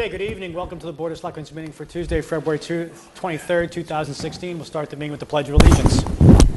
Okay, good evening. Welcome to the Board of Selectmen's meeting for Tuesday, February 2 23rd, 2016. We'll start the meeting with the Pledge of Allegiance.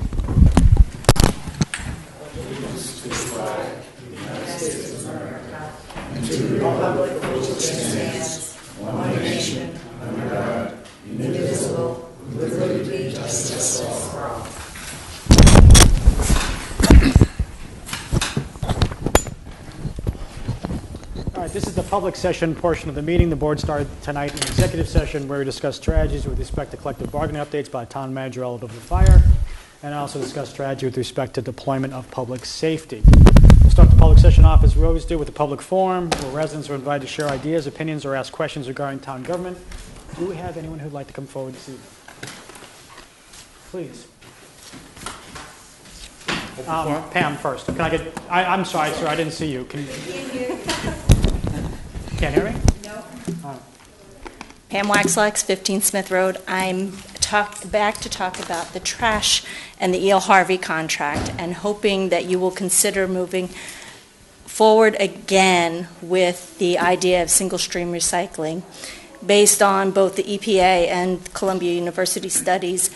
Public session portion of the meeting. The board started tonight in executive session where we discussed strategies with respect to collective bargaining updates by town manager relative to fire, and also discussed strategy with respect to deployment of public safety. We'll start the public session off as we always do with a public forum where residents are invited to share ideas, opinions, or ask questions regarding town government. Do we have anyone who'd like to come forward this evening? Please. Um, Pam first. Can I get, I, I'm sorry, sir, I didn't see you. Can you? Can't hear me? No. Pam Waxlax, 15 Smith Road. I'm talk, back to talk about the trash and the E.L. Harvey contract, and hoping that you will consider moving forward again with the idea of single-stream recycling. Based on both the EPA and Columbia University studies,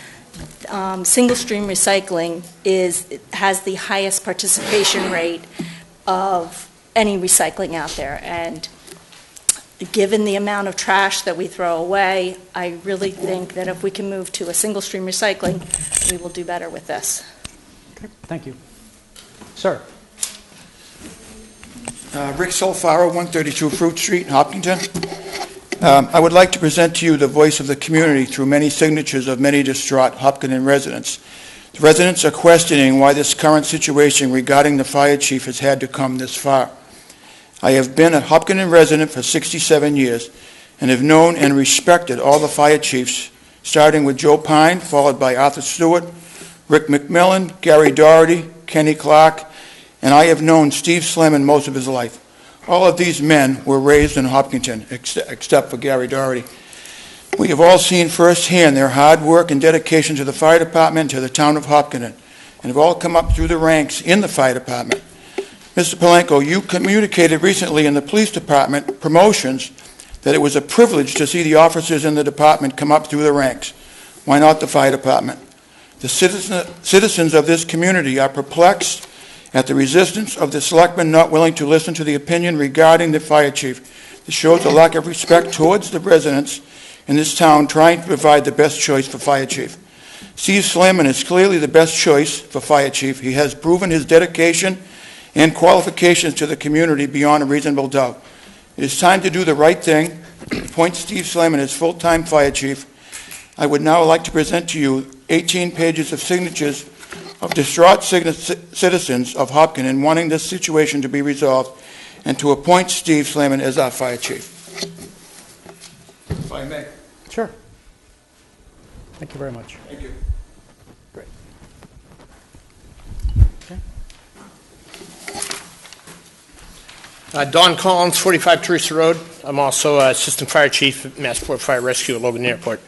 um, single-stream recycling is, has the highest participation rate of any recycling out there, and given the amount of trash that we throw away, I really think that if we can move to a single-stream recycling, we will do better with this. Thank you. Sir? Uh, Rick Solfaro, 132 Fruit Street, Hopkinton. Um, I would like to present to you the voice of the community through many signatures of many distraught Hopkinton residents. The residents are questioning why this current situation regarding the fire chief has had to come this far. I have been a Hopkinton resident for 67 years and have known and respected all the fire chiefs, starting with Joe Pine, followed by Arthur Stewart, Rick McMillan, Gary Doherty, Kenny Clark, and I have known Steve Slaman most of his life. All of these men were raised in Hopkinton, ex- except for Gary Doherty. We have all seen firsthand their hard work and dedication to the fire department, to the town of Hopkinton, and have all come up through the ranks in the fire department. Mr. Palleiko, you communicated recently in the police department promotions that it was a privilege to see the officers in the department come up through the ranks. Why not the fire department? The citizen- citizens of this community are perplexed at the resistance of the selectmen not willing to listen to the opinion regarding the fire chief. This shows a lack of respect towards the residents in this town trying to provide the best choice for fire chief. Steve Slaman is clearly the best choice for fire chief. He has proven his dedication and qualifications to the community beyond a reasonable doubt. It is time to do the right thing, appoint Steve Slaman as full-time fire chief. I would now like to present to you 18 pages of signatures of distraught citizens of Hopkinton wanting this situation to be resolved and to appoint Steve Slaman as our fire chief. If I may. Sure. Thank you very much. Thank you. Uh, Don Collins, 45 Teresa Road. I'm also uh, Assistant Fire Chief at Massport Fire Rescue at Logan Airport.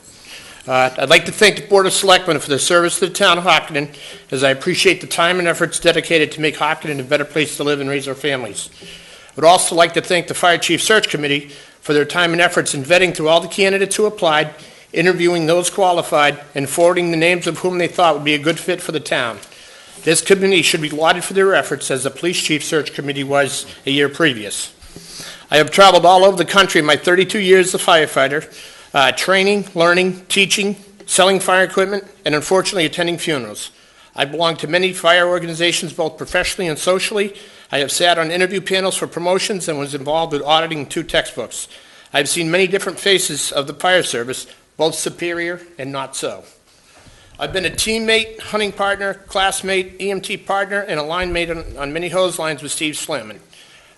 Uh, I'd like to thank the Board of Selectmen for their service to the town of Hopkinton, as I appreciate the time and efforts dedicated to make Hopkinton a better place to live and raise our families. I would also like to thank the Fire Chief Search Committee for their time and efforts in vetting through all the candidates who applied, interviewing those qualified, and forwarding the names of whom they thought would be a good fit for the town. This committee should be lauded for their efforts, as the Police Chief Search Committee was a year previous. I have traveled all over the country in my 32 years as a firefighter, uh, training, learning, teaching, selling fire equipment, and unfortunately attending funerals. I belong to many fire organizations, both professionally and socially. I have sat on interview panels for promotions and was involved with auditing two textbooks. I've seen many different faces of the fire service, both superior and not so. I've been a teammate, hunting partner, classmate, EMT partner, and a line mate on, on many hose lines with Steve Slaman.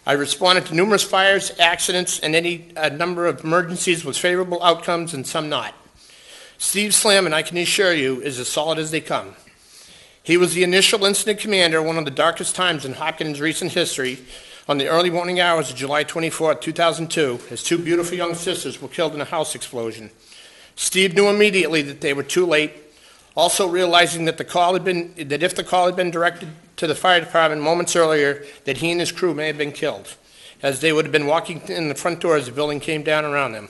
I responded to numerous fires, accidents, and any a number of emergencies with favorable outcomes and some not. Steve Slaman, I can assure you, is as solid as they come. He was the initial incident commander, one of the darkest times in Hopkins' recent history, on the early morning hours of July 24, 2002, as two beautiful young sisters were killed in a house explosion. Steve knew immediately that they were too late, also realizing that the call had been that if the call had been directed to the fire department moments earlier, that he and his crew may have been killed. as they would have been walking in the front door as the building came down around them.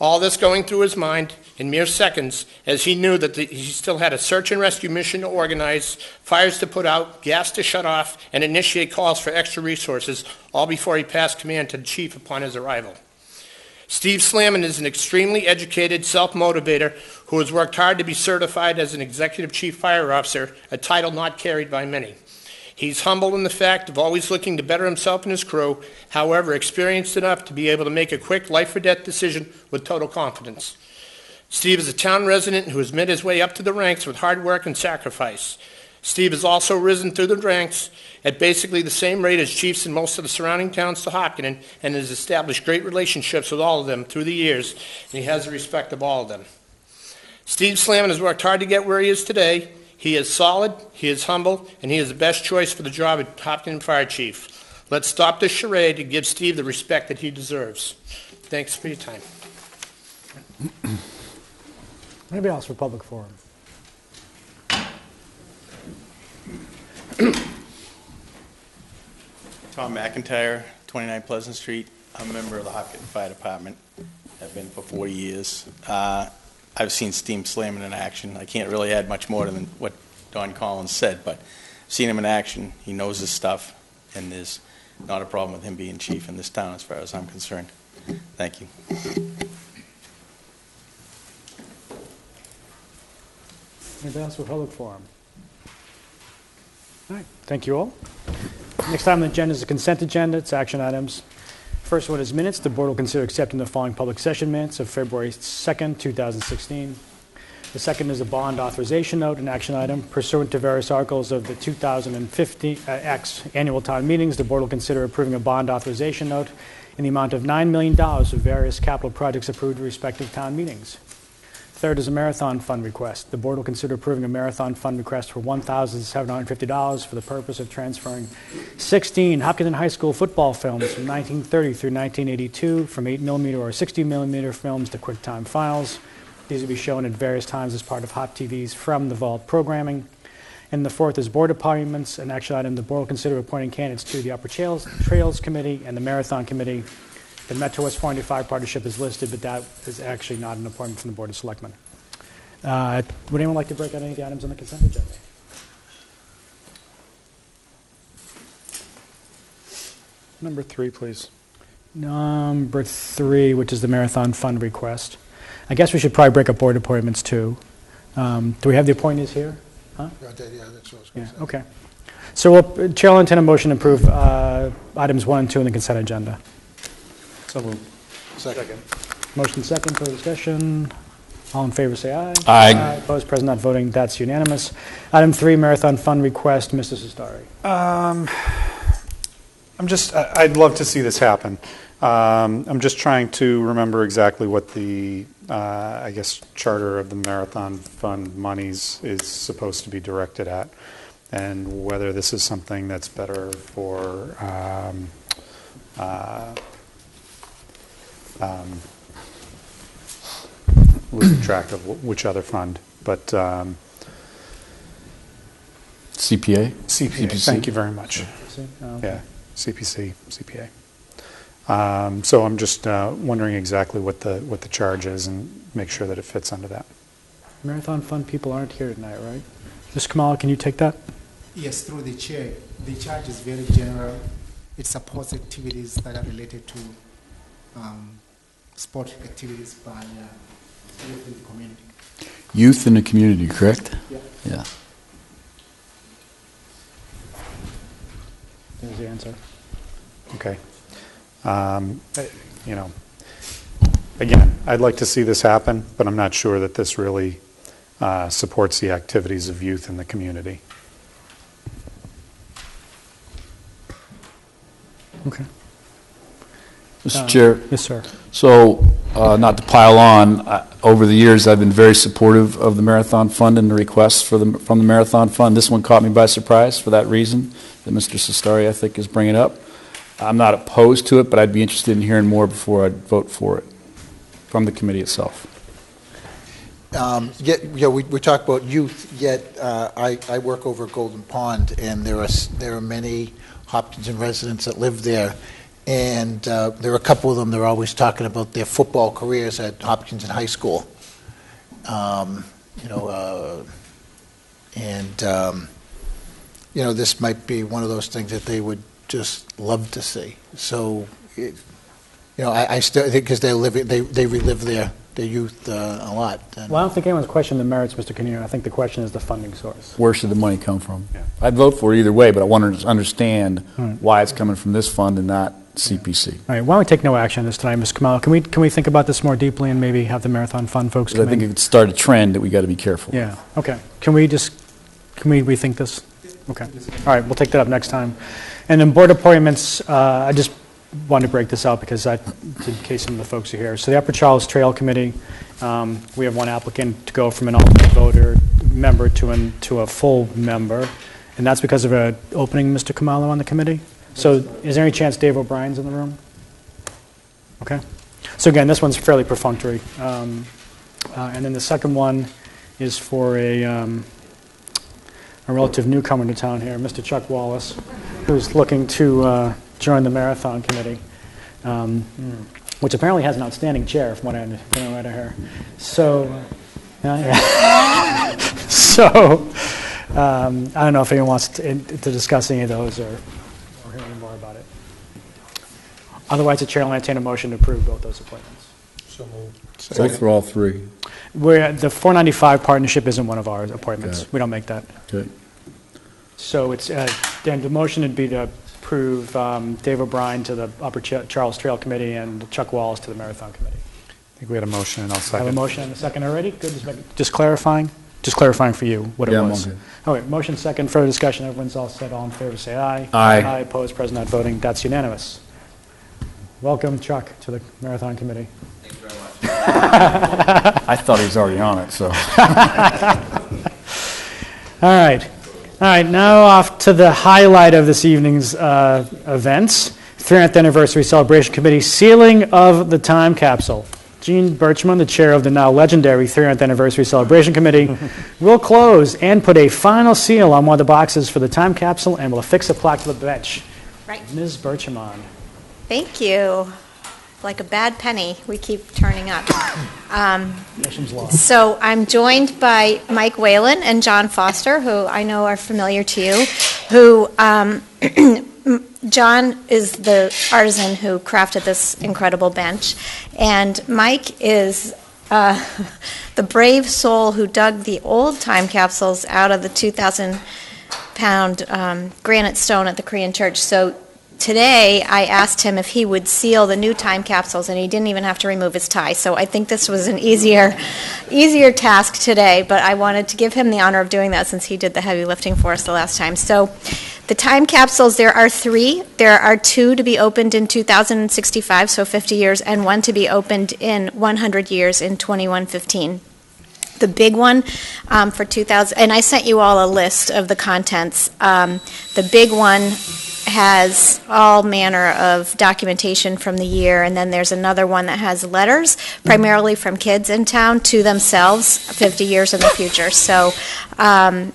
All this going through his mind in mere seconds as he knew that the, he still had a search and rescue mission to organize, fires to put out, gas to shut off, and initiate calls for extra resources, all before he passed command to the chief upon his arrival. Steve Slaman is an extremely educated self-motivator who has worked hard to be certified as an executive chief fire officer, a title not carried by many. He's humble in the fact of always looking to better himself and his crew, however, experienced enough to be able to make a quick life or death decision with total confidence. Steve is a town resident who has made his way up to the ranks with hard work and sacrifice. Steve has also risen through the ranks at basically the same rate as chiefs in most of the surrounding towns to Hopkinton and has established great relationships with all of them through the years, and he has the respect of all of them. Steve Slaman has worked hard to get where he is today. He is solid, he is humble, and he is the best choice for the job of Hopkinton Fire Chief. Let's stop this charade and give Steve the respect that he deserves. Thanks for your time. Anybody else for public forum? Tom McIntyre, 29 Pleasant Street. I'm a member of the Hopkins Fire Department. I've been for 40 years. Uh, I've seen Steve Slaman in action. I can't really add much more than what Don Collins said, but seen him in action. He knows his stuff, and there's not a problem with him being chief in this town as far as I'm concerned. Thank you. Anybody else for public forum? All right, thank you all. Next item on the agenda is the consent agenda. It's action items. First one is minutes. The board will consider accepting the following public session minutes of February 2nd, 2016. The second is a bond authorization note, an action item pursuant to various articles of the 2015 uh, X annual town meetings. The board will consider approving a bond authorization note in the amount of $9 million of various capital projects approved respective town meetings. Third is a marathon fund request. The board will consider approving a marathon fund request for $1,750 for the purpose of transferring 16 Hopkinton High School football films from 1930 through 1982 from 8 millimeter or 60 millimeter films to QuickTime files. These will be shown at various times as part of Hop TV's From the Vault programming. And the fourth is board appointments. An action item, the board will consider appointing candidates to the Upper Trails, Trails Committee and the Marathon Committee. The Metro West 495 partnership is listed, but that is actually not an appointment from the Board of Selectmen. Uh, Would anyone like to break out any of the items on the consent agenda? Number three, please. Number three, which is the Marathon Fund request. I guess we should probably break up board appointments, too. Um, Do we have the appointees here? Yeah, that- yeah, that's what I was Yeah, to say. okay. So we'll, Chair will entertain a motion to approve uh, items one and two in the consent agenda. So moved. Second. Motion second for discussion. All in favor, say aye. Aye. Opposed, present not voting, that's unanimous. Item three, Marathon Fund request, Mr. Cestari. Um, I'm just, I- I'd love to see this happen. Um, I'm just trying to remember exactly what the, uh, I guess, charter of the Marathon Fund monies is supposed to be directed at, and whether this is something that's better for um, uh, um, losing track of which other fund, but um, CPA? CPA, CPC. thank you very much. See? Oh, okay. Yeah, CPC, CPA. Um, So I'm just uh, wondering exactly what the, what the charge is and make sure that it fits under that. Marathon Fund people aren't here tonight, right? Ms. Khumalo, can you take that? Yes, through the chair. The charge is very general. It supports activities that are related to um, sport activities by uh, youth in the community. Youth in the community, correct? Yeah. Yeah. There's the answer. Okay. Um, You know, again, I'd like to see this happen, but I'm not sure that this really uh, supports the activities of youth in the community. Okay. Mr. Chair, Yes, sir. so, uh, not to pile on, I- over the years, I've been very supportive of the Marathon Fund and the requests for the, from the Marathon Fund. This one caught me by surprise for that reason that Mr. Cestari, I think, is bringing up. I'm not opposed to it, but I'd be interested in hearing more before I'd vote for it, from the committee itself. Um, Yet, yeah, we, we talk about youth, yet uh, I, I work over Golden Pond, and there are, s- there are many Hopkinton residents that live there, And uh, there are a couple of them, they're always talking about their football careers at Hopkins Hopkinton High School. Um, You know, uh, and, um, you know, this might be one of those things that they would just love to see. So, it- you know, I I still, because they live, it- they they relive their, their youth uh, a lot. and- Well, I don't think anyone's questioning the merits, Mr. Canino. I think the question is the funding source. Where should the money come from? Yeah. I'd vote for it either way, but I want to understand Right. why it's coming from this fund and not CPC. All right, why don't we take no action on this tonight, Ms. Khumalo? Can we, can we think about this more deeply and maybe have the Marathon Fund folks come I think in? it could start a trend that we got to be careful. Yeah, okay. Can we just, can we rethink this? Okay. All right, we'll take that up next time. And then board appointments, uh, I just wanted to break this out because I, in case some of the folks are here. So the Upper Charles Trail Committee, um, we have one applicant to go from an alternate voter member to an, to a full member, and that's because of a opening, Mr. Khumalo, on the committee? So is there any chance Dave O'Brien's in the room? Okay. So again, this one's fairly perfunctory. Um, uh, And then the second one is for a, um, a relative newcomer to town here, Mr. Chuck Wallace, who's looking to uh, join the Marathon Committee, um, which apparently has an outstanding chair, from what I understand right here. So, uh, yeah. so um, I don't know if anyone wants to to discuss any of those or hear any more about it. Otherwise, the chair will entertain a motion to approve both those appointments. Vote for all three. Where the 495 partnership isn't one of our appointments. We don't make that. Okay. So it's, uh, Dan, the motion would be to approve um, Dave O'Brien to the Upper Ch- Charles Trail Committee and Chuck Wallace to the Marathon Committee. I think we had a motion, and I'll I have a motion and a second already? Good, just make- just clarifying? Just clarifying for you what it Yeah, I'm was. okay. All right, motion second, further discussion, everyone's all set, all in favor, say aye. Aye. Aye, opposed, present not voting, that's unanimous. Welcome, Chuck, to the Marathon Committee. Thanks very much. I thought he was already on it, so. All right. All right, now off to the highlight of this evening's uh, events, 300th Anniversary Celebration Committee sealing of the time capsule. Gene Bertschmann, the chair of the now legendary 300th Anniversary Celebration Committee, will close and put a final seal on one of the boxes for the time capsule and will affix a plaque to the bench. Right. Ms. Bertschmann. Thank you. Like a bad penny, we keep turning up. Um, So I'm joined by Mike Whalen and John Foster, who I know are familiar to you, who, um, John is the artisan who crafted this incredible bench, and Mike is uh, the brave soul who dug the old time capsules out of the 2,000 pound um, granite stone at the Korean church. So today, I asked him if he would seal the new time capsules, and he didn't even have to remove his tie. So I think this was an easier, easier task today. But I wanted to give him the honor of doing that since he did the heavy lifting for us the last time. So the time capsules, there are three. There are two to be opened in 2065, so 50 years, and one to be opened in 100 years in 2115 the big one um, for 2000, and I sent you all a list of the contents. Um, the big one has all manner of documentation from the year, and then there's another one that has letters, primarily from kids in town to themselves, 50 years in the future. So, um,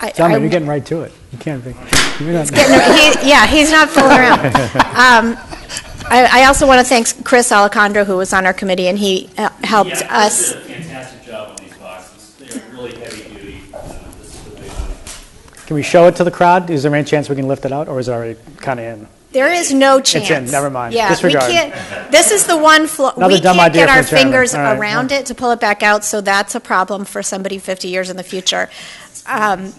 I, John, I- you're getting right to it. You can't be. You're Getting- he- Yeah, he's not fooling around. Um, I I also want to thank Chris Alejandro, who was on our committee, and he uh, helped Yeah, us. Chris did a fantastic job on these boxes. They're really heavy duty. Uh, This is the big one. Can we show it to the crowd? Is there any chance we can lift it out, or is it already kind of in? There is no chance. It's in, never mind. Yeah, Disregard. we can't, this is the one, flo- Another we can't get our fingers right, around it to pull it back out, so that's a problem for somebody 50 years in the future. Um,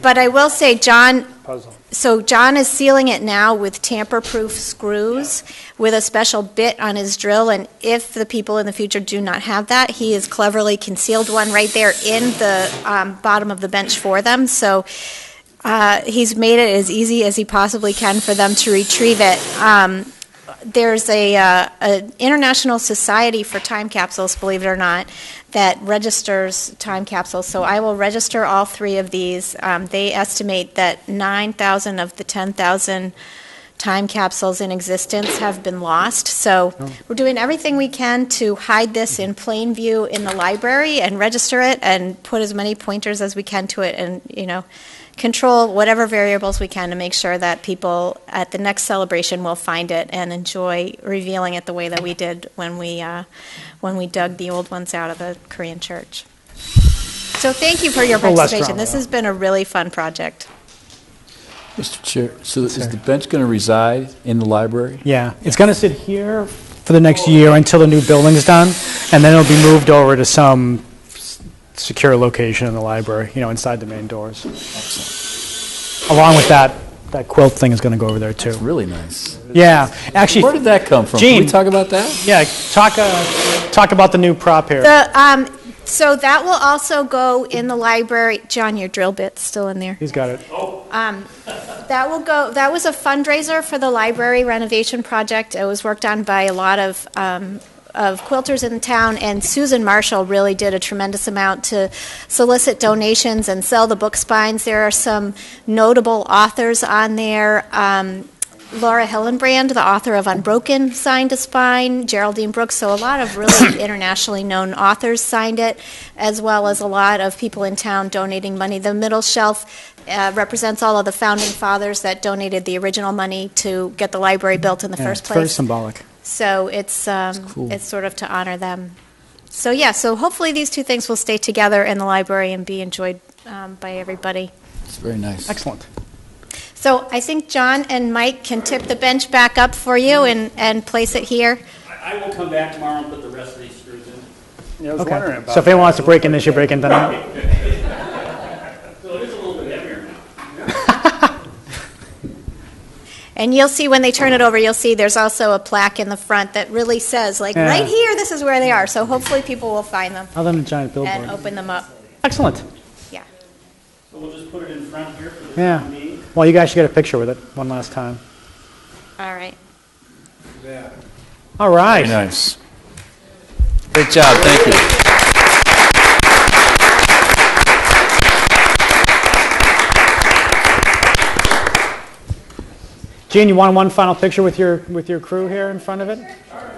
But I will say, John, Puzzle. so John is sealing it now with tamper-proof screws with a special bit on his drill, and if the people in the future do not have that, he has cleverly concealed one right there in the um, bottom of the bench for them. So uh, he's made it as easy as he possibly can for them to retrieve it. Um, there's a, uh, an international society for time capsules, believe it or not, that registers time capsules. So I will register all three of these. Um, they estimate that 9,000 of the 10,000 time capsules in existence have been lost. So we're doing everything we can to hide this in plain view in the library and register it and put as many pointers as we can to it and, you know, control whatever variables we can to make sure that people at the next celebration will find it and enjoy revealing it the way that we did when we, uh, when we dug the old ones out of the Korean church. So thank you for your little participation. This has been a really fun project. Mr. Chair, so is the bench going to reside in the library? Yeah, it's going to sit here for the next year until the new building's done, and then it'll be moved over to some s- secure location in the library, you know, inside the main doors. Along with that, that quilt thing is going to go over there too. Really nice. Yeah, actually. Where did that come from? Gene. Can we talk about that? Yeah, talk, uh, talk about the new prop here. The, um, so that will also go in the library. John, your drill bit's still in there. He's got it. Um, that will go, that was a fundraiser for the library renovation project. It was worked on by a lot of, um, of quilters in town, and Susan Marshall really did a tremendous amount to solicit donations and sell the book spines. There are some notable authors on there. Um, Laura Hillenbrand, the author of Unbroken, signed a spine. Geraldine Brooks, so a lot of really internationally known authors signed it, as well as a lot of people in town donating money. The middle shelf uh, represents all of the founding fathers that donated the original money to get the library built in the Yeah, first it's very place. symbolic. So it's um, cool. it's sort of to honor them. So yeah, so hopefully these two things will stay together in the library and be enjoyed um, by everybody. It's very nice. Excellent. So I think John and Mike can tip the bench back up for you and, and place it here. I I will come back tomorrow and put the rest of these screws in. Yeah, I was wondering Okay. about So if anyone wants to break in, they should break in tonight. So it is a little bit heavier now. And you'll see when they turn it over, you'll see there's also a plaque in the front that really says, like, Yeah. right here, this is where they are. So hopefully people will find them Other than a giant and billboard. open them up. Excellent. Yeah. So we'll just put it in front here for the Yeah. time being. Well, you guys should get a picture with it one last time. All right. All right. Very nice. Great job, thank you. Gene, you want one final picture with your, with your crew here in front of it?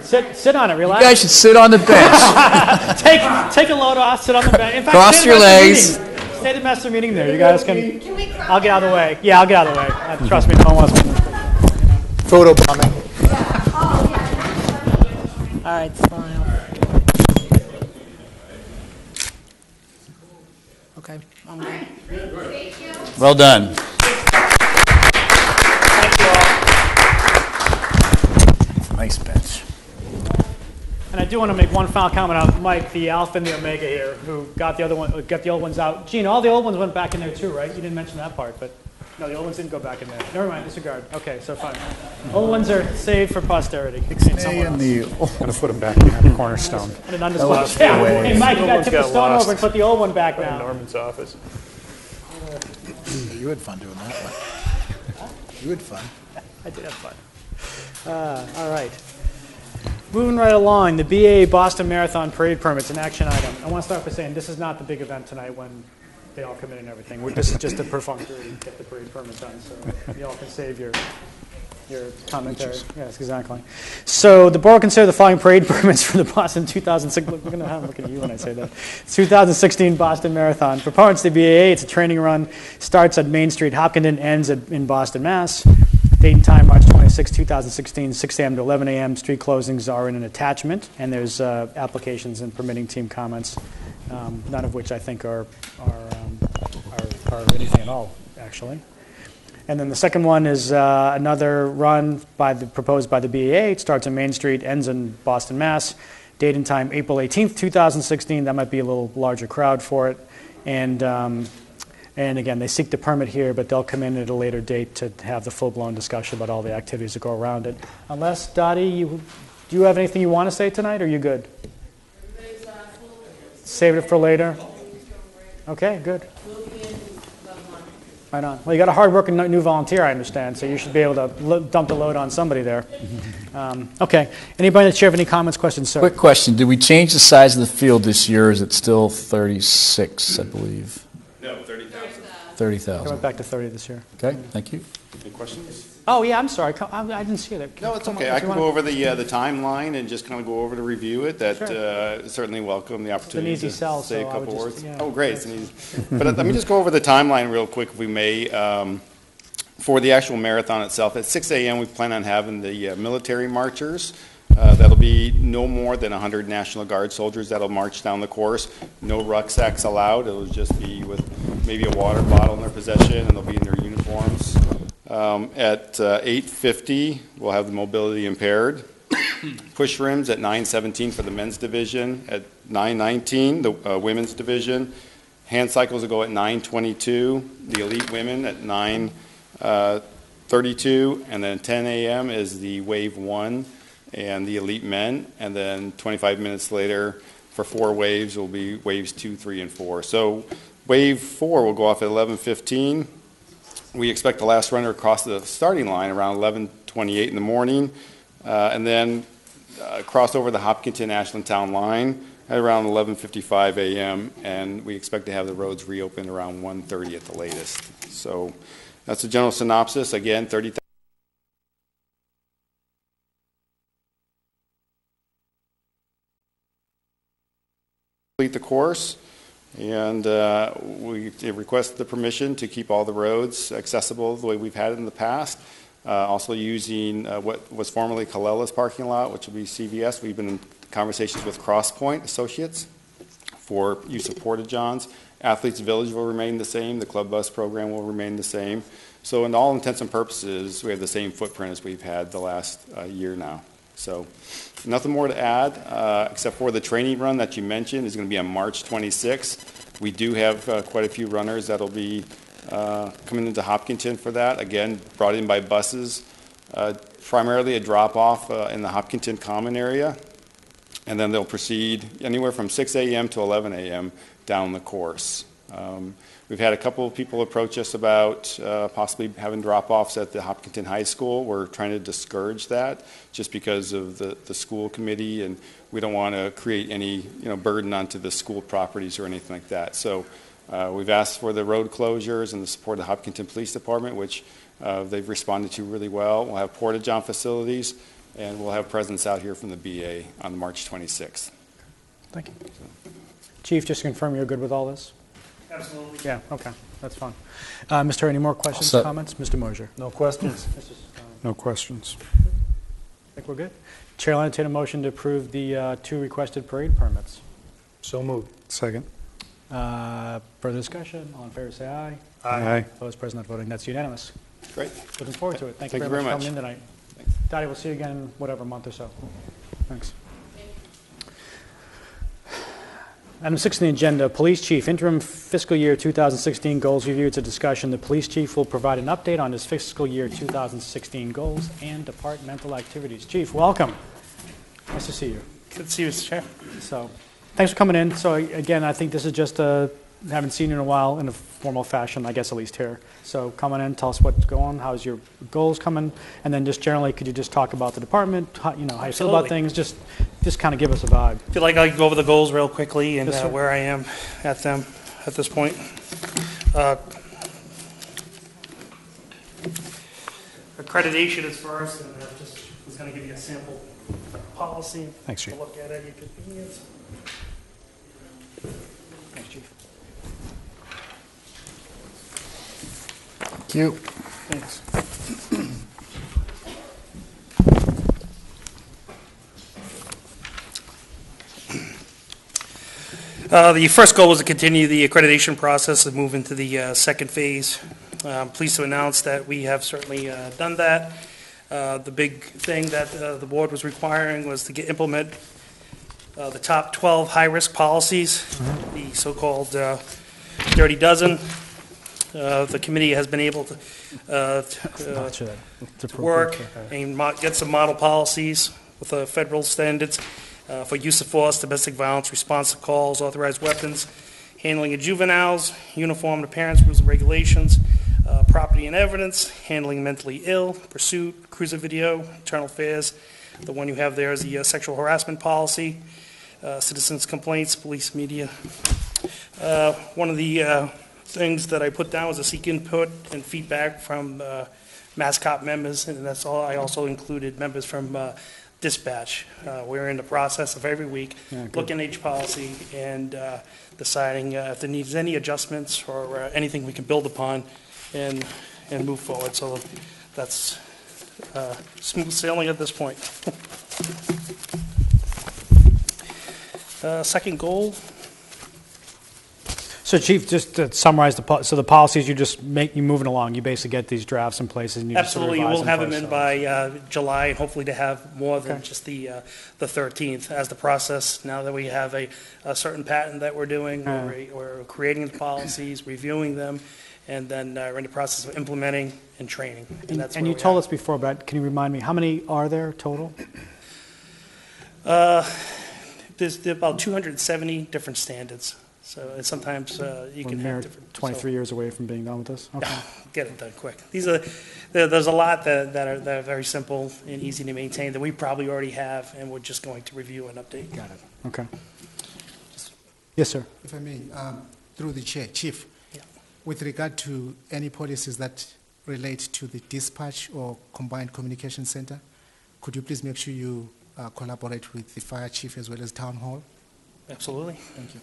Sit, sit on it, relax. You guys should sit on the bench. Take, take a load off, sit on the bench. In fact, Cross your legs. meeting. Stay at the master meeting there, you guys can, can we I'll get out of the way. Yeah, I'll get out of the way. Uh, Trust me, no one wants me. Photo bombing. All right, smile. Okay, I'm good. Well done. Nice bench. And I do want to make one final comment on Mike, the Alpha and the Omega here, who got the other one, uh, got the old ones out. Gene, all the old ones went back in there too, right? You didn't mention that part, but no, the old ones didn't go back in there. Never mind, disregard. Okay, so fine. Old ones are saved for posterity. Stay in the, I'm going to put them back behind the cornerstone. And an undisclosed. Yeah. Hey, Mike, you got to tip the stone lost. over and put the old one back now. Norman's office. You had fun doing that one. You had fun. I did have fun. Uh, all right. Moving right along, the BA Boston Marathon Parade Permit's an action item. I want to start by saying this is not the big event tonight when they all come in and everything. We're- This is just a perfunctory, get the parade permit done, so you all can save your, your commentary. Yes, exactly. So the board will consider the following parade permits for the Boston 2006, look, we're going to have, look at you when I say that. 2016 Boston Marathon. Proponents of the BAA, it's a training run, starts at Main Street, Hopkinton, ends at, in Boston, Mass. Date and time, March 26, 2016, 6 a.m. to 11 a.m. Street closings are in an attachment, and there's uh, applications and permitting team comments, um, none of which I think are, are, um, are, are anything at all, actually. And then the second one is uh, another run by the, proposed by the BAA. It starts on Main Street, ends in Boston, Mass. Date and time, April 18th, 2016. That might be a little larger crowd for it. And, um, and again, they seek the permit here, but they'll come in at a later date to have the full-blown discussion about all the activities that go around it. Unless, Dottie, you, do you have anything you want to say tonight, or are you good? Save it for later? Okay, good. Right on. Well, you got a hard-working new volunteer, I understand, so you should be able to lo- dump the load on somebody there. Um, Okay. Anybody in the chair have any comments, questions, sir? Quick question, did we change the size of the field this year, is it still 36, I believe? No, 30,000. Coming 30,000. back to 30 this year. Okay, thank you. Any questions? Oh, yeah, I'm sorry. Co- I I didn't see that. No, it's Come on, okay. if I you can wanna- go over the, uh, the timeline and just kind of go over to review it. That Sure. uh, certainly welcome the opportunity easy to sell, say a so I would couple just- words. yeah. Oh, great. It's an easy. But uh, let me just go over the timeline real quick, if we may. Um, For the actual marathon itself, at 6 a.m., we plan on having the uh, military marchers. Uh, That'll be no more than 100 National Guard soldiers that'll march down the course. No rucksacks allowed. It'll just be with maybe a water bottle in their possession, and they'll be in their uniforms. Um, At uh, 8:50, we'll have the mobility impaired. Push rims at 9:17 for the men's division. At 9:19, the uh, women's division. Hand cycles will go at 9:22. The elite women at 9:32, and then 10 a.m. is the wave one and the elite men, and then 25 minutes later, for four waves, will be waves two, three, and four. So wave four will go off at 11:15. We expect the last runner across the starting line around 11:28 in the morning, uh, and then uh, cross over the Hopkinton Ashland Town line at around 11:55 a.m. And we expect to have the roads reopened around 1:30 at the latest. So that's a general synopsis. Again, 30. Complete the course. And uh, we request the permission to keep all the roads accessible the way we've had in the past. Uh, Also using uh, what was formerly Colella's parking lot, which will be CVS. We've been in conversations with Crosspoint Associates for use of porta-johns. Athletes Village will remain the same. The club bus program will remain the same. So in all intents and purposes, we have the same footprint as we've had the last uh, year now. So nothing more to add, uh, except for the training run that you mentioned is going to be on March 26th. We do have uh, quite a few runners that'll be uh, coming into Hopkinton for that. Again, brought in by buses, Uh, primarily a drop-off uh, in the Hopkinton Common area, and then they'll proceed anywhere from 6 a.m. to 11 a.m. down the course. Um, We've had a couple of people approach us about uh, possibly having drop-offs at the Hopkinton High School. We're trying to discourage that just because of the, the school committee, and we don't want to create any, you know, burden onto the school properties or anything like that. So uh, we've asked for the road closures and the support of the Hopkinton Police Department, which uh, they've responded to really well. We'll have porta-john facilities, and we'll have presence out here from the BAA on March 26th. Thank you. Chief, just to confirm you're good with all this? Absolutely. Yeah, okay, that's fine. Uh, Mr. Any more questions, set. comments? Mr. Mosier? No questions? No questions. I think we're good. Chair will entertain a motion to approve the uh, two requested parade permits. So moved. Second. Uh, Further discussion? All in favor, say aye. Aye. Opposed, present, not voting. That's unanimous. Great. Looking forward to it. Thank you very you much very for coming in tonight. Dottie, we'll see you again in whatever month or so. Thanks. Item six on the agenda, Police Chief, interim fiscal year 2016 goals review. It's a discussion. The Police Chief will provide an update on his fiscal year 2016 goals and departmental activities. Chief, welcome. Nice to see you. Good to see you, Mr. Chair. So, thanks for coming in. So again, I think this is just a, haven't seen you in a while in a formal fashion, I guess at least here. So coming in, tell us what's going on, how's your goals coming, and then just generally, could you just talk about the department, how, you know, how you feel about Absolutely. things, just, just kind of give us a vibe. Feel like I can go over the goals real quickly and Yes, uh, sir. where I am at them at this point. Uh, Accreditation is first, and I just was going to give you a sample policy. Thanks, Chief. To look at at your convenience. Thanks, Chief. Thank you. Thanks. Uh, The first goal was to continue the accreditation process and move into the uh, second phase. I'm pleased to announce that we have certainly uh, done that. Uh, The big thing that uh, the board was requiring was to get, implement uh, the top 12 high-risk policies, the so-called uh, dirty dozen. Uh, The committee has been able to uh, to, uh, To work and mo- get some model policies with the federal standards uh, for use of force, domestic violence, response to calls, authorized weapons, handling of juveniles, uniformed appearance rules and regulations, uh, property and evidence, handling mentally ill, pursuit, cruiser video, internal affairs. The one you have there is the uh, sexual harassment policy, uh, citizens' complaints, police media. Uh, One of the uh, things that I put down was to seek input and feedback from uh, MassCOP members, and that's all, I also included members from uh, dispatch. Uh, We're in the process of every week Yeah, looking at each policy and uh, deciding uh, if there needs any adjustments or uh, anything we can build upon and, and move forward. So that's uh, smooth sailing at this point. Uh, Second goal, So Chief, just to summarize the, so the policies you just make, you moving along, you basically get these drafts in place and you just sort of Absolutely, we'll have them in so- by uh, July, and hopefully to have more than Okay. just the, uh, the 13th. As the process, now that we have a, a certain patent that we're doing, we're we're creating the policies, reviewing them, and then uh, we're in the process of implementing and training. And that's and you told are. us before, but can you remind me, how many are there total? Uh, There's there are about 270 different standards, so and sometimes uh, you We're can mere have different. so- 23 years away from being done with this? Okay. get it done quick. These are, there, there's a lot that, that are, that are very simple and easy to maintain that we probably already have, and we're just going to review and update. Got it, okay. Yes, sir. If I may, um, through the chair, Chief, Yeah. with regard to any policies that relate to the dispatch or combined communication center, could you please make sure you uh, collaborate with the fire chief as well as town hall? Absolutely. Thank you.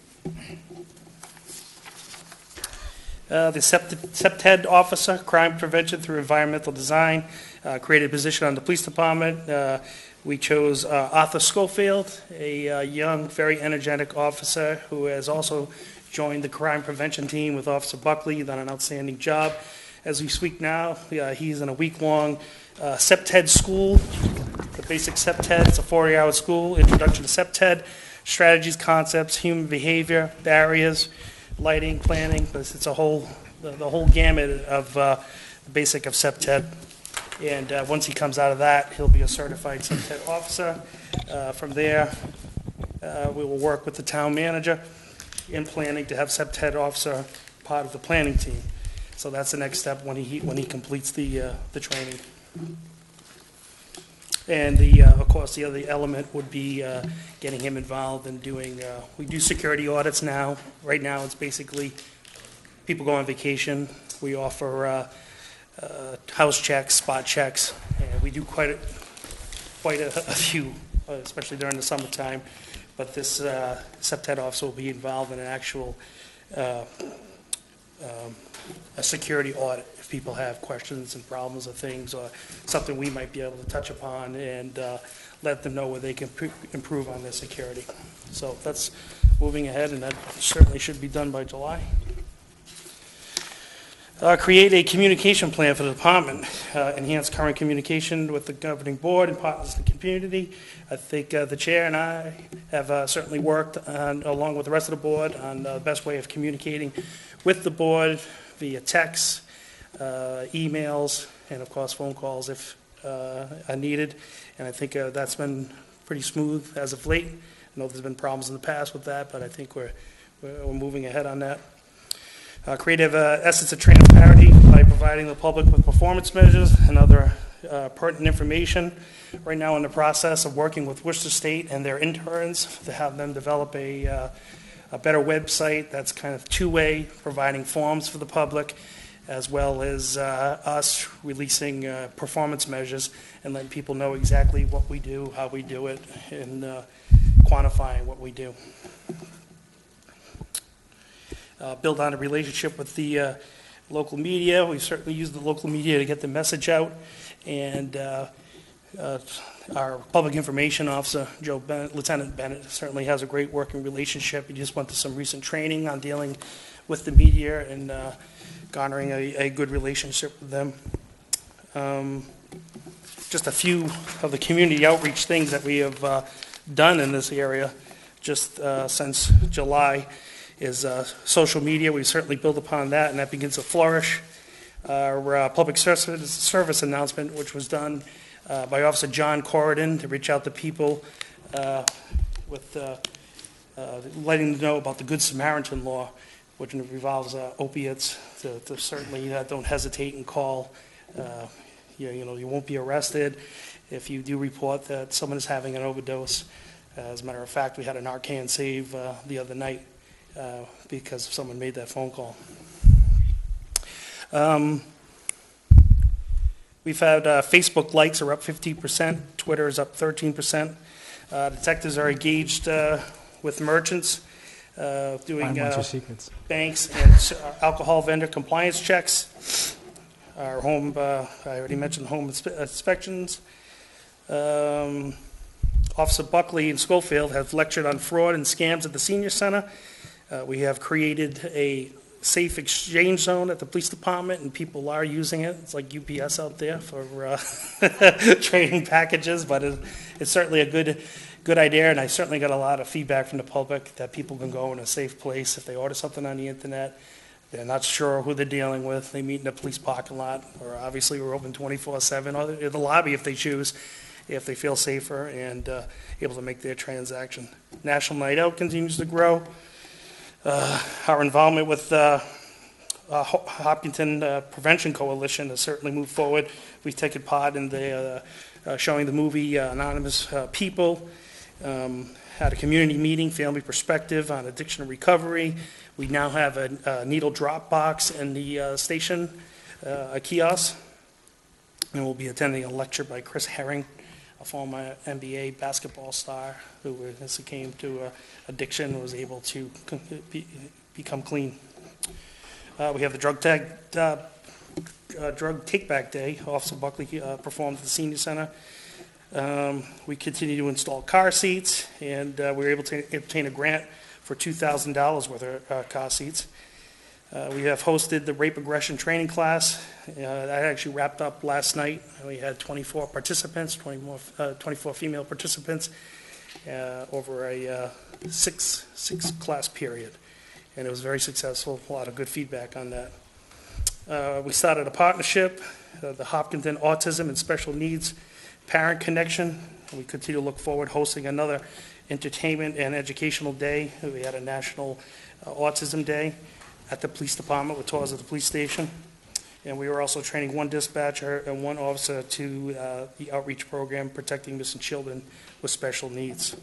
Uh, The SEPT CPTED officer, crime prevention through environmental design, uh, created a position on the police department. Uh, We chose uh, Arthur Schofield, a uh, young, very energetic officer who has also joined the crime prevention team with Officer Buckley, done an outstanding job. As we speak now, uh, he's in a week-long uh, CPTED school, the basic CPTED, it's a 40-hour school, introduction to CPTED, strategies, concepts, human behavior, barriers, lighting, planning, it's it's a whole, the the whole gamut of uh, the basic of CPTED. And uh, once he comes out of that, he'll be a certified CPTED officer. Uh, From there, uh, we will work with the town manager in planning to have CPTED officer part of the planning team. So that's the next step when he, when he completes the, uh, the training. And the, uh, of course, the other element would be uh, getting him involved in doing, uh, we do security audits now. Right now, it's basically people go on vacation. We offer uh, uh, house checks, spot checks, and we do quite a, quite a a few, uh, especially during the summertime. But this uh, CPTED officer will be involved in an actual, uh, um, a security audit people have questions and problems or things, or something we might be able to touch upon and uh, let them know where they can pr- improve on their security. So that's moving ahead, and that certainly should be done by July. Uh, Create a communication plan for the department, uh, enhance current communication with the governing board and partners in the community. I think uh, the chair and I have uh, certainly worked, on- along with the rest of the board, on the best way of communicating with the board via text, uh, emails, and of course, phone calls if uh, are needed. And I think uh, that's been pretty smooth as of late. I know there's been problems in the past with that, but I think we're, we're moving ahead on that. Uh, Creative uh, essence of transparency by providing the public with performance measures and other uh, pertinent information. Right now, in the process of working with Worcester State and their interns to have them develop a, uh, a better website that's kind of two-way, providing forms for the public, as well as uh, us releasing uh, performance measures and letting people know exactly what we do, how we do it, and uh, quantifying what we do uh, build on a relationship with the uh, local media. We certainly use the local media to get the message out. And uh, our public information officer, Joe Bennett, Lieutenant Bennett, certainly has a great working relationship. He just went to some recent training on dealing with the media and uh, garnering a, a good relationship with them. Um, Just a few of the community outreach things that we have uh, done in this area just uh, since July is uh, social media. We certainly build upon that, and that begins to flourish. Our uh, public service service announcement, which was done uh, by Officer John Corridon to reach out to people uh, with letting them know about the Good Samaritan law, which revolves uh, opiates, to to certainly uh, don't hesitate and call. Uh, You you know, you won't be arrested if you do report that someone is having an overdose. Uh, As a matter of fact, we had an Narcan save uh, the other night uh, because someone made that phone call. Um, We've had uh, Facebook likes are up 15%, Twitter is up 13%. Uh, Detectives are engaged with merchants, uh, doing uh, secrets. banks and s- alcohol vendor compliance checks. Our home, uh, I already mentioned home inspe- inspections. Um, Officer Buckley and Schofield have lectured on fraud and scams at the senior center. Uh, We have created a safe exchange zone at the police department, and people are using it. It's like UPS out there for uh, trading packages, but it- it's certainly a good, good idea, and I certainly got a lot of feedback from the public that people can go in a safe place if they order something on the internet. They're not sure who they're dealing with. They meet in the police parking lot, or obviously we're open 24/7, or the lobby if they choose, if they feel safer and uh, able to make their transaction. National Night Out continues to grow. Uh, Our involvement with uh, uh, Hopkinton uh, Prevention Coalition has certainly moved forward. We've taken part in the, uh, uh, showing the movie uh, Anonymous uh, People, um, had a community meeting, Family Perspective on Addiction Recovery. We now have a a needle drop box in the uh, station, uh, a kiosk, and we'll be attending a lecture by Chris Herren, a former NBA basketball star who, as he came to uh, addiction, was able to con- be- become clean. Uh, We have the drug tag, uh, uh, drug take-back day. Officer Buckley uh, performed at the senior center. Um, We continue to install car seats, and uh, we were able to obtain a grant for $2,000 worth of uh, car seats. Uh, We have hosted the rape aggression training class. Uh, That actually wrapped up last night. We had 24 participants, 20 more, uh, 24 female participants uh, over a uh, six, six-class period. And it was very successful, a lot of good feedback on that. We started a partnership, the Hopkinton Autism and Special Needs Parent Connection. We continue to look forward hosting another entertainment and educational day. We had a National uh, Autism Day at the police department with tours of the police station. And we were also training one dispatcher and one officer to uh, the outreach program protecting missing children with special needs.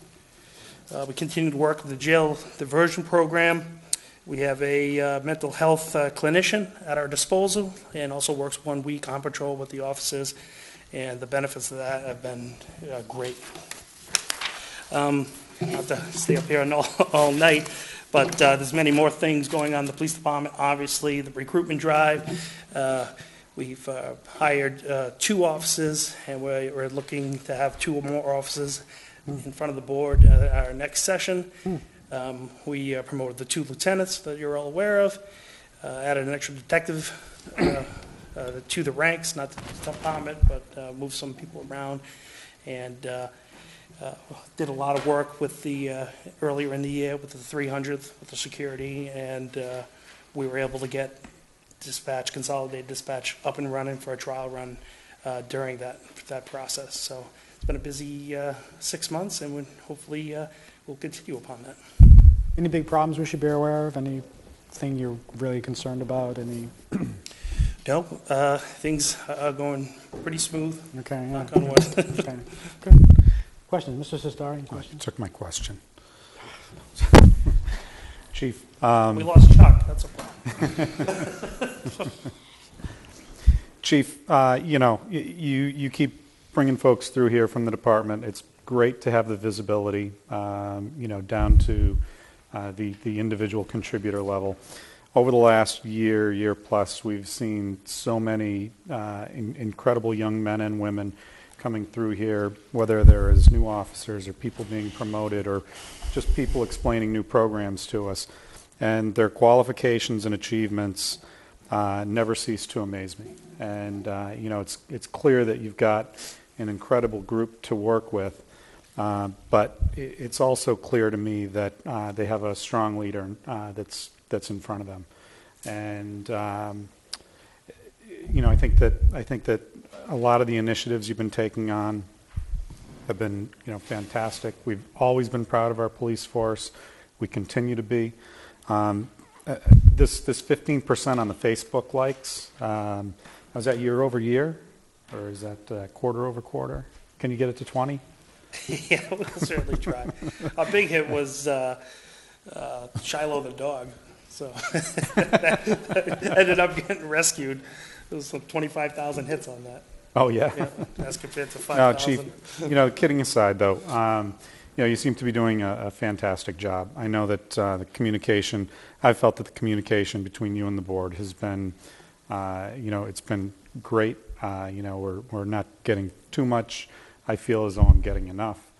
Uh, We continue to work with the jail diversion program. We have a uh, mental health uh, clinician at our disposal and also works one week on patrol with the officers, and the benefits of that have been uh, great. Um, Not to stay up here all, all night, but uh, there's many more things going on in the police department. Obviously, the recruitment drive. Uh, We've uh, hired uh, two officers, and we're we're looking to have two or more officers in front of the board at our next session. Um, We uh, promoted the two lieutenants that you're all aware of, uh, added an extra detective uh, to the ranks, not the department, but uh, some people around, and uh, uh, did a lot of work with the, uh, earlier in the year with the 300th, with the security, and uh, we were able to get dispatch, consolidated dispatch up and running for a trial run uh, during that, that process. So it's been a busy uh, six months, and we hopefully uh, we'll continue upon that. Any big problems we should be aware of? Anything you're really concerned about? Any, No, uh, things are going pretty smooth. okay, yeah. Knock on wood. Okay, good. Questions, Mr. Cestari, any You questions? took my question. Chief, um, We lost Chuck, that's a problem. Chief, uh, you know, y- you, you keep bringing folks through here from the department. It's great to have the visibility, um, you know, down to uh, the, the individual contributor level. Over the last year, year plus, we've seen so many uh, in- incredible young men and women coming through here, whether they're as new officers or people being promoted or just people explaining new programs to us. And their qualifications and achievements uh, never cease to amaze me. And, uh, you know, it's, it's clear that you've got an incredible group to work with, uh, but it's also clear to me that uh, they have a strong leader uh, that's, that's in front of them. And, um, you know, I think that, I think that a lot of the initiatives you've been taking on have been, you know, fantastic. We've always been proud of our police force. We continue to be. Um, uh, This, this 15% on the Facebook likes, um, that year over year? Or is that uh, quarter over quarter? Can you get it to 20? Yeah, we'll certainly try. Our big hit was uh, uh, Shiloh the dog. So ended up getting rescued. There was like 25,000 hits on that. Oh, yeah? Yeah, As compared to No, 5,000. Chief, you know, kidding aside, though, um, you know, you seem to be doing a, a fantastic job. I know that uh, the communication, I've felt that the communication between you and the board has been, uh, you know, it's been great. Uh, You know, we're, we're not getting too much. I feel as though I'm getting enough.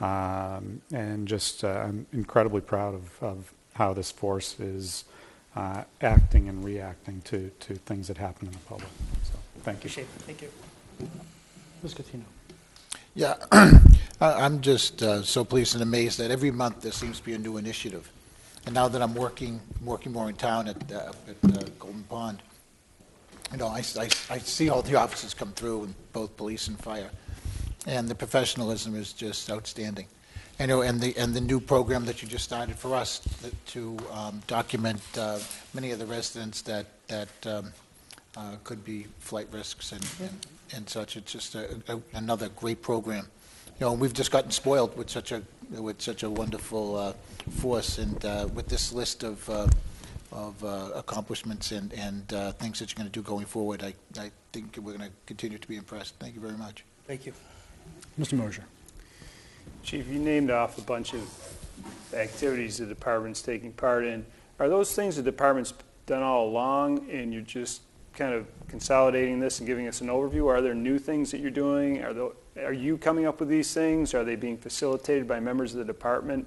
Um, And just, uh, I'm incredibly proud of, of how this force is uh, acting and reacting to, to things that happen in the public. So, thank you. Appreciate it. Thank you. Ms. Catino. Yeah, I- I'm just uh, so pleased and amazed that every month there seems to be a new initiative. And now that I'm working, working more in town at, uh, at uh, Golden Pond, you know, I, I, I see all the officers come through, in both police and fire, and the professionalism is just outstanding. I know, and the, and the new program that you just started for us that- to um, document uh, many of the residents that, that um, uh, could be flight risks and, and- and such, it's just a, a- another great program. You know, we've just gotten spoiled with such a, with such a wonderful uh, force, and uh, with this list of, uh, of uh, accomplishments and, and uh, things that you're going to do going forward, I, I think we're going to continue to be impressed. Thank you very much. Thank you. Mr. Mosier. Chief, you named off a bunch of activities the department's taking part in. Are those things the department's done all along, and you're just kind of consolidating this and giving us an overview? Are there new things that you're doing? Are, tho- are you coming up with these things? Are they being facilitated by members of the department?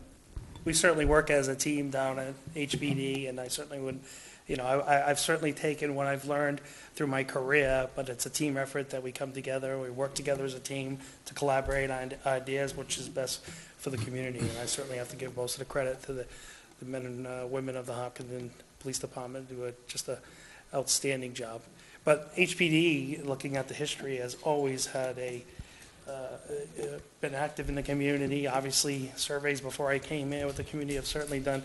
we certainly work as a team down at HPD, and I certainly would, you know, I, I've certainly taken what I've learned through my career, but it's a team effort that we come together, we work together as a team to collaborate on ideas, which is best for the community, and I certainly have to give most of the credit to the, the men and uh, women of the Hopkinton Police Department, who do a, just a outstanding job. But HPD, looking at the history, has always had a, uh, uh, been active in the community. Obviously, surveys before I came in with the community have certainly done,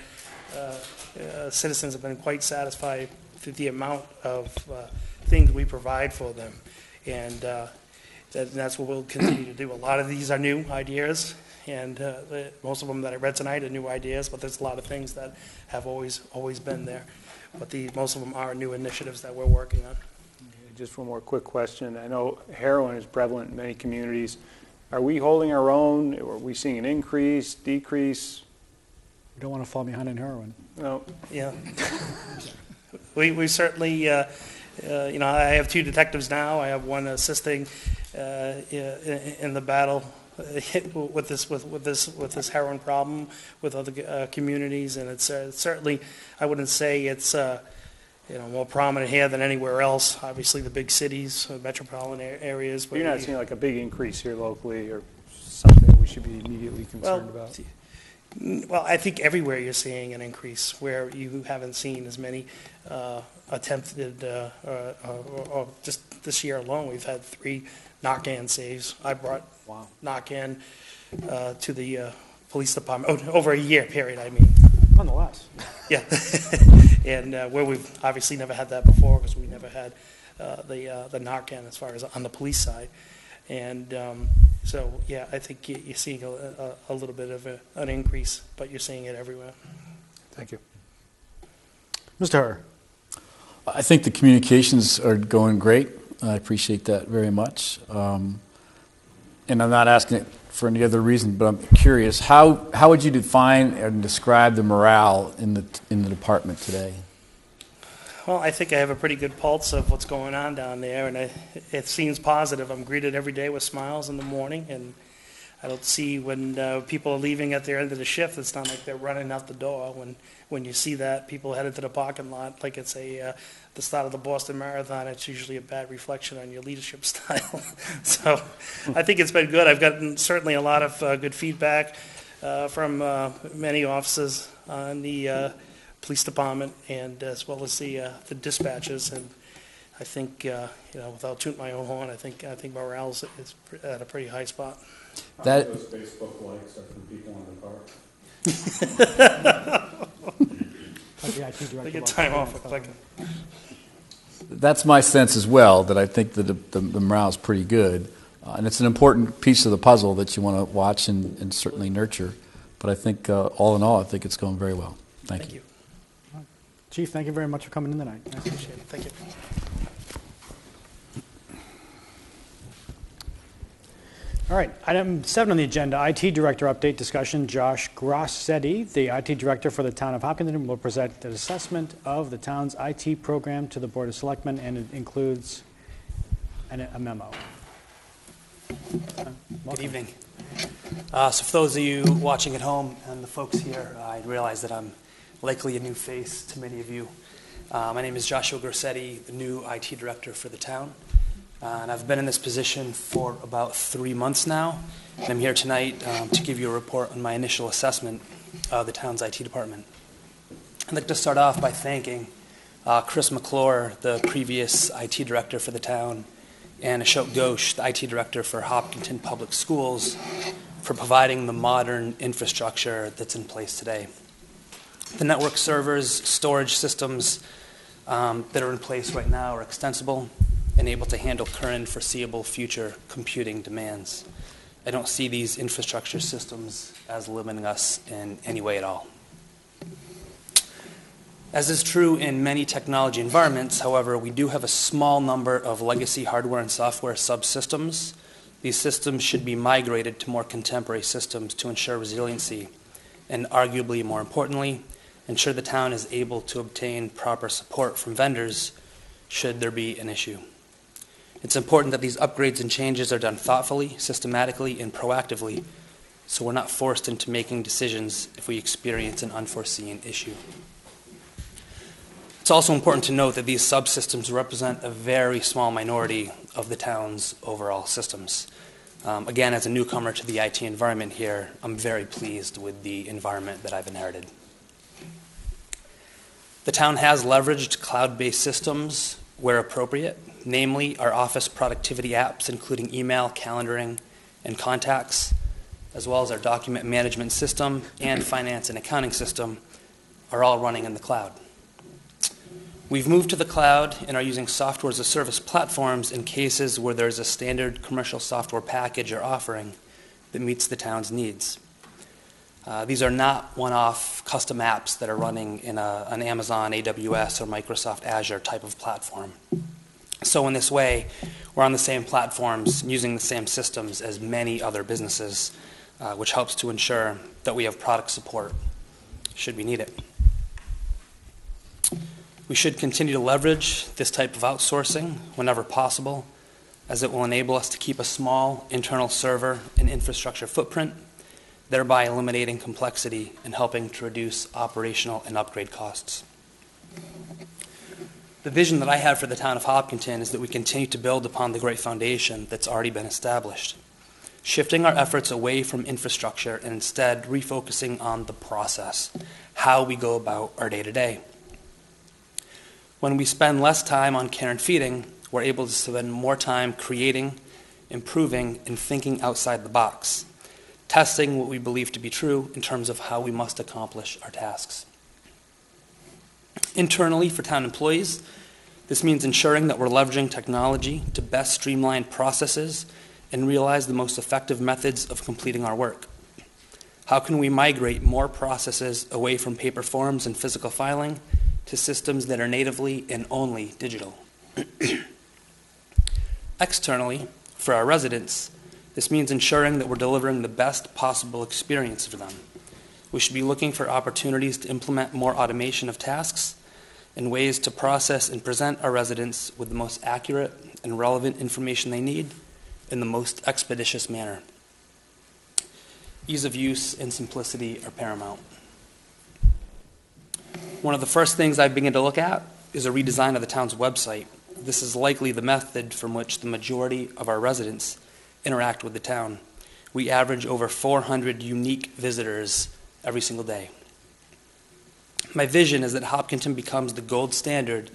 uh, uh, citizens have been quite satisfied with the amount of uh, things we provide for them. And uh, that- that's what we'll continue to do. A lot of these are new ideas, and uh, the- most of them that I read tonight are new ideas, but there's a lot of things that have always, always been there. But the, most of them are new initiatives that we're working on. Just one more quick question. I know heroin is prevalent in many communities. Are we holding our own? Are we seeing an increase, decrease? We don't want to fall behind on heroin. No. Yeah. We, we certainly, uh, uh, you know, I have two detectives now. I have one assisting uh, in in the battle uh, with this, with with this, with this heroin problem with other uh, communities, and it's uh, certainly, I wouldn't say it's, uh, you know, more prominent here than anywhere else. Obviously, the big cities, uh, metropolitan areas. but You're not we- seeing like a big increase here locally or something we should be immediately concerned Well, about? Well, I think everywhere you're seeing an increase, where you haven't seen as many uh, attempted, uh, uh, or or just this year alone, we've had three Narcan saves. I brought Narcan uh, to the uh, police department, oh, over a year period, I mean. Nonetheless. Yeah. And uh, where we've obviously never had that before, because we never had uh, the, uh, the Narcan as far as on the police side. And um, so, yeah, I think you- you're seeing a, a- a little bit of a- an increase, but you're seeing it everywhere. Thank you. Mr. Herr. I think the communications are going great. I appreciate that very much. Um, and I'm not asking it for any other reason, but I'm curious how, how would you define and describe the morale in the, in the department today? Well, I think I have a pretty good pulse of what's going on down there, and I, it seems positive. I'm greeted every day with smiles in the morning, and I don't see when uh, people are leaving at their end of the shift, it's not like they're running out the door. When, when you see that, people headed to the parking lot like it's a, uh, the start of the Boston Marathon, it's usually a bad reflection on your leadership style. so I think it's been good. I've gotten certainly a lot of uh, good feedback uh, from uh, many officers on the uh, police department and as well as the, uh, the dispatches. And I think, uh, you know, without tooting my own horn, I think, I think morale is is at a pretty high spot. That- Those Facebook likes are from people in the park. They get time off quick. That's my sense as well, that I think that the, the, the morale's pretty good. Uh, and it's an important piece of the puzzle that you want to watch and, and certainly nurture. But I think, uh, all in all, I think it's going very well. Thank, you. Chief, thank you very much for coming in tonight. I appreciate it. Thank you. All right, item seven on the agenda, IT Director update discussion. Josh Grossetti, the IT Director for the Town of Hopkinton, will present an assessment of the town's IT program to the Board of Selectmen, and it includes an- a memo. Good evening. Uh, So for those of you watching at home and the folks here, I realize that I'm likely a new face to many of you. Uh, My name is Joshua Grossetti, the new IT Director for the town. Uh, And I've been in this position for about three months now. And I'm here tonight um, to give you a report on my initial assessment of the town's IT department. I'd like to start off by thanking uh, Chris McClure, the previous IT Director for the town, and Ashok Ghosh, the IT Director for Hopkinton Public Schools, for providing the modern infrastructure that's in place today. The network servers, storage systems um, that are in place right now are extensible and able to handle current foreseeable future computing demands. I don't see these infrastructure systems as limiting us in any way at all. As is true in many technology environments, however, we do have a small number of legacy hardware and software subsystems. These systems should be migrated to more contemporary systems to ensure resiliency, and arguably more importantly, ensure the town is able to obtain proper support from vendors should there be an issue. It's important that these upgrades and changes are done thoughtfully, systematically, and proactively, so we're not forced into making decisions if we experience an unforeseen issue. It's also important to note that these subsystems represent a very small minority of the town's overall systems. Um, again, as a newcomer to the IT environment here, I'm very pleased with the environment that I've inherited. The town has leveraged cloud based systems where appropriate, namely our office productivity apps, including email, calendaring, and contacts, as well as our document management system and finance and accounting system, are all running in the cloud. We've moved to the cloud and are using software as a service platforms in cases where there's a standard commercial software package or offering that meets the town's needs. Uh, these are not one off custom apps that are running in a, an Amazon, AWS, or Microsoft Azure type of platform. So, in this way, we're on the same platforms using the same systems as many other businesses, uh, which helps to ensure that we have product support should we need it. We should continue to leverage this type of outsourcing whenever possible, as it will enable us to keep a small internal server and infrastructure footprint, thereby eliminating complexity and helping to reduce operational and upgrade costs. The vision that I have for the town of Hopkinton is that we continue to build upon the great foundation that's already been established, shifting our efforts away from infrastructure and instead refocusing on the process, how we go about our day to day. When we spend less time on care and feeding, we're able to spend more time creating, improving, and thinking outside the box, testing what we believe to be true in terms of how we must accomplish our tasks. Internally, for town employees, this means ensuring that we're leveraging technology to best streamline processes and realize the most effective methods of completing our work. How can we migrate more processes away from paper forms and physical filing to systems that are natively and only digital. Externally, for our residents, this means ensuring that we're delivering the best possible experience for them. We should be looking for opportunities to implement more automation of tasks and ways to process and present our residents with the most accurate and relevant information they need in the most expeditious manner. Ease of use and simplicity are paramount. One of the first things I begin to look at is a redesign of the town's website. This is likely the method from which the majority of our residents interact with the town. We average over 400 unique visitors every single day. My vision is that Hopkinton becomes the gold standard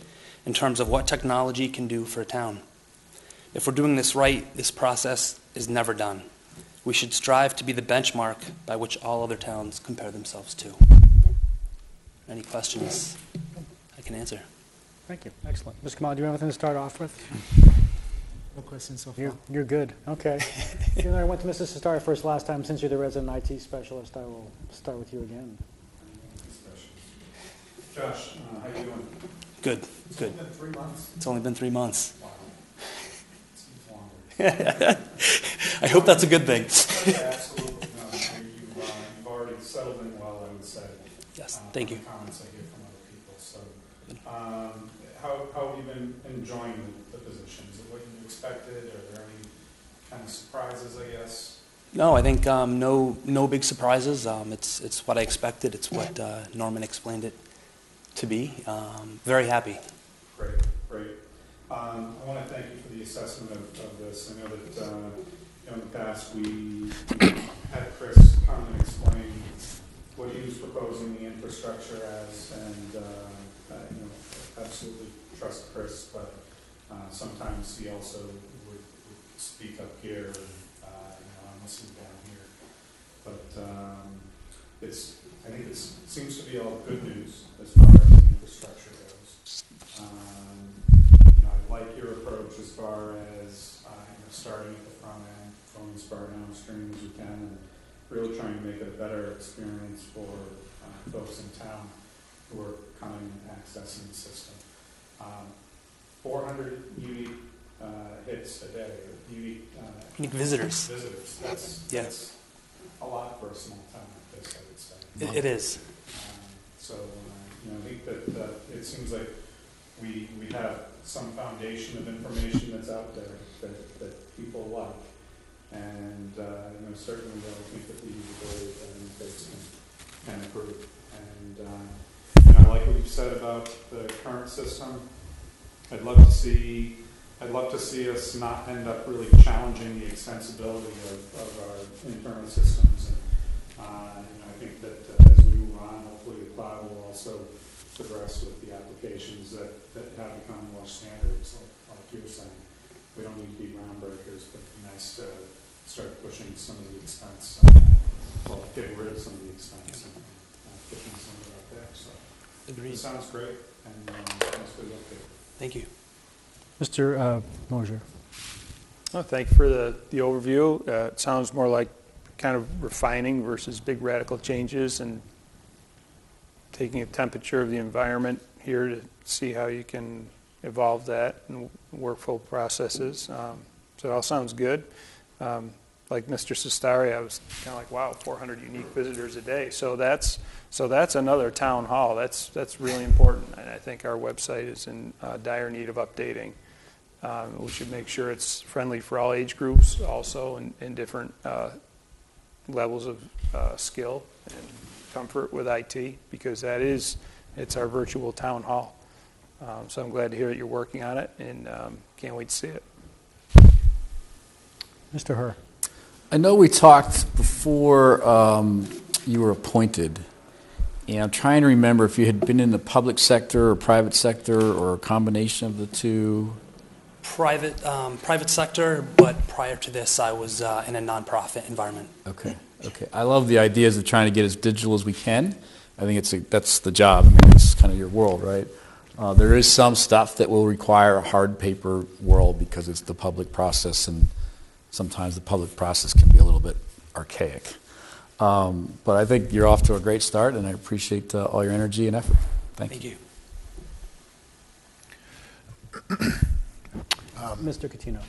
in terms of what technology can do for a town. If we're doing this right, this process is never done. We should strive to be the benchmark by which all other towns compare themselves to. Any questions I can answer? Thank you. Excellent. Mr. Khumalo, do you have anything to start off with? No questions so far. You're, you're good. Okay. Even though I went to Mrs. Cestari first last time, since you're the resident IT specialist, I will start with you again. Josh, uh, how are you doing? Good, It's good. been three months? It's only been three months. Seems longer. I hope that's a good thing. Absolutely. No, you've, uh, you've already settled in well, I would say. Yes, uh, thank you. Comments I hear from other people, so. um, How, how have you been enjoying the the position? Is it what you expected? Are there any kind of surprises, I guess? No, I think um, no, no big surprises. Um, it's, it's what I expected. It's what uh, Norman explained it to be. Um, very happy. Great, great. Um, I want to thank you for the assessment of, of this. I know that, uh, you know, in the past, we had Chris come and explain what he was proposing the infrastructure as, and, uh, uh, you know, absolutely trust Chris, but, uh, sometimes he also would, would speak up here, and, uh, you know, I'm listening down here. But, um, it's, I think it's, seems to be all good news as far as the infrastructure goes. Um, you know, I like your approach as far as, uh, you know, starting at the front end, going as far downstream as you can, and really trying to make it a better experience for, uh, folks in town who are coming and accessing the system. Um, four hundred unique, uh, hits a day, or unique, uh. Unique visitors. Visitors, that's, Yeah. that's a lot for a small town like this, I would say. It, it is. Um, So, uh, you know, I think that, that it seems like we, we have some foundation of information that's out there that, that people like. And, uh, you know, certainly I think that the usability that interface can, can improve. And, uh, you know, I like what you've said about the current system. I'd love to see, I'd love to see us not end up really challenging the extensibility of, of our internal systems. And, uh, know, I think that uh, as we move on, hopefully the cloud will also progress with the applications that, that have become more standards, so like you were saying. We don't need to be groundbreakers, but it'd be nice to start pushing some of the expense, uh, well, getting rid of some of the expense and uh, pushing some of it out there, so. Agreed. It sounds great, and um, thanks for the update. Thank you. Mr. uh, Mosier. Oh, thank you for the, the overview. Uh, It sounds more like kind of refining versus big radical changes and taking a temperature of the environment here to see how you can evolve that and workflow processes. Um, So it all sounds good. Um, Like Mr. Cestari, I was kind of like, wow, 400 unique visitors a day. So that's, so that's another town hall. That's, that's really important. And I think our website is in uh, dire need of updating. Um, We should make sure it's friendly for all age groups also and, and different uh, levels of uh, skill and comfort with IT because that is, it's our virtual town hall. Um, So I'm glad to hear that you're working on it and um, can't wait to see it. Mr. Herr. I know we talked before um, you were appointed, and I'm trying to remember if you had been in the public sector or private sector or a combination of the two. Private, um, private sector, but prior to this, I was uh, in a nonprofit environment. Okay, okay. I love the ideas of trying to get as digital as we can. I think it's a, that's the job. I mean, it's kind of your world, right? Uh, there is some stuff that will require a hard paper world because it's the public process, and sometimes the public process can be a little bit archaic. Um, but I think you're off to a great start, and I appreciate uh, all your energy and effort. Thank, Thank you. Mr. Catino.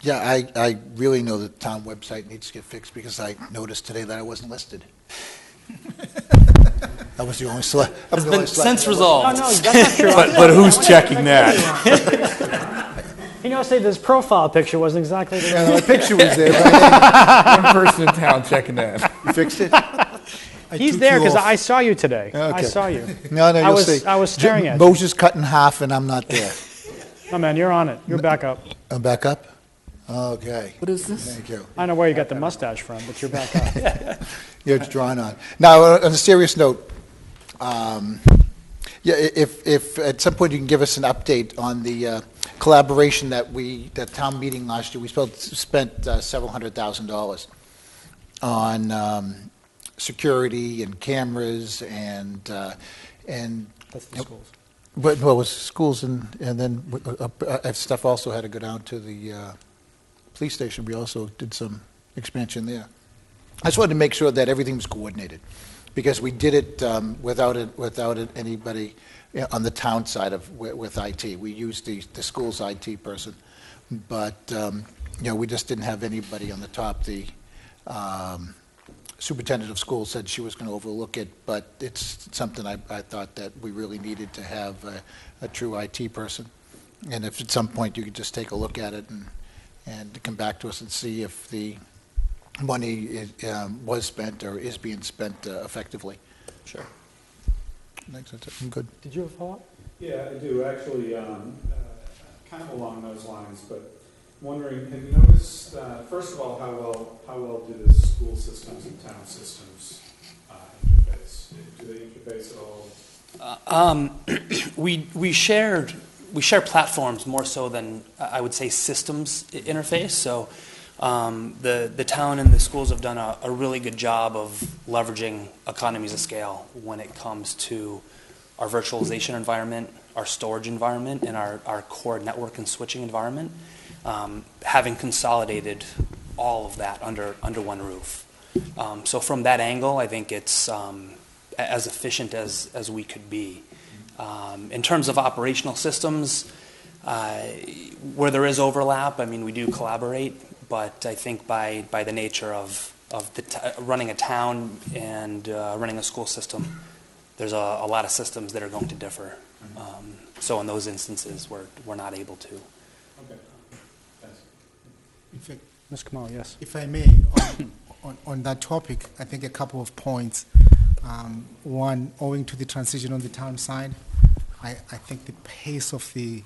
Yeah, I, I really know the town website needs to get fixed because I noticed today that I wasn't listed. That was the only select. I was been only since resolved. No, no, that's not true. But, but who's checking that? You know, say this profile picture wasn't exactly the Yeah, my picture was there, but I One person in town checking that. you fixed it? I He's took there you because off. I saw you today. I Okay. saw you. No, no, I you'll was- see. I was staring at you. Moses cut in half and I'm not there. Oh, man, you're on it. You're back up. I'm back up? Okay. What is this? Thank you. I don't know where you got the mustache from, but you're back up. Yeah, it's drawn on. Now, on a serious note, um, yeah, if, if at some point you can give us an update on the uh, collaboration that we, that town meeting last year, we spent, spent uh, several hundred thousand dollars on um, security and cameras and, uh, and. That's the schools. But, well, it was schools and, and then uh, uh, stuff also had to go down to the uh, police station. We also did some expansion there. I just wanted to make sure that everything was coordinated. Because we did it um, without it, without it anybody know, on the town side of, with, with IT. We used the, the school's IT person, but, um, you know, we just didn't have anybody on the top. The um, superintendent of schools said she was going to overlook it, but it's something I, I thought that we really needed to have a, a true IT person. And if at some point you could just take a look at it and, and come back to us and see if the money is, um, was spent or is being spent uh, effectively. Sure. Thanks, that's it. I'm good. Did you have a follow-up? Yeah, I do, actually, um, uh, kind of along those lines, but wondering, have you noticed, uh, first of all, how well, how well do the school systems and town systems uh, interface? Do they interface at all? Uh, um, we we shared we share platforms more so than uh, I would say systems interface. So um, the the town and the schools have done a, a really good job of leveraging economies of scale when it comes to our virtualization environment, our storage environment, and our, our core network and switching environment. Um, having consolidated all of that under under one roof. Um, so from that angle, I think it's um, as efficient as, as we could be. Um, in terms of operational systems, uh, where there is overlap, I mean, we do collaborate, but I think by, by the nature of, of the t- running a town and uh, running a school system, there's a, a lot of systems that are going to differ. Um, so in those instances, we're, we're not able to. Okay, thanks. Ms. Khumalo, yes. If I may, on, on, on that topic, I think a couple of points. Um, one, owing to the transition on the town side, I, I think the pace of the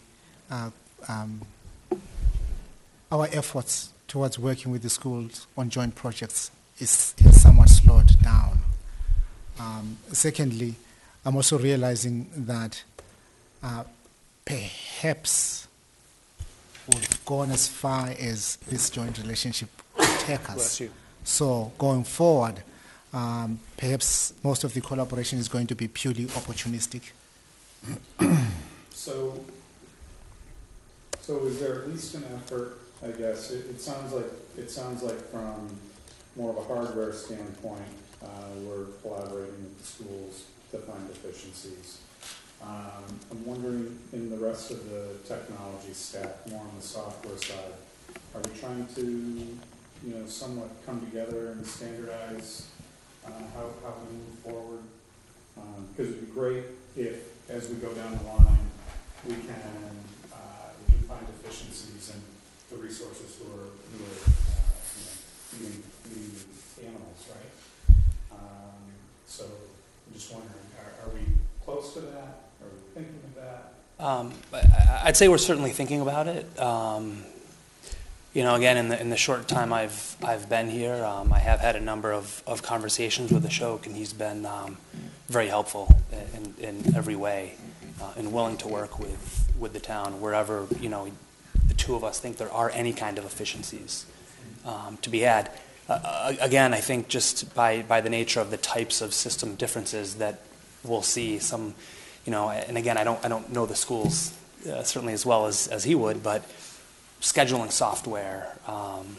uh, um, our efforts towards working with the schools on joint projects is, is somewhat slowed down. Um, secondly, I'm also realizing that uh, perhaps we've gone as far as this joint relationship could take us. So going forward, um, perhaps most of the collaboration is going to be purely opportunistic. So, so is there at least an effort, I guess, it, it sounds like, it sounds like from more of a hardware standpoint, uh, we're collaborating with the schools to find efficiencies. Um, I'm wondering, in the rest of the technology stack, more on the software side, are we trying to, you know, somewhat come together and standardize, uh, how, how we move forward? Um, because it'd be great if, as we go down the line, we can, uh, we can find efficiencies in the resources for who uh, you know, the animals, right? Um, so I'm just wondering, are, are we close to that? Are we thinking of that? Um, I- I'd say we're certainly thinking about it. Um, you know, again, in the in the short time I've I've been here, um, I have had a number of, of conversations with Ashok, and he's been um, very helpful in, in every way, uh, and willing to work with with the town wherever you know two of us think there are any kind of efficiencies um, to be had. Uh, uh, again, I think just by by the nature of the types of system differences that we'll see some you know, and again, I don't, I don't know the schools uh, certainly as well as, as he would, but scheduling software, um,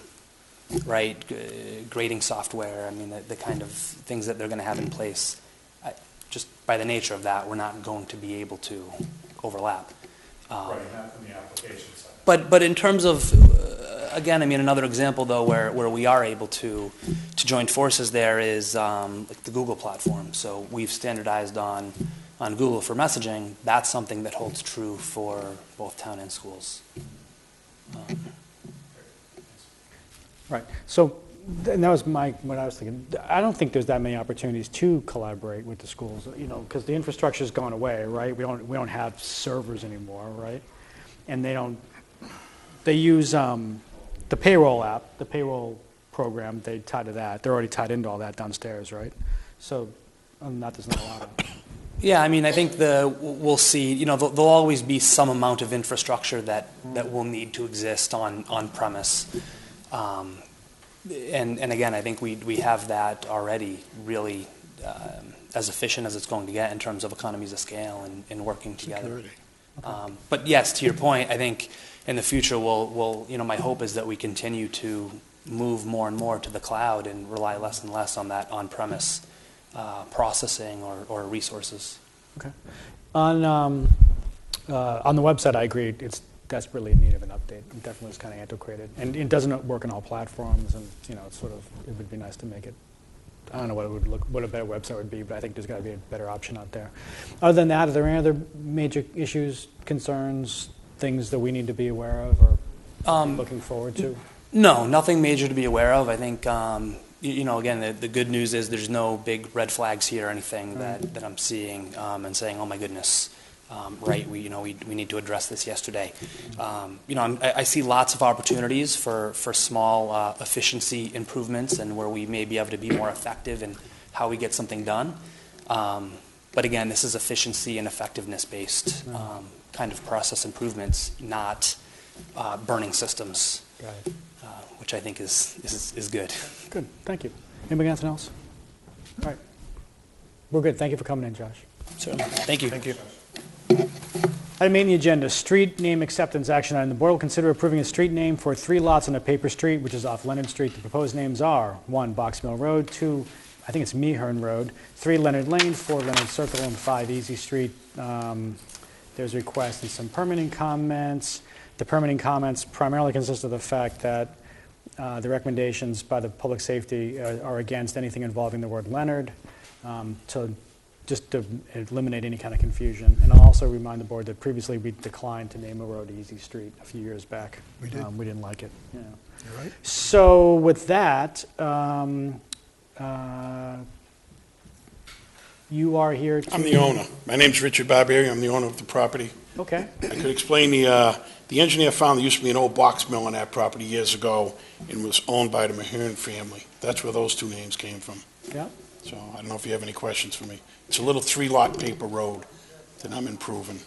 right, g- grading software, I mean, the, the kind of things that they're going to have in place, I, just by the nature of that, we're not going to be able to overlap. Um, Right, not from the application side. But, but in terms of, uh, again, I mean, another example though where, where we are able to, to join forces there is um, like the Google platform. So we've standardized on, on Google for messaging. That's something that holds true for both town and schools. Um, Right. So, and that was my, what I was thinking. I don't think there's that many opportunities to collaborate with the schools, you know, because the infrastructure's gone away, right? We don't, we don't have servers anymore, right? And they don't, they use um, the payroll app, the payroll program, they tie to that. They're already tied into all that downstairs, right? So, um, not, there's not a lot of. Yeah, I mean, I think the, we'll see, you know, there'll, there'll always be some amount of infrastructure that, that will need to exist on, on premise. Um, and, and again, I think we, we have that already really um, as efficient as it's going to get in terms of economies of scale and, and working together. Um, but yes, to your point, I think in the future, we'll, we'll, you know, my hope is that we continue to move more and more to the cloud and rely less and less on that on-premise uh, processing or, or resources. Okay. On, um, uh, on the website, I agree, it's desperately in need of an update. It definitely is kind of antiquated. And it doesn't work on all platforms, and, you know, it's sort of, it would be nice to make it, I don't know what it would look, what a better website would be, but I think there's got to be a better option out there. Other than that, are there any other major issues, concerns, things that we need to be aware of or Um, looking forward to? No, nothing major to be aware of. I think, um, you, you know, again, the, the good news is there's no big red flags here or anything that, that I'm seeing um, and saying, oh my goodness, um, right, we, you know, we, we need to address this yesterday. Um, you know, I'm, I, I see lots of opportunities for, for small uh, efficiency improvements and where we may be able to be more effective in how we get something done. Um, but again, this is efficiency and effectiveness based um, kind of process improvements, not uh, burning systems Got it. uh, which I think is, is, is good. Good, thank you. Anybody else else? All right. We're good. Thank you for coming in, Josh. Certainly. Thank you. Thank you. Item eight on the agenda, street name acceptance action item. The board will consider approving a street name for three lots on a paper street, which is off Leonard Street. The proposed names are, one, Box Mill Road, two, I think it's Mehern Road, three, Leonard Lane, four, Leonard Circle, and five, Easy Street. Um, There's requests and some permitting comments. The permitting comments primarily consist of the fact that uh, the recommendations by the public safety uh, are against anything involving the word Leonard, um, to just to eliminate any kind of confusion. And I'll also remind the board that previously we declined to name a road Easy Street a few years back. We did. Um, We didn't like it, yeah. You're right. So with that, um, uh, you are here to... I'm the owner. My name's Richard Barbieri. I'm the owner of the property. Okay. I could explain the, uh, the engineer found there used to be an old box mill on that property years ago and was owned by the Mahern family. That's where those two names came from. Yeah. So I don't know if you have any questions for me. It's a little three-lot paper road that I'm improving.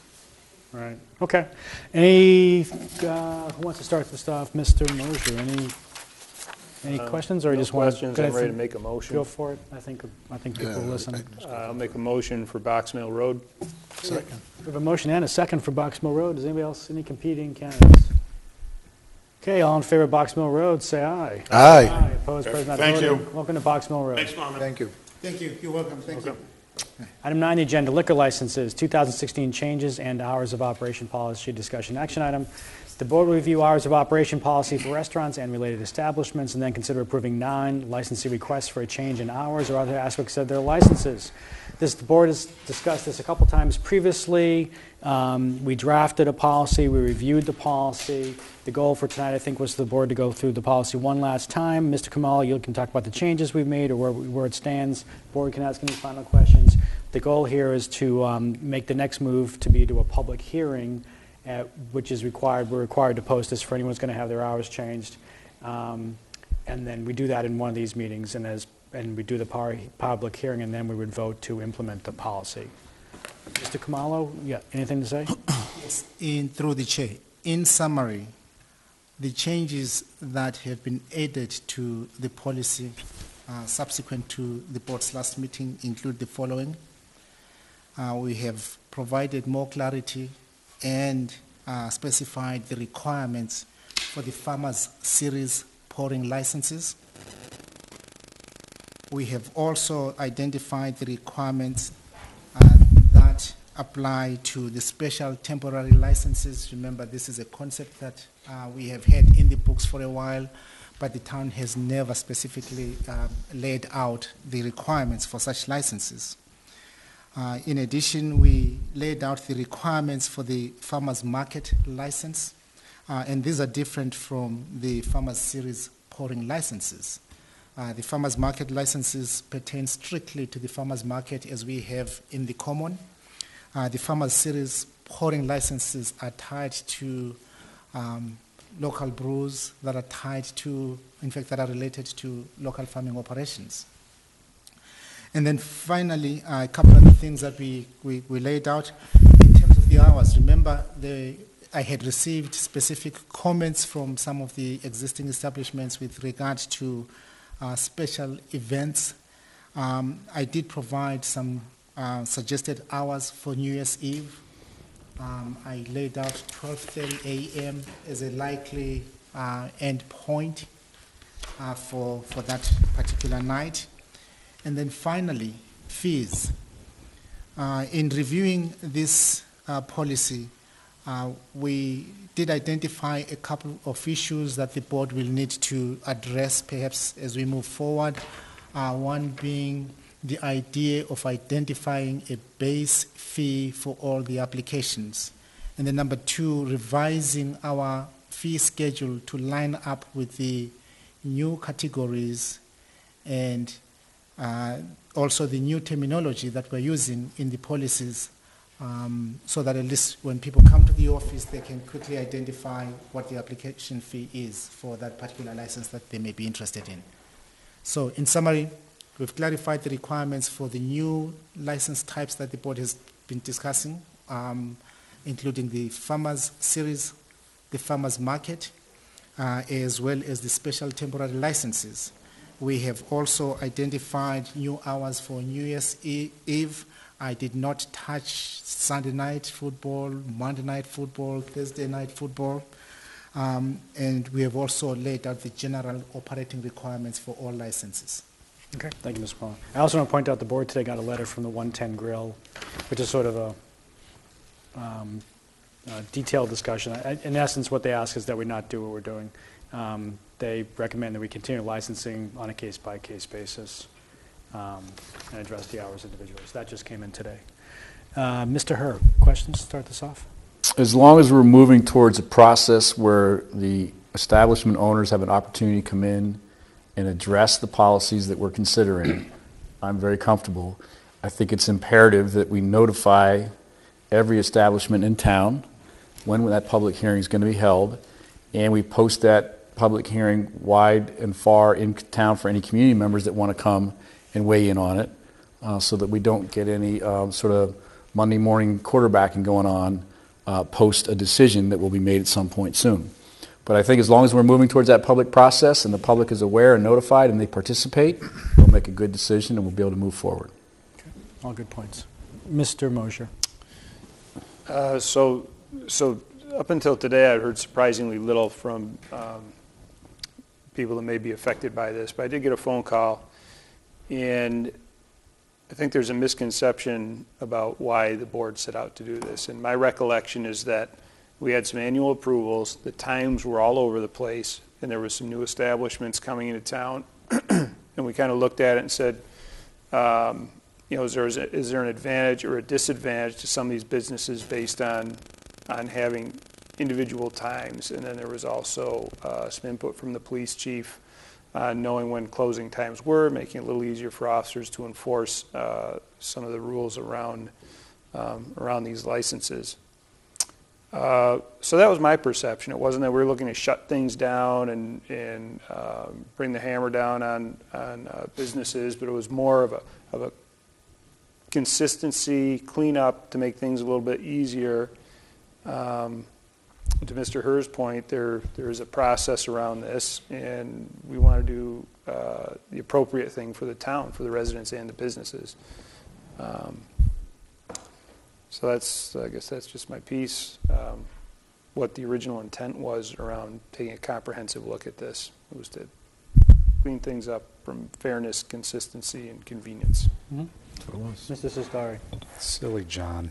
Right, okay. Any, uh, who wants to start this off? Mr. Mosier, any, any Uh, questions, or you no just want to... questions. I'm ready to make a motion. Go for it. I think, I think people will listen. Uh, I'll make a motion for Box Mill Road. Second. We have a motion and a second for Box Mill Road. Does anybody else, any competing candidates? Okay, all in favor of Box Mill Road, say aye. Aye. Opposed, present not Thank voting. you. Welcome to Box Mill Road. Thanks, Norman. Thank you. Thank you, you're welcome, thank you. Item nine, the agenda, liquor licenses, 2016 changes and hours of operation policy discussion action item. The board will review hours of operation policy for restaurants and related establishments, and then consider approving nine licensee requests for a change in hours or other aspects of their licenses. This, the board has discussed this a couple times previously. Um, We drafted a policy, we reviewed the policy. The goal for tonight, I think, was for the board to go through the policy one last time. Mr. Khumalo, you can talk about the changes we've made or where, where it stands. Board can ask any final questions. The goal here is to um, make the next move to be to a public hearing, uh, which is required, we're required to post this for anyone who's going to have their hours changed. Um, And then we do that in one of these meetings, and as, and we do the public hearing, and then we would vote to implement the policy. Mr. Khumalo, yeah, anything to say? In, through the chair, in summary, the changes that have been added to the policy uh, subsequent to the board's last meeting include the following. Uh, We have provided more clarity and uh, specified the requirements for the farmers series pouring licenses. We have also identified the requirements uh, that apply to the special temporary licenses. Remember, this is a concept that uh, we have had in the books for a while, but the town has never specifically uh, laid out the requirements for such licenses. Uh, in addition, we laid out the requirements for the farmers market license, uh, and these are different from the farmers series pouring licenses. Uh, the farmers market licenses pertain strictly to the farmers market as we have in the common. Uh, the farmers series pouring licenses are tied to um, local brews that are tied to, in fact, that are related to local farming operations. And then finally, uh, a couple of the things that we, we, we laid out in terms of the hours. Remember, the, I had received specific comments from some of the existing establishments with regard to uh, special events. Um, I did provide some uh, suggested hours for New Year's Eve. Um, I laid out 12:30 a.m. as a likely uh, end point uh, for, for that particular night. And then finally, fees. Uh, In reviewing this uh, policy, uh, we did identify a couple of issues that the board will need to address perhaps as we move forward. Uh, One being the idea of identifying a base fee for all the applications. And then number two, revising our fee schedule to line up with the new categories and also the new terminology that we're using in the policies um, so that at least when people come to the office, they can quickly identify what the application fee is for that particular license that they may be interested in. So in summary, we've clarified the requirements for the new license types that the board has been discussing, um, including the farmers series, the farmers market, uh, as well as the special temporary licenses. We have also identified new hours for New Year's Eve. I did not touch Sunday night football, Monday night football, Thursday night football. Um, and we have also laid out the general operating requirements for all licenses. Okay, thank you, Mr. Palmer. I also want to point out the board today got a letter from the 110 Grill, which is sort of a um, uh, detailed discussion. In essence, what they ask is that we not do what we're doing. Um, They recommend that we continue licensing on a case-by-case basis um, and address the hours individually. So that just came in today. Uh, Mr. Herr, questions to start this off? As long as we're moving towards a process where the establishment owners have an opportunity to come in and address the policies that we're considering, I'm very comfortable. I think it's imperative that we notify every establishment in town when that public hearing is going to be held, and we post that public hearing wide and far in town for any community members that want to come and weigh in on it, uh, so that we don't get any um, sort of Monday morning quarterbacking going on uh, post a decision that will be made at some point soon. But I think as long as we're moving towards that public process and the public is aware and notified and they participate, we'll make a good decision and we'll be able to move forward. All good points. Mr. Mosier? Uh, So, so up until today, I've heard surprisingly little from um, people that may be affected by this, but I did get a phone call, and I think there's a misconception about why the board set out to do this. And my recollection is that we had some annual approvals, the times were all over the place, and there was some new establishments coming into town, and we kind of looked at it and said, um, you know, is there, is there an advantage or a disadvantage to some of these businesses based on, on having individual times? And then there was also uh, some input from the police chief, uh, knowing when closing times were, making it a little easier for officers to enforce uh, some of the rules around, um, around these licenses. Uh, so that was my perception. It wasn't that we were looking to shut things down and, and um, bring the hammer down on, on uh, businesses, but it was more of a, of a consistency, cleanup to make things a little bit easier. Um, to Mr. Herr's point, there there is a process around this, and we want to do uh, the appropriate thing for the town, for the residents and the businesses. Um, so that's, I guess that's just my piece. Um, what the original intent was around taking a comprehensive look at this was to clean things up from fairness, consistency, and convenience. What it was, Mr. Cestari? Silly John.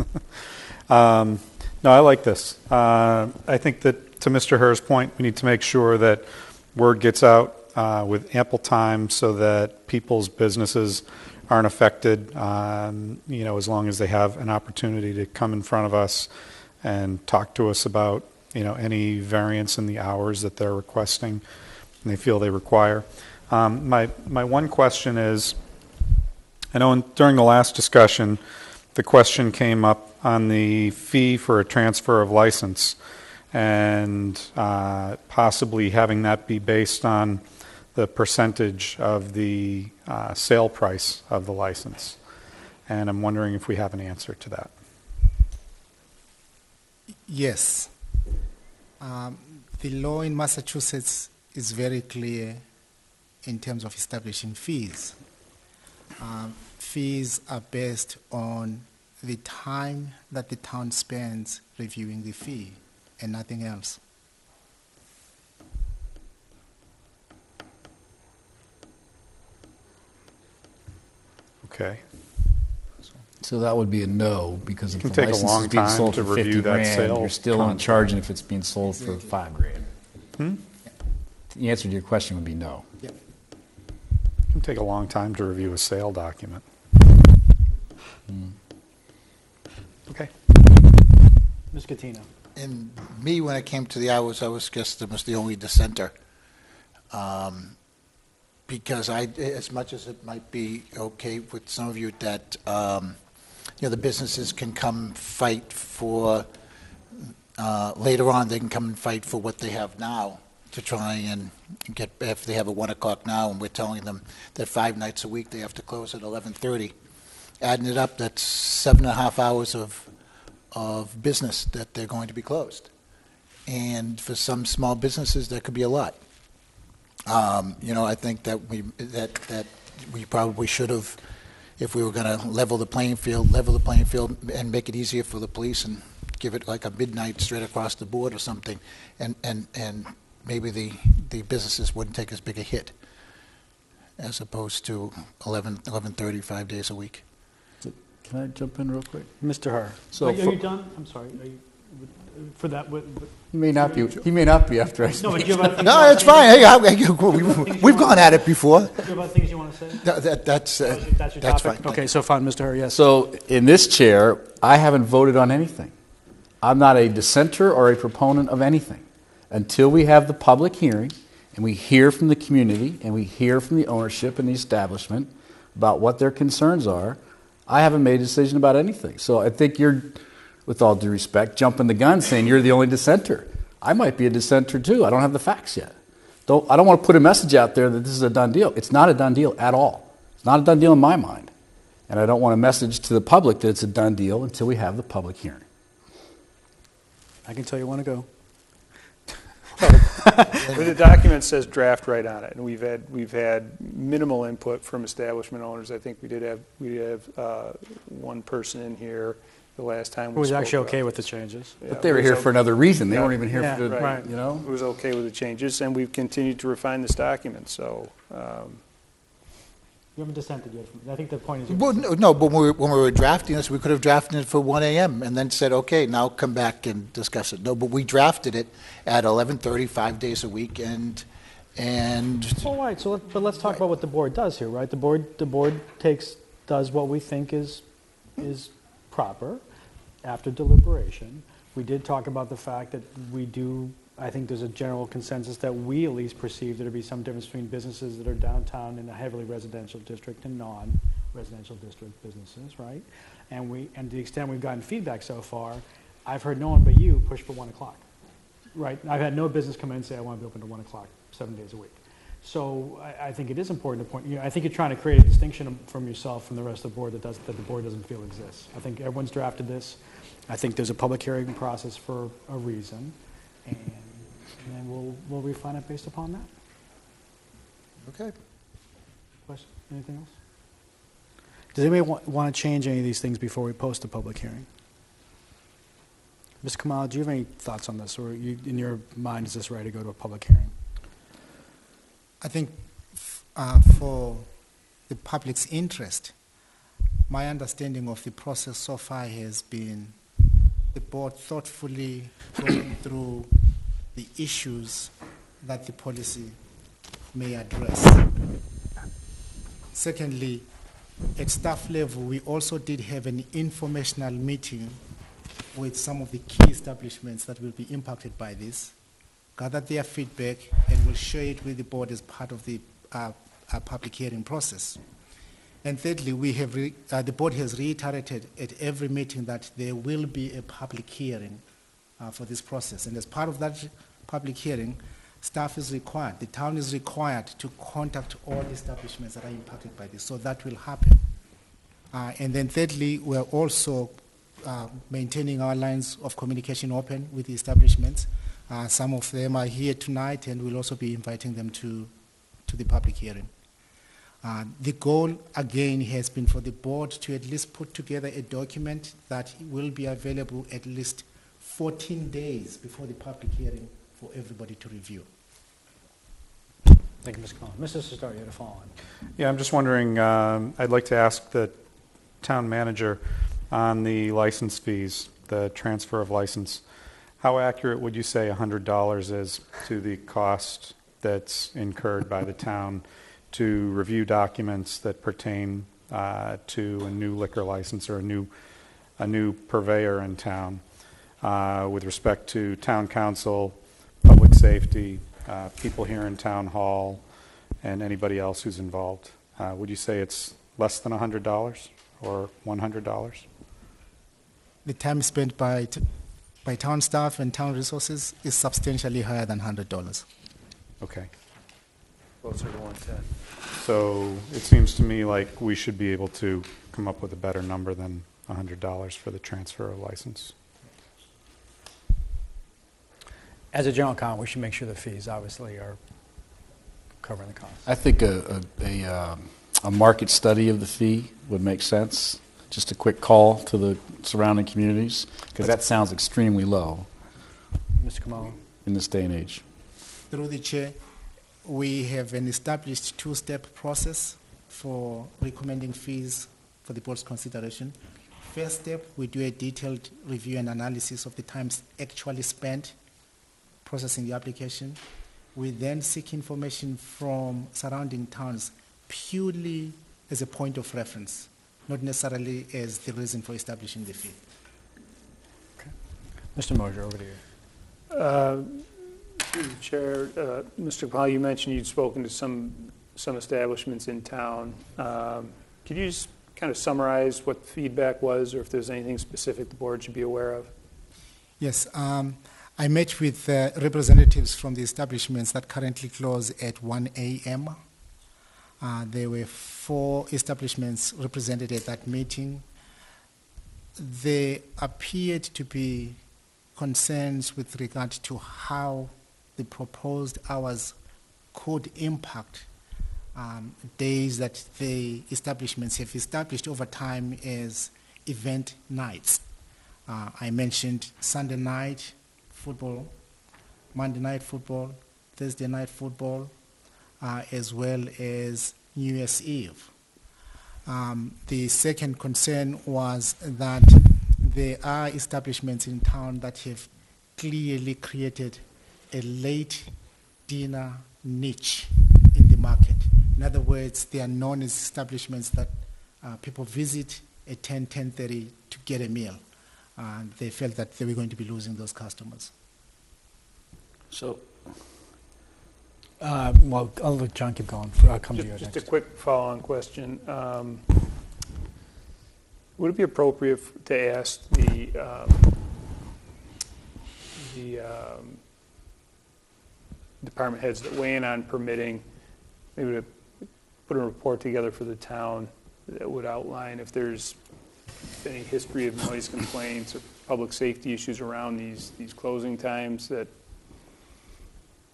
um, no, I like this. Uh, I think that, to Mr. Herr's point, we need to make sure that word gets out uh, with ample time so that people's businesses aren't affected, um, you know, as long as they have an opportunity to come in front of us and talk to us about, you know, any variance in the hours that they're requesting and they feel they require. Um, my, my one question is, I know in, during the last discussion, the question came up on the fee for a transfer of license and uh, possibly having that be based on the percentage of the uh, sale price of the license. And I'm wondering if we have an answer to that. Yes. Um, the law in Massachusetts is very clear in terms of establishing fees. Um, fees are based on the time that the town spends reviewing the fee and nothing else. okay. So that would be a no, because if Can the take a license long is being time sold to for review 50 that grand, sale you're still on contract. charging if it's being sold for five grand. Hmm? The answer to your question would be no. It can take a long time to review a sale document. Okay. Ms. Catino. And me, when it came to the hours, I was just, was the only dissenter. Um, Because I, as much as it might be okay with some of you that, um, you know, the businesses can come fight for, uh, later on, they can come and fight for what they have now to try and get, if they have a 1 o'clock now, and we're telling them that five nights a week, they have to close at 11:30. Adding it up, that's seven and a half hours of, of business that they're going to be closed. And for some small businesses, that could be a lot. Um, You know, I think that we, that, that we probably should have, if we were going to level the playing field, level the playing field and make it easier for the police and give it like a midnight straight across the board or something, and, and, and maybe the, the businesses wouldn't take as big a hit as opposed to 11, 11:30, five days a week. Can I jump in real quick? Mr. Herr. So Are for- you done? I'm sorry. Are you, for that, what- what- He may not be, he may not be after I No, but speak. do you have other No, things- it's fine. Hey, I- I- We've gone at it before. Do you have other things you want to say? That- that- That's, uh, That's your that's topic? fine. Okay, so fine, Mr. Herr, yes. So in this chair, I haven't voted on anything. I'm not a dissenter or a proponent of anything. Until we have the public hearing and we hear from the community and we hear from the ownership and the establishment about what their concerns are, I haven't made a decision about anything. So I think you're, with all due respect, jumping the gun saying you're the only dissenter. I might be a dissenter too. I don't have the facts yet. Don't, I don't want to put a message out there that this is a done deal. It's not a done deal at all. It's not a done deal in my mind. And I don't want a message to the public that it's a done deal until we have the public hearing. I can tell you when to go. But the document says draft right on it, and we've had, we've had minimal input from establishment owners. I think we did have, we did have uh, one person in here the last time we Who was spoke actually about okay with the changes. Yeah, But they were it was here o- for another reason. They Yeah. weren't even here Yeah, for the, right. you know? It was okay with the changes, and we've continued to refine this document, so, um, You haven't dissented yet. I think the point is. Well, no, no, but when we, were- when we were drafting this, we could have drafted it for 1 AM and then said, okay, now come back and discuss it. No, but we drafted it at 11:30, five days a week, and, and, All right, so, let- but let's talk about what the board does here, right? The board, the board takes, does what we think is, is proper after deliberation. We did talk about the fact that we do, I think there's a general consensus that we at least perceive there to be some difference between businesses that are downtown in a heavily residential district and non-residential district businesses, right? And we, and to the extent we've gotten feedback so far, I've heard no one but you push for 1 o'clock. Right, I've had no business come in and say, I want to be open to 1 o'clock, seven days a week. So I, I think it is important to point, you know, I think you're trying to create a distinction from yourself from the rest of the board that does, that the board doesn't feel exists. I think everyone's drafted this. I think there's a public hearing process for a reason, and, and then we'll, we'll refine it based upon that. okay. Question, anything else? Does anybody want, want to change any of these things before we post the public hearing? Mr. Khumalo, do you have any thoughts on this, or you, in your mind, is this ready to go to a public hearing? I think f- uh, for the public's interest, my understanding of the process so far has been the board thoughtfully going through the issues that the policy may address. Secondly, at staff level, we also did have an informational meeting with some of the key establishments that will be impacted by this, gathered their feedback, and will share it with the board as part of the uh, uh, public hearing process. And thirdly, we have uh, the board has reiterated at every meeting that there will be a public hearing uh, for this process. And as part of that public hearing, staff is required, the town is required to contact all establishments that are impacted by this. So that will happen. Uh, and then thirdly, we're also uh, maintaining our lines of communication open with the establishments. Uh, some of them are here tonight, and we'll also be inviting them to, to the public hearing. Uh, the goal, again, has been for the board to at least put together a document that will be available at least 14 days before the public hearing for everybody to review. Thank you, Mr. Collins. Mr. Cestari, you had a follow-on. Yeah, I'm just wondering, um, I'd like to ask the town manager on the license fees, the transfer of license. How accurate would you say $100 is to the cost that's incurred by the town to review documents that pertain uh, to a new liquor license or a new, a new purveyor in town uh, with respect to town counsel, public safety, uh, people here in town hall, and anybody else who's involved? Uh, Would you say it's less than $100 or $100? The time spent by, t- by town staff and town resources is substantially higher than $100. Okay. Closer to 110. So it seems to me like we should be able to come up with a better number than $100 for the transfer of license. As a general comment, we should make sure the fees obviously are covering the cost. I think a, a, a, um, a market study of the fee would make sense. Just a quick call to the surrounding communities, because that sounds extremely low Mr. Khumalo? in this day and age. Through the chair, we have an established two-step process for recommending fees for the board's consideration. First step, we do a detailed review and analysis of the times actually spent processing the application. We then seek information from surrounding towns purely as a point of reference, not necessarily as the reason for establishing the fee. Okay. Mr. Mosier, over to you. Uh, chair, uh, Mr. Powell, you mentioned you'd spoken to some, some establishments in town. Um, Could you just kind of summarize what the feedback was, or if there's anything specific the board should be aware of? Yes, um, I met with uh, representatives from the establishments that currently close at 1 a.m. Uh, there were four establishments represented at that meeting. There appeared to be concerns with regard to how the proposed hours could impact um, days that the establishments have established over time as event nights. Uh, I mentioned Sunday night football, Monday night football, Thursday night football, uh, as well as New Year's Eve. Um, the second concern was that there are establishments in town that have clearly created a late dinner niche in the market. In other words, they are known as establishments that uh, people visit at 10, 10.30 to get a meal. And they felt that they were going to be losing those customers. So, Uh, Well, I'll let John keep going. I'll come to you Just- next. A quick follow-on question. Um, Would it be appropriate to ask the, um, the um, department heads that weigh in on permitting, maybe to put a report together for the town that would outline if there's any history of noise complaints or public safety issues around these, these closing times that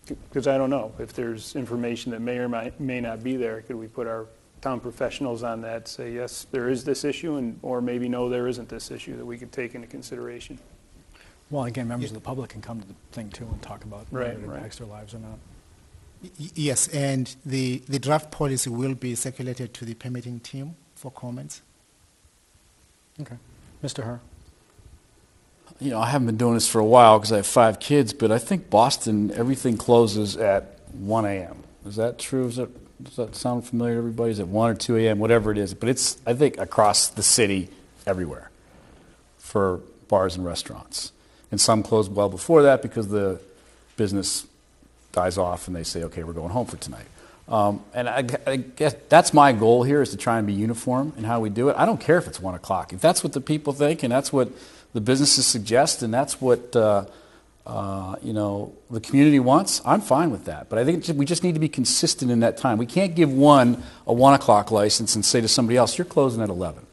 because I don't know, if there's information that may or might, may not be there, could we put our town professionals on that, say, yes, there is this issue, and, or maybe, no, there isn't this issue that we could take into consideration? Well, again, members of the public can come to the thing too and talk about whether Right, it right. impacts their lives or not. Y- Yes, and the, the draft policy will be circulated to the permitting team for comments. Okay. Mr. Herr? you know, I haven't been doing this for a while because I have five kids, but I think Boston, everything closes at 1 a.m. Is that true? Is that, does that sound familiar to everybody? Is it 1 or 2 a.m., whatever it is? But it's, I think, across the city, everywhere, for bars and restaurants. And some close well before that because the business dies off and they say, okay, we're going home for tonight. Um, and I, I guess that's my goal here is to try and be uniform in how we do it. I don't care if it's 1 o'clock. If that's what the people think and that's what the businesses suggest and that's what uh, uh, you know the community wants, I'm fine with that. But I think we just need to be consistent in that time. We can't give one a 1 o'clock license and say to somebody else, you're closing at 11.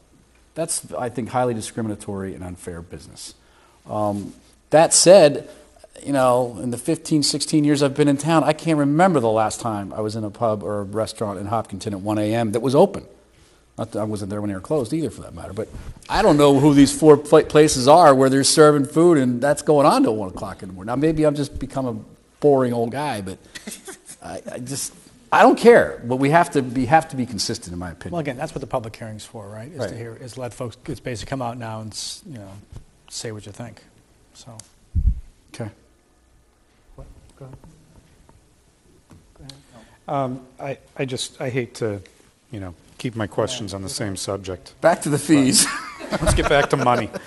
That's, I think, highly discriminatory and unfair business. Um, that said, you know, in the 15, 16 years I've been in town, I can't remember the last time I was in a pub or a restaurant in Hopkinton at 1 a.m. that was open. Not that I wasn't there when they were closed either, for that matter. But I don't know who these four places are where they're serving food and that's going on till 1 o'clock in the morning. Now, maybe I've just become a boring old guy, but I, I just, I don't care, but we have to be, have to be consistent, in my opinion. Well, again, that's what the public hearing's for, right? Is Right. to hear, is let folks, it's basically come out now and, you know, say what you think, so. Okay. What? Go ahead. Um, I, I just, I hate to, you know, keep my questions on the same subject. Back to the fees. Let's get back to money.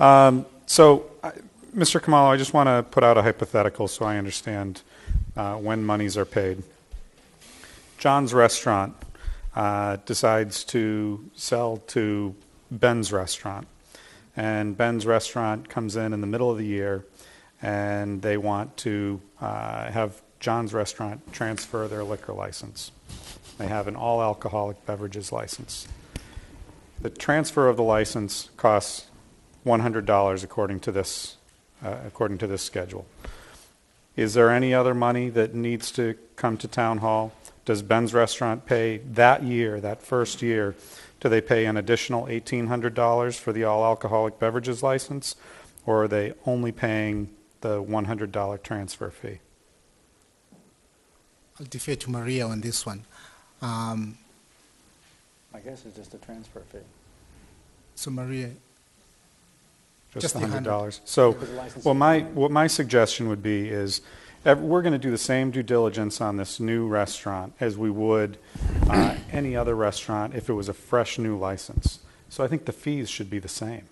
Um, So, I- Mr. Khumalo, I just want to put out a hypothetical so I understand uh, when monies are paid. John's Restaurant uh, decides to sell to Ben's Restaurant, and Ben's Restaurant comes in in the middle of the year, and they want to uh, have John's Restaurant transfer their liquor license. They have an all-alcoholic beverages license. The transfer of the license costs $100 according to this, uh, according to this schedule. Is there any other money that needs to come to Town Hall? Does Ben's Restaurant pay that year, that first year, do they pay an additional $1,800 for the all-alcoholic beverages license? Or are they only paying the $100 transfer fee? I'll defer to Maria on this one. Um, I guess it's just a transfer fee. So Maria, Just Just the the hundred hundred. dollars. So, Because well, my, what my suggestion would be is, ev- we're going to do the same due diligence on this new restaurant as we would uh, any other restaurant if it was a fresh new license. So I think the fees should be the same.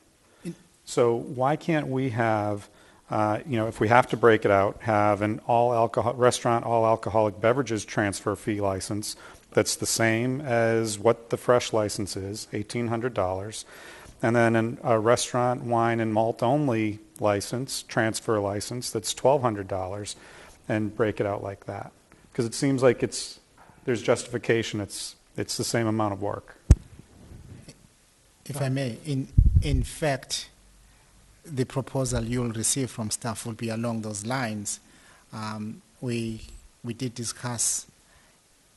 So why can't we have, uh, you know, if we have to break it out, have an all alcohol, restaurant all alcoholic beverages transfer fee license that's the same as what the fresh license is, eighteen hundred dollars, and then an, a restaurant wine and malt only license, transfer license that's twelve hundred dollars, and break it out like that. Because it seems like it's there's justification. It's it's the same amount of work. if I may, in, in fact, the proposal you'll receive from staff will be along those lines. Um, we, we did discuss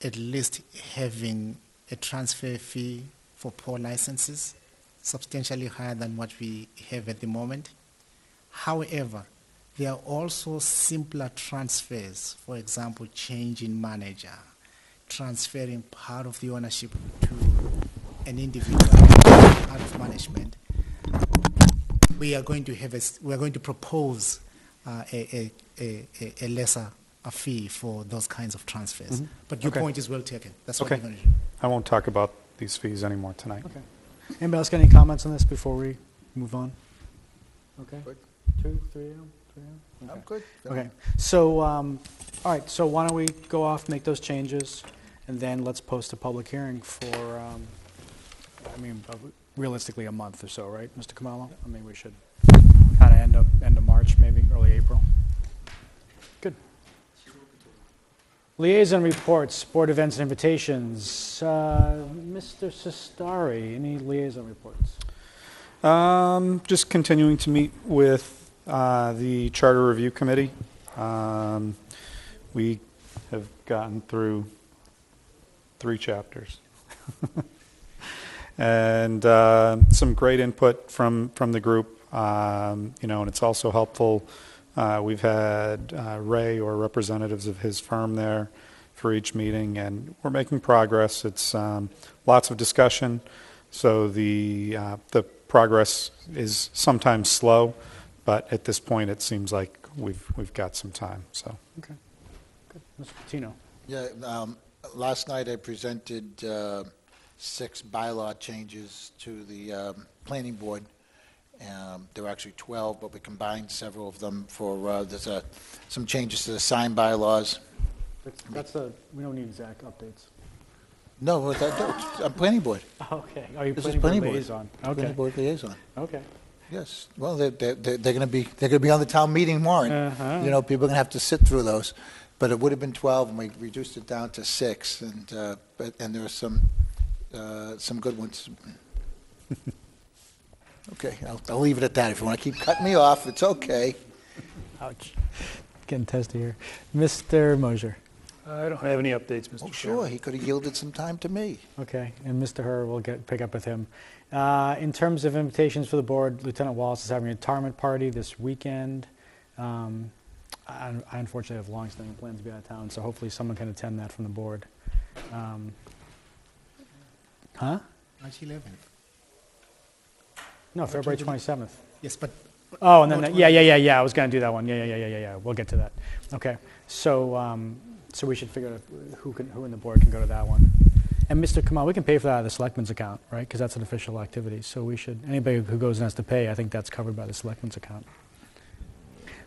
at least having a transfer fee for poor licenses, substantially higher than what we have at the moment. However, there are also simpler transfers, for example, changing manager, transferring part of the ownership to an individual, part of management. We are going to have a, s- we are going to propose uh, a, a, a, a- a lesser a fee for those kinds of transfers. Mhm. But your Okay. point is well taken. That's what Okay. we're going to do. I won't talk about these fees anymore tonight. Okay. Anybody else got any comments on this before we move on? Okay. Two, three, of them? Three of them? I'm good. Okay, so, um, all right, so why don't we go off, make those changes, and then let's post a public hearing for, um, I mean, uh, realistically, a month or so, right, Mr. Khumalo? I mean, we should kind of end up, end of March, maybe, early April. Good. Liaison reports, board events and invitations. Uh, Mr. Cestari, any liaison reports? Um, just continuing to meet with uh, the Charter Review Committee. Um, we have gotten through three chapters. and uh, some great input from, from the group. Um, you know, and it's also helpful. Uh, we've had uh, Ray or representatives of his firm there for each meeting, and we're making progress. It's um, lots of discussion, so the uh, the progress is sometimes slow, but at this point, it seems like we've we've got some time. So. Okay, good. Mr. Patino? Yeah, um, last night I presented uh, six bylaw changes to the um, planning board. Um, There were actually 12, but we combined several of them for, uh, there's a- some changes to the sign bylaws. That's- That's the, we don't need exact updates. No, well, that- that's, I'm planning board. Okay, are you This is planning board planning board. liaison? Okay. Planning board liaison. Okay. Yes, well, they're, they're, they're going to be, they're going to be on the town meeting warrant. Uh-huh. You know, people are going to have to sit through those. But it would have been 12, and we reduced it down to six, and, uh, but, and there are some, uh, some good ones. Okay, I'll, I'll leave it at that. If you want to keep cutting me off, it's okay. Ouch. Getting testy here. Mr. Mosier? I don't have any updates, Mr. Oh, Chairman. sure, he could have yielded some time to me. Okay, and Mr. Herr, we'll get, pick up with him. Uh, In terms of invitations for the board, Lieutenant Wallace is having a retirement party this weekend. Um, I I unfortunately have long-standing plans to be out of town, so hopefully someone can attend that from the board. Um, Huh? March 11th. No, February 27th. Yes, but. Oh, and then, the- yeah, yeah, yeah, yeah, I was going to do that one. Yeah, yeah, yeah, yeah, yeah, yeah, we'll get to that. Okay, so, um, so we should figure out who can, who in the board can go to that one. And Mr. Khumalo, we can pay for that out of the selectmen's account, right? Because that's an official activity, so we should, anybody who goes and has to pay, I think that's covered by the selectmen's account.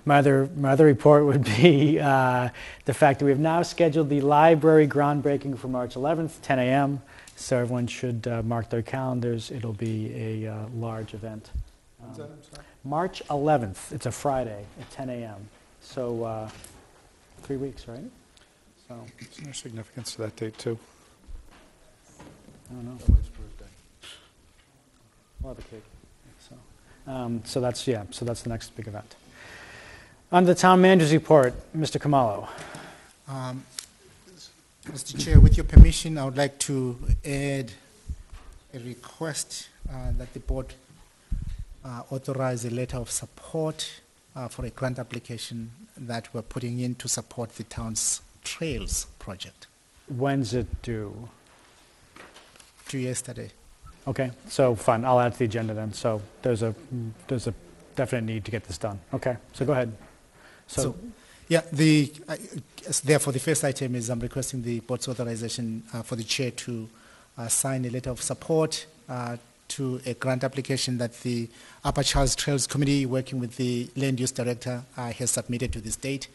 My other, my other report would be uh, the fact that we have now scheduled the library groundbreaking for March 11th, 10 a.m., so everyone should uh, mark their calendars. It'll be a uh, large event. When's that, I'm sorry? March 11th, it's a Friday at 10 a.m. So, uh, three weeks, right? So, Is there significance to that date, too? I don't know. We'll have a cake. So, um, so that's, yeah, so that's the next big event. On the town manager's report, Mr. Khumalo. Um, Mr. Chair, with your permission, I would like to add a request uh, that the board uh, authorize a letter of support uh, for a grant application that we're putting in to support the town's trails project. When's it due? Due yesterday. Okay, so fine, I'll add to the agenda then. So there's a, there's a definite need to get this done. Okay, so go ahead. So, So, yeah, the, as- therefore, the first item is I'm requesting the board's authorization uh, for the chair to uh, sign a letter of support uh, to a grant application that the Upper Charles Trails Committee, working with the land use director, uh, has submitted to the state.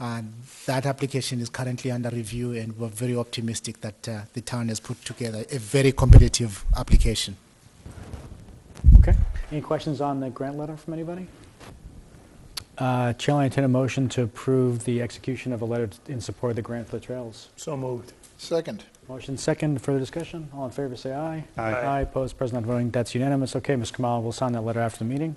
Uh, That application is currently under review, and we're very optimistic that uh, the town has put together a very competitive application. okay. Any questions on the grant letter from anybody? Uh, Chair will entertain a motion to approve the execution of a letter in support of the grant for the trails. So moved. Second. Motion second, further discussion? All in favor, say aye. Aye. Aye, opposed, present not voting, that's unanimous. Okay, Ms. Khumalo, we'll sign that letter after the meeting.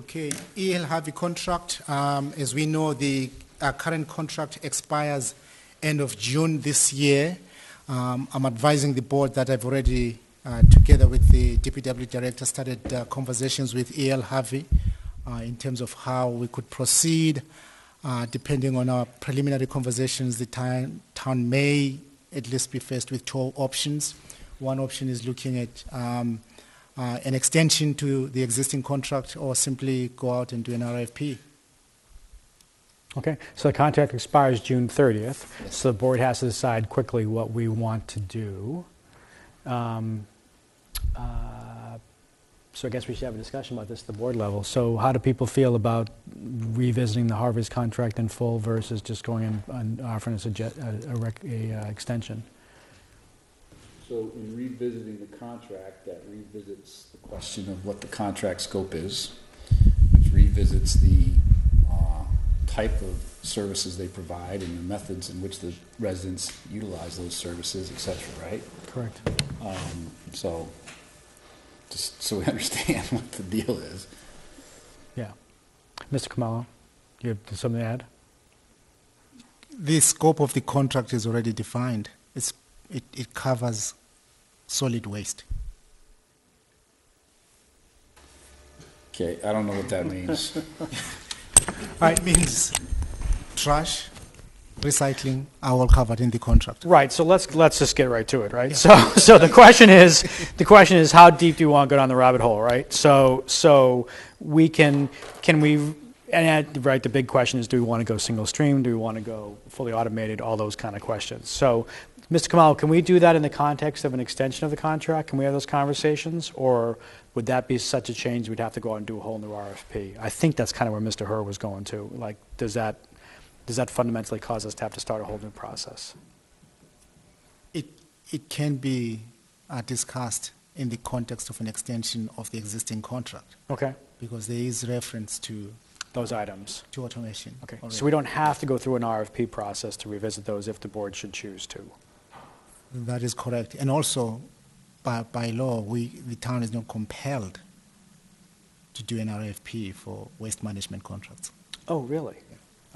Okay, E.L. Harvey contract, um, as we know, the uh, current contract expires end of June this year. Um, I'm advising the board that I've already, uh, together with the DPW director, started uh, conversations with E.L. Harvey uh, in terms of how we could proceed. Uh, depending on our preliminary conversations, the town, town may at least be faced with two options. One option is looking at um, uh, an extension to the existing contract or simply go out and do an RFP. Okay, so the contract expires June 30th, so the board has to decide quickly what we want to do. Um, uh, So I guess we should have a discussion about this at the board level. So how do people feel about revisiting the Harvest contract in full versus just going and- offering us a jet- a- a rec- a, uh, extension? So in revisiting the contract, that revisits the question of what the contract scope is, which revisits the uh, type of services they provide and the methods in which the residents utilize those services, et cetera, right? Correct. Um, So, just so we understand what the deal is. Yeah. Mr. Khumalo, you have something to add? The scope of the contract is already defined. It's, it, it covers solid waste. Okay, I don't know what that means. It means trash, recycling are all covered in the contract. Right, so let's, let's just get right to it, right? So, so the question is, the question is, how deep do you want to go down the rabbit hole, right? So, so we can, can we, and, right, the big question is, do we want to go single stream? Do we want to go fully automated? All those kind of questions. So, Mr. Khumalo, can we do that in the context of an extension of the contract? Can we have those conversations? Or would that be such a change, we'd have to go out and do a whole new RFP? I think that's kind of where Mr. Herr was going to. Like, does that, does that fundamentally cause us to have to start a whole new process? It, it can be uh, discussed in the context of an extension of the existing contract. Okay. Because there is reference to. Those items. To automation. Okay, so we don't have to go through an RFP process to revisit those if the board should choose to. That is correct. And also, by, by law, we, the town is not compelled to do an RFP for waste management contracts. Oh, really?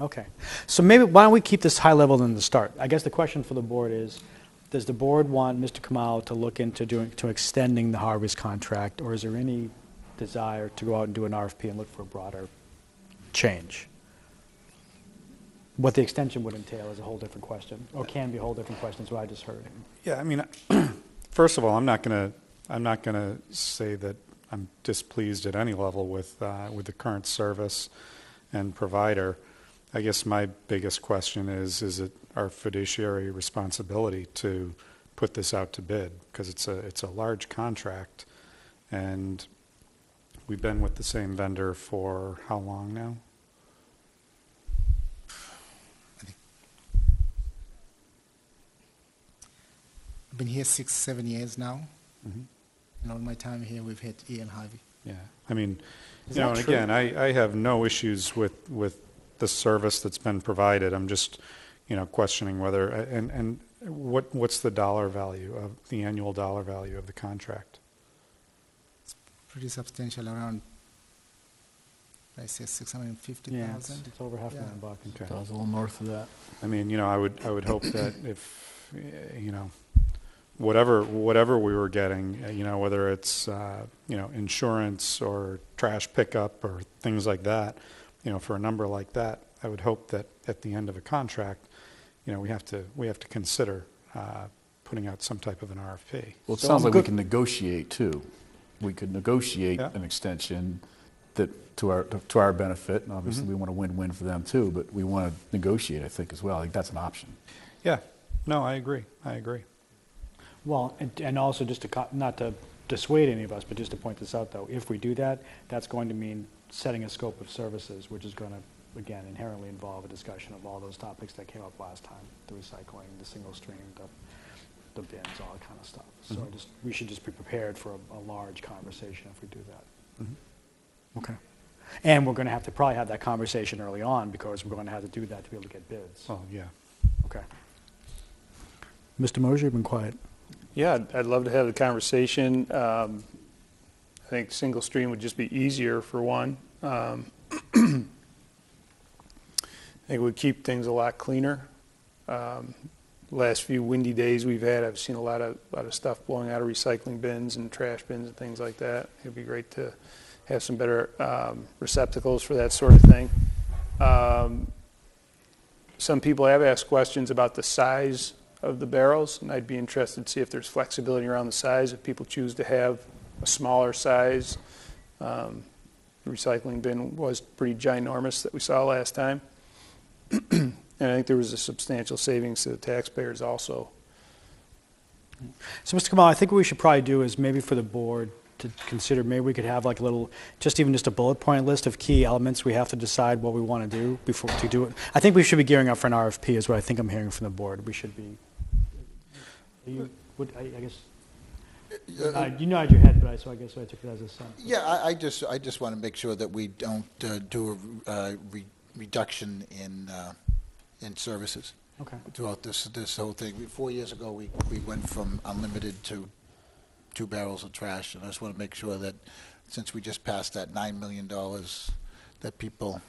Okay. So maybe, why don't we keep this high level in the start? I guess the question for the board is, does the board want Mr. Khumalo to look into doing, to extending the harvest contract, or is there any desire to go out and do an RFP and look for a broader change? What the extension would entail is a whole different question, or can be a whole different question, is what I just heard. Yeah, I mean, first of all, I'm not going to, I'm not going to say that I'm displeased at any level with, uh, with the current service and provider. I guess my biggest question is, is it our fiduciary responsibility to put this out to bid? Because it's a, it's a large contract, and we've been with the same vendor for how long now? I've been here six, seven years now. Mhm. And all my time here, we've had E.L. Harvey. Yeah, I mean, Is you know, and true? again, I, I have no issues with, with the service that's been provided. I'm just, you know, questioning whether, and, and what, what's the dollar value of, the annual dollar value of the contract? It's pretty substantial, around, I say, six hundred and fifty thousand. Yeah, it's- it's over half a million bucks. Okay. So I was a little north of that. I mean, you know, I would, I would hope that if, you know, whatever, whatever we were getting, eh, you know, whether it's, uh, you know, insurance or trash pickup or things like that, you know, for a number like that, I would hope that at the end of a contract, you know, we have to, we have to consider uh, putting out some type of an RFP. Well, it So sounds I'm like we can negotiate too. We could negotiate Yeah. an extension that, to our, to our benefit, and obviously Mhm. we want a win-win for them too, but we want to negotiate, I think, as well. I think that's an option. Yeah, no, I agree, I agree. Well, and, and also just to, co- not to dissuade any of us, but just to point this out, though, if we do that, that's going to mean setting a scope of services, which is going to, again, inherently involve a discussion of all those topics that came up last time, the recycling, the single stream, the, the bins, all that kind of stuff. So I Mhm. just, we should just be prepared for a, a large conversation if we do that. Mhm. Okay. And we're going to have to probably have that conversation early on, because we're going to have to do that to be able to get bids. Oh, yeah. Okay. Mr. Mosier, you've been quiet. Yeah, I'd- love to have the conversation. Um, I think single stream would just be easier for one. Um, I think it would keep things a lot cleaner. Um, Last few windy days we've had, I've seen a lot of, lot of stuff blowing out of recycling bins and trash bins and things like that. It'd be great to have some better um, receptacles for that sort of thing. Um, Some people have asked questions about the size of the barrels, and I'd be interested to see if there's flexibility around the size, if people choose to have a smaller size. Um, the Recycling bin was pretty ginormous that we saw last time. And I think there was a substantial savings to the taxpayers also. So, Mr. Khumalo, I think what we should probably do is maybe for the board to consider, maybe we could have like a little, just even just a bullet point list of key elements we have to decide what we want to do before to do it. I think we should be gearing up for an RFP is what I think I'm hearing from the board. We should be, you, would, I, I guess, uh, you nod your head, but I, so I guess I took it as a sense. Yeah, I, I just, I just want to make sure that we don't uh, do a uh, re- reduction in, uh, in services. Okay. Throughout this, this whole thing. We- Four years ago, we, we went from unlimited to two barrels of trash, and I just want to make sure that, since we just passed that nine million dollars, that people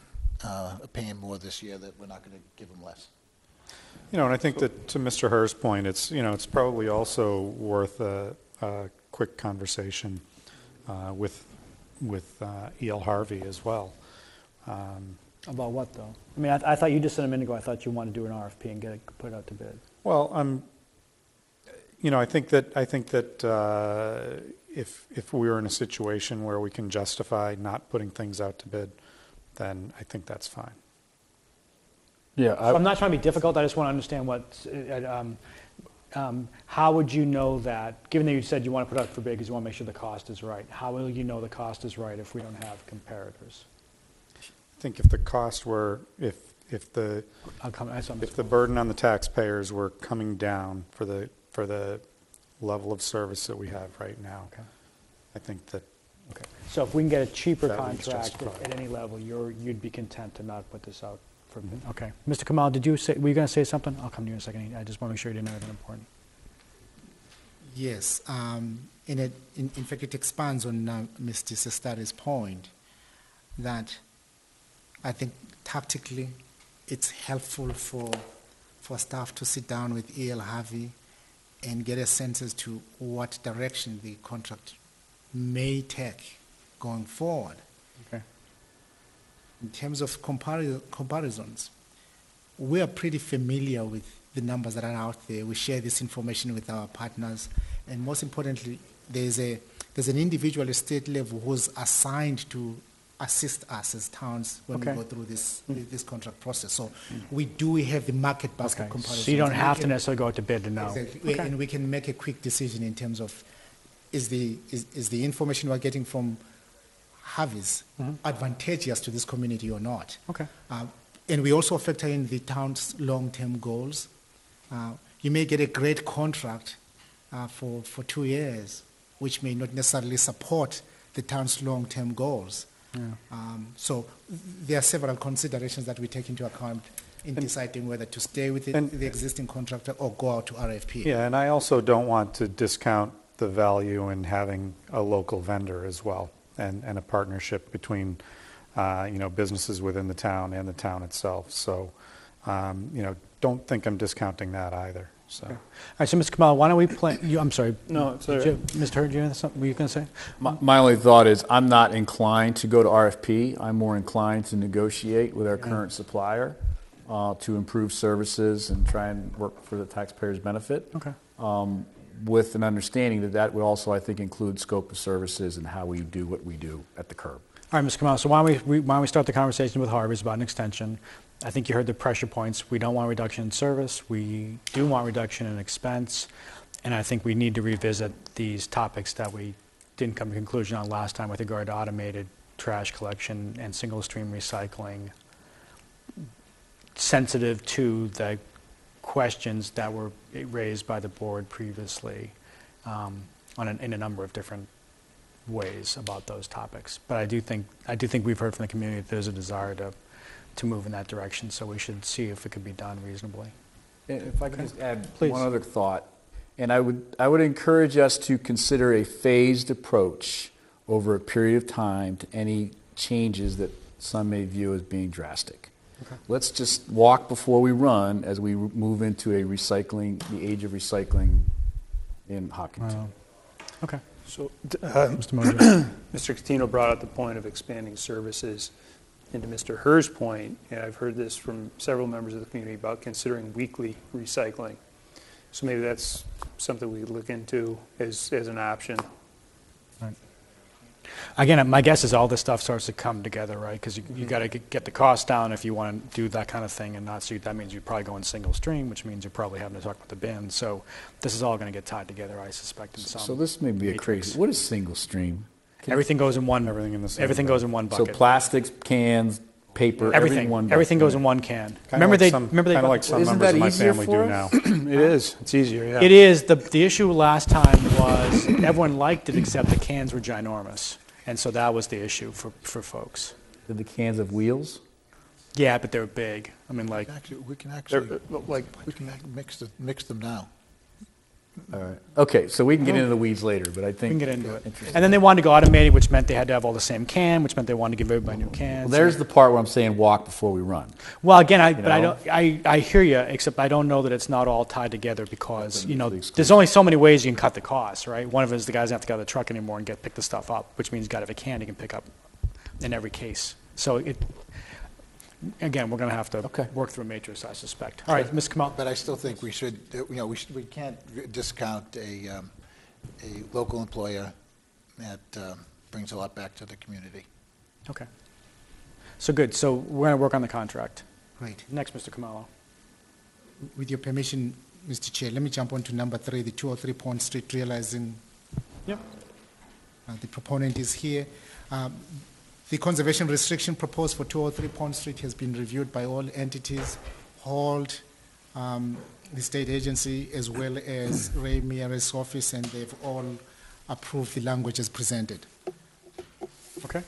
uh, are paying more this year, that we're not going to give them less. You know, and I think that to Mr. Herr's point, it's, you know, it's probably also worth a, a quick conversation uh, with, with uh, E.L. Harvey as well. Um, About what, though? I mean, I, I thought you just said a minute ago, I thought you wanted to do an RFP and get it, put it out to bid. Well, I'm, you know, I think that, I think that uh, if, if we were in a situation where we can justify not putting things out to bid, then I think that's fine. Yeah, So I'm not trying to be difficult, I just want to understand what, uh, um, um, how would you know that, given that you said you want to put out for bid because you want to make sure the cost is right, how will you know the cost is right if we don't have comparators? I think if the cost were, if, if the, I'll come- that's what I'm- if the burden on the taxpayers were coming down for the, for the level of service that we have right now, I think that, Okay. So if we can get a cheaper That would contract justify at any level, you're, you'd be content to not put this out Okay. Mr. Khumalo, did you say, were you going to say something? I'll come to you in a second. I just want to make sure you didn't have anything important. Yes, um, in, it, in, in fact, it expands on uh, Mr. Cestari's point that I think tactically it's helpful for, for staff to sit down with E.L. Harvey and get a sense as to what direction the contract may take going forward. Okay. In terms of compari- comparisons, we are pretty familiar with the numbers that are out there. We share this information with our partners, and most importantly, there's a there's an individual at state level who's assigned to assist us as towns when Okay. we go through mm. this this contract process. So we do we have the market basket Okay, comparison. so you don't have to necessarily go out to bid to know. Exactly. Okay. And we can make a quick decision in terms of is the, is, is the information we're getting from Harvey's Mhm. advantageous to this community or not? Okay. Uh, and we also factor in the town's long-term goals. Uh, you may get a great contract uh, for, for two years, which may not necessarily support the town's long-term goals. Yeah. Um, so there are several considerations that we take into account in And- deciding whether to stay with the, and- the existing contractor or go out to RFP. Yeah, and I also don't want to discount the value in having a local vendor as well, and, and a partnership between, uh, you know, businesses within the town and the town itself. So, um, you know, don't think I'm discounting that either, so. All right, so Mr. Khumalo, why don't we play, you, I'm sorry. No, it's all Did you- Mr. Herr, you have something, were you going to say? My, my only thought is, I'm not inclined to go to RFP. I'm more inclined to negotiate with our current supplier uh, to improve services and try and work for the taxpayers' benefit. Okay. Um, With an understanding that that would also, I think, include scope of services and how we do what we do at the curb. All right, Mr. Khumalo, so why don't we, why don't we start the conversation with Harvey's about an extension? I think you heard the pressure points. We don't want reduction in service. We do want reduction in expense. And I think we need to revisit these topics that we didn't come to conclusion on last time with regard to automated trash collection and single stream recycling, sensitive to the questions that were raised by the board previously um, on an, in a number of different ways about those topics. But I do think I do think we've heard from the community that there's a desire to to move in that direction. So we should see if it could be done reasonably. And If I could just add Please. one other thought, and I would, I would encourage us to consider a phased approach over a period of time to any changes that some may view as being drastic. Okay. Let's just walk before we run as we move into a recycling, the age of recycling in Hopkinton. Wow. Okay. So, uh, Mr. Mosier. Mr. Catino brought up the point of expanding services. And to Mr. Herr's point, and I've heard this from several members of the community about considering weekly recycling. So maybe that's something we could look into as, as an option. Again, my guess is all this stuff starts to come together, right? Because you, you mm-hmm. got to get the cost down if you want to do that kind of thing, and not so that means you probably go in single stream, which means you're probably having to talk about the bin. So this is all going to get tied together, I suspect, in some. So this may be a matrix. crazy, what is single stream? Can- Everything goes in one. Everything in the same Everything goes in one bucket. So plastics, cans, paper, everything everything. one. everything goes in one can. Kinda remember like they some- remember they Kinda like some Isn't members that of my easier family for do us? now. It is, it's easier, yeah. It is the the issue last time was everyone liked it except the cans were ginormous, and so that was the issue for for folks. Did the cans have wheels? Yeah, but they were big. I mean, like Actually, we can actually, Like, we can act- mix, the- mix them now. All right. Okay, so we can get into the weeds later, but I think. we can get into it. And then they wanted to go automated, which meant they had to have all the same can, which meant they wanted to give everybody new cans. Well, there's the part where I'm saying walk before we run. Well, again, I, but I know? don't, I, I hear you, except I don't know that it's not all tied together because, you know, the there's only so many ways you can cut the costs, right? One of it is the guys don't have to go out of the truck anymore and get, pick the stuff up, which means you got to have a can you can pick up in every case. So it, again, we're going to have to Okay. work through a matrix, I suspect. All right, Ms. Khumalo. But I still think we should, uh, you know, we should, we can't discount a, um, a local employer that um, brings a lot back to the community. Okay. So good. So we're going to work on the contract. Right. Next, Mr. Khumalo. With your permission, Mr. Chair, let me jump on to number three, the 203 Pond Street, realizing Yep. uh, the proponent is here. Um, The conservation restriction proposed for 203 Pond Street has been reviewed by all entities, HALT, um, the state agency, as well as Ray Meares' office, and they've all approved the language as presented. Okay.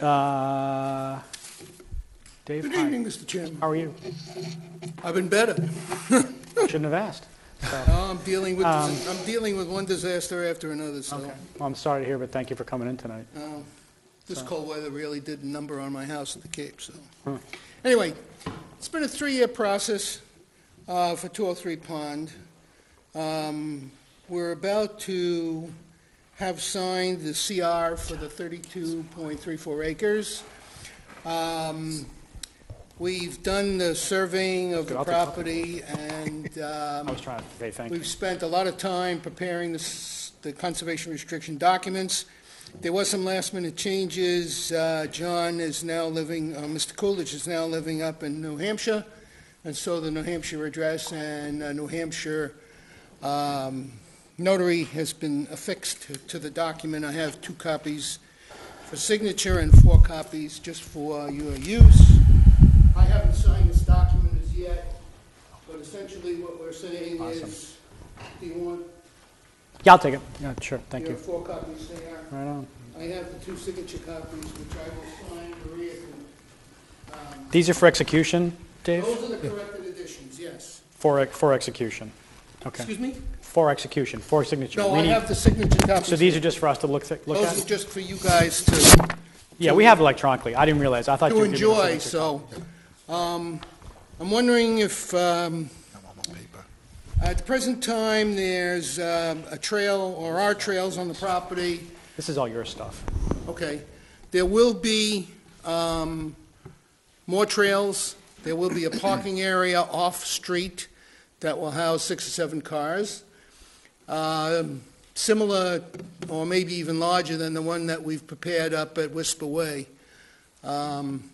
Uh, Dave, Good hi. evening, Mr. Chairman. How are you? I've been better. Shouldn't have asked. So, Now I'm dealing with, Um, I'm dealing with one disaster after another, so. okay. Well, I'm sorry to hear, but thank you for coming in tonight. uh, This cold weather really did a number on my house at the Cape, so. Anyway, it's been a three-year process uh, for 203 Pond. Um, We're about to have signed the CR for the 32.34 acres. Um, We've done the surveying of the property, and um, I was trying to say thank you. we've spent a lot of time preparing the s- the conservation restriction documents. There was some last-minute changes. Uh, John is now living, uh, Mr. Coolidge is now living up in New Hampshire, and so the New Hampshire address and uh, New Hampshire um, notary has been affixed to- to the document. I have two copies for signature and four copies just for your use. I haven't signed this document as yet, but essentially what we're saying Awesome. is, do you want Yeah, I'll take it. Yeah, sure, thank your you. four copies there? Right on. I have the two signature copies, which I will sign, Maria can, um, These are for execution, Dave? those are the corrected editions, yes. For, ex- for execution. Okay. Excuse me? For execution, for signature. No, We I need- have the signature copies. So these are just for us to look, th- look Those are at? just for you guys to, Yeah, we have electronically. I didn't realize. I thought you to were giving us enjoy, signature. so, um, I'm wondering if, um, at the present time, there's, um, a trail, or are trails on the property. This is all your stuff. Okay. There will be, um, more trails. There will be a parking area off-street that will house six or seven cars. Um, Similar, or maybe even larger than the one that we've prepared up at Whisper Way. Um,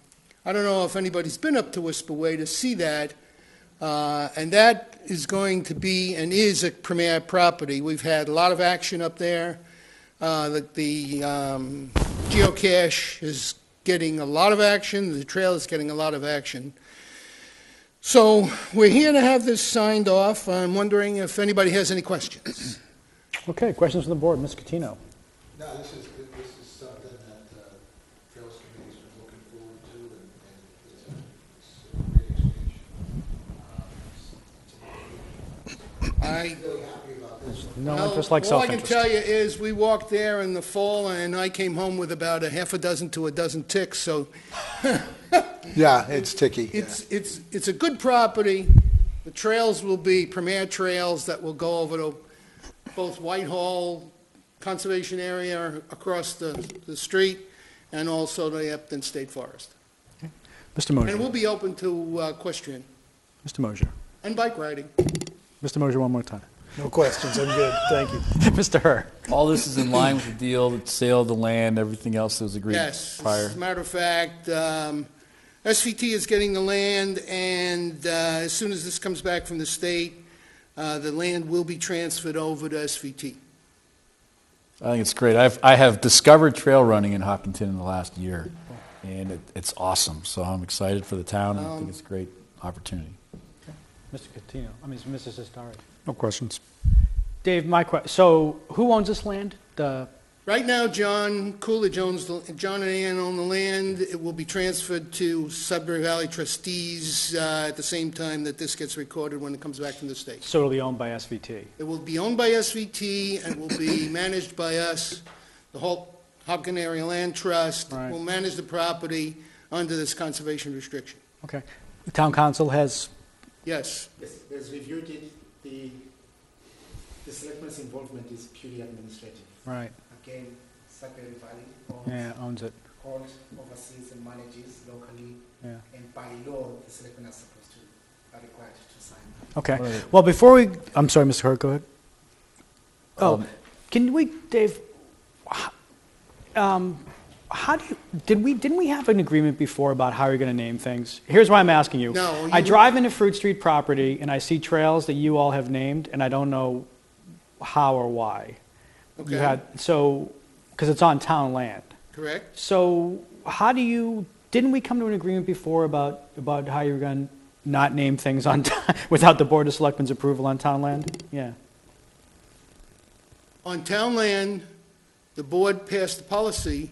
I don't know if anybody's been up to Whisper Way to see that, uh, and that is going to be and is a premier property. We've had a lot of action up there. Uh, The the, um, geocache is getting a lot of action, the trail is getting a lot of action. So we're here to have this signed off. I'm wondering if anybody has any questions. Okay, questions from the board. Ms. Catino? No, this is, this is something that uh, Trails Committee's been looking forward to, and and it's a, it's a big expansion. Um, I, it's- Really happy about this. No Well, interest like All I can tell you is, we walked there in the fall, and I came home with about a half a dozen to a dozen ticks, so Yeah, it's ticky. yeah. it's, it's, it's a good property. The trails will be premier trails that will go over to both Whitehall Conservation Area across the, the street, and also the Upton State Forest. Mr. And we'll be open to uh, equestrian Mr. Mosier? and bike riding. Mr. Mosier, one more time. No questions, I'm good, thank you. Mr. Herr? All this is in line with the deal, the sale of the land, everything else that was agreed Yes. prior. As a matter of fact, um, SVT is getting the land, and uh, as soon as this comes back from the state, uh, the land will be transferred over to SVT. I think it's great. I've, I have discovered trail running in Hopkinton in the last year, and it, it's awesome. So I'm excited for the town, and I think Um, it's a great opportunity. Mr. Catino, I mean, Mrs. Cestari. No questions. Dave, my que, so who owns this land? The, Right now, John Coolidge owns, the John and Ann own the land. It will be transferred to Sudbury Valley trustees uh, at the same time that this gets recorded when it comes back from the state. so it'll be owned by SVT? It will be owned by SVT and will be managed by us. The whole Hopkinton Area Land Trust Right. will manage the property under this conservation restriction. Okay. The town counsel has, Yes, Yes, there's reviewed it, the, the selectmen's involvement is purely administrative. right, Again, Sudbury Valley yeah, owns owns, it, owns, oversees and manages locally, yeah. and by law, the selectmen are supposed to, are required to sign. Okay. Right. Well, before we, I'm sorry, Mr. Herr, go ahead. Oh, Um, can we, Dave, h- um, how do you, did we, didn't we have an agreement before about how you're going to name things? Here's why I'm asking you. No, I drive into Fruit Street property and I see trails that you all have named and I don't know how or why. Okay. You had, so, because it's on town land. correct? So how do you, didn't we come to an agreement before about, about how you're going to not name things on, without the Board of Selectmen's approval on town land? Yeah. On town land, the board passed a policy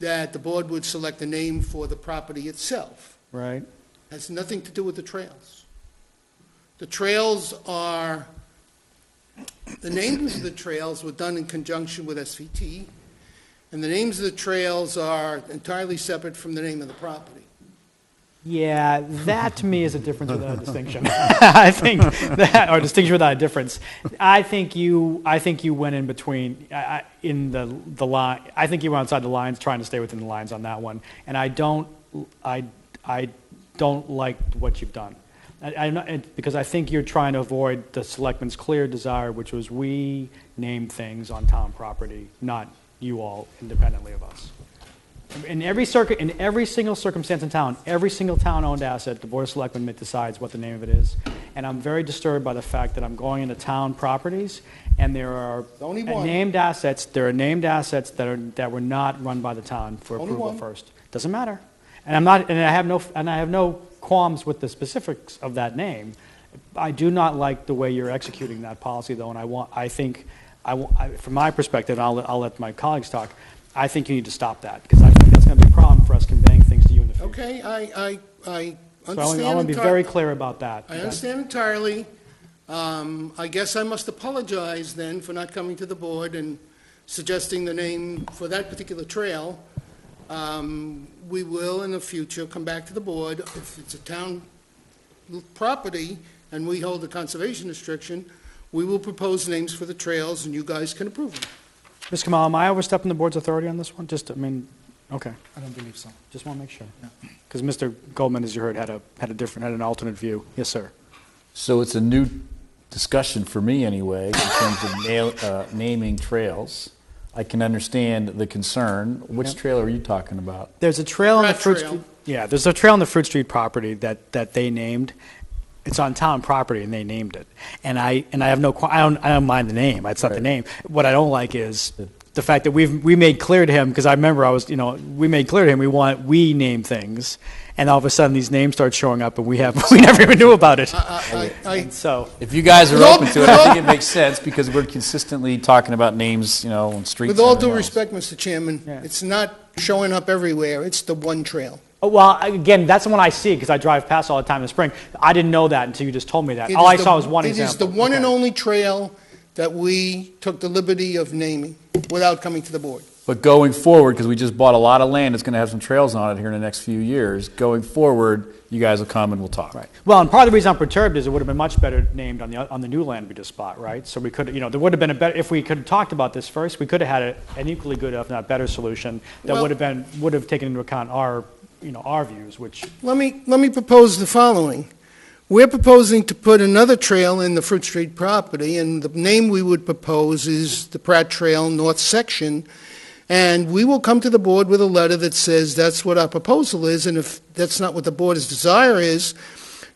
that the board would select a name for the property itself. Right? Has nothing to do with the trails. The trails are, the names of the trails were done in conjunction with SVT, and the names of the trails are entirely separate from the name of the property. Yeah, that to me is a difference without a distinction. I think that, or distinction without a difference. I think you, I think you went in between, I- in the, the line, I think you went outside the lines, trying to stay within the lines on that one. And I don't, I, I don't like what you've done. I, I'm not, it- because I think you're trying to avoid the selectmen's clear desire, which was we name things on town property, not you all independently of us. In every circuit, in every single circumstance in town, every single town-owned asset, the Board of Selectmen decides what the name of it is. And I'm very disturbed by the fact that I'm going into town properties, and there are Only one. named assets, there are named assets that are, that were not run by the town for Only approval one. first. Doesn't matter. And I'm not, and I have no, and I have no qualms with the specifics of that name. I do not like the way you're executing that policy, though, and I want, I think, I, wa- I- from my perspective, and I'll, let- I'll let my colleagues talk, I think you need to stop that, because I think that's going to be a problem for us conveying things to you in the future. Okay, I, I, I So I understand. want- I want to be very clear about that. I understand entirely. Um, I guess I must apologize then for not coming to the board and suggesting the name for that particular trail. Um, We will, in the future, come back to the board. If it's a town property and we hold the conservation restriction, we will propose names for the trails and you guys can approve them. Ms. Khumalo, am I overstepping the board's authority on this one? Just, I mean, okay, I don't believe so. just want to make sure. Because Mr. Goldman, as you heard, had a, had a different, had an alternate view. Yes, sir. So it's a new discussion for me anyway, in terms of nail, uh, naming trails. I can understand the concern. Which Yep. trail are you talking about? There's a trail on the Pratt Fruit Trail. Street. Yeah, there's a trail on the Fruit Street property that, that they named. It's on town property and they named it. And I, and I have no, qu- I don't, I don't mind the name. It's not the Right. name. What I don't like is the fact that we've, we made clear to him, because I remember I was, you know, we made clear to him, we want, we name things. And all of a sudden, these names start showing up and we have, we never even knew about it. I, I, I- So, If you guys are With all- open to it, I think it makes sense because we're consistently talking about names, you know, on streets. with and all due everything else. respect, Mr. Chairman, Yeah. it's not showing up everywhere. It's the one trail. Oh, well, again, that's the one I see because I drive past all the time in the spring. I didn't know that until you just told me that. It All I the- saw was one It example. is the one and only trail that we took the liberty of naming without coming to the board. But going forward, because we just bought a lot of land, it's going to have some trails on it here in the next few years. Going forward, you guys will come and we'll talk. Right. Well, and part of the reason I'm perturbed is it would have been much better named on the, on the new land we just bought, right? So we could, you know, there would have been a better, if we could have talked about this first, we could have had a- an equally good, if not better solution that Well- would have been, would have taken into account our, you know, our views, which, Let me, let me propose the following. We're proposing to put another trail in the Fruit Street property, and the name we would propose is the Pratt Trail North Section. And we will come to the board with a letter that says that's what our proposal is, and if that's not what the board's desire is,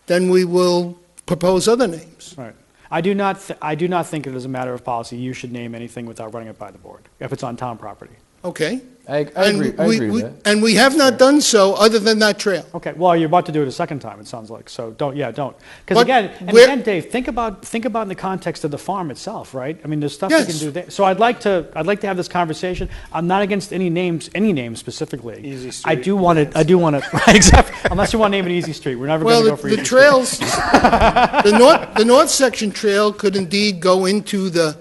then we will propose other names. right. I do not, th- I do not think it is a matter of policy, you should name anything without running it by the board, if it's on town property. Okay? I, I And agree, I we- agree we- with. And we have not done so, other than that trail. Okay, well, you're about to do it a second time, it sounds like, so don't, yeah, don't. Because again, and again, Dave, think about, think about in the context of the farm itself, right? I mean, there's stuff you can do there. So I'd like to, I'd like to have this conversation. I'm not against any names, any names specifically. Easy street. I do want to, I do want to, exactly, unless you want to name it Easy Street, we're never Well, going to go for the Easy Street. trails, the north, the north section trail could indeed go into the,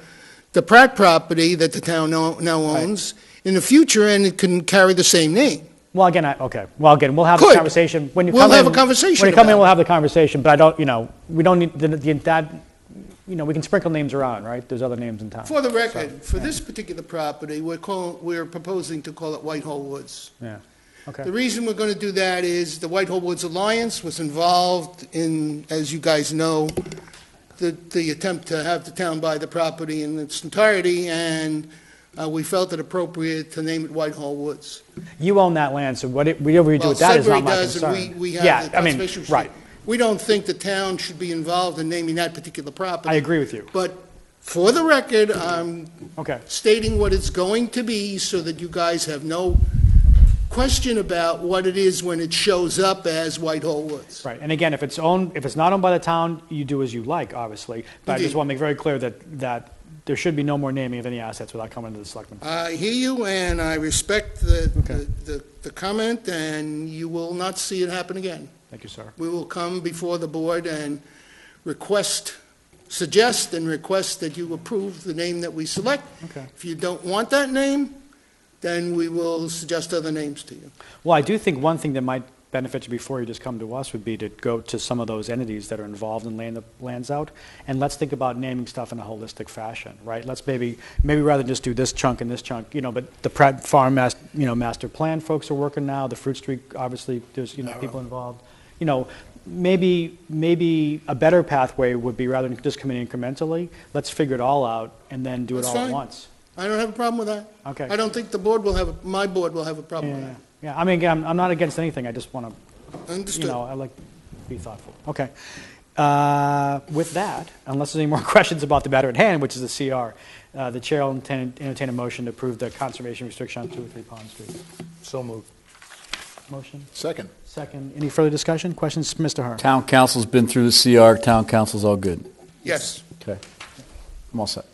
the Pratt property that the town now now owns in the future, and it can carry the same name. Well, again, I, okay, well, again, we'll have the Could. conversation. When you We'll come have in- a conversation When you come in, we'll have the conversation, but I don't, you know, we don't need, the- the- that, you know, we can sprinkle names around, right? There's other names in town. For the record, for this particular property, we're call, we're proposing to call it Whitehall Woods. Yeah, okay. The reason we're going to do that is the Whitehall Woods Alliance was involved in, as you guys know, the, the attempt to have the town buy the property in its entirety, and uh, we felt it appropriate to name it Whitehall Woods. You own that land, so what it- whatever you do Well, with that is not Sudbury my does, and concern. we, we have Yeah, the I mean, conservation. right. We don't think the town should be involved in naming that particular property. I agree with you. But for the record, I'm Okay. stating what it's going to be so that you guys have no question about what it is when it shows up as Whitehall Woods. Right, and again, if it's owned, if it's not owned by the town, you do as you like, obviously. But I just Indeed. want to make very clear that, that there should be no more naming of any assets without coming to the selectmen. I hear you, and I respect the, the- the, the comment, and you will not see it happen again. Thank you, sir. We will come before the board and request, suggest and request that you approve the name that we select. Okay. If you don't want that name, then we will suggest other names to you. Well, I do think one thing that might benefit you before you just come to us would be to go to some of those entities that are involved in laying the lands out, and let's think about naming stuff in a holistic fashion, right? Let's maybe, maybe rather than just do this chunk and this chunk, you know, but the Pratt Farm, mas- you know, master plan folks are working now, the Fruit Street, obviously, there's, you know, oh, people involved. you know, maybe, maybe a better pathway would be rather than just coming incrementally, let's figure it all out and then do it That's all at fine. once. I don't have a problem with that. Okay. I don't think the board will have, a- my board will have a problem with Yeah, that. Yeah, I mean, again, I'm- I'm not against anything, I just want to, you Understood. know, I like to be thoughtful. Okay. Uh, With that, unless there's any more questions about the matter at hand, which is the CR, uh, the chair will entertain entertain a motion to approve the conservation restriction on 203 Pond Street. So moved. Motion? Second. Second. Any further discussion? Questions, Mr. Harm? Town counsel's been through the CR, town counsel's all good. Yes. Okay. I'm all set.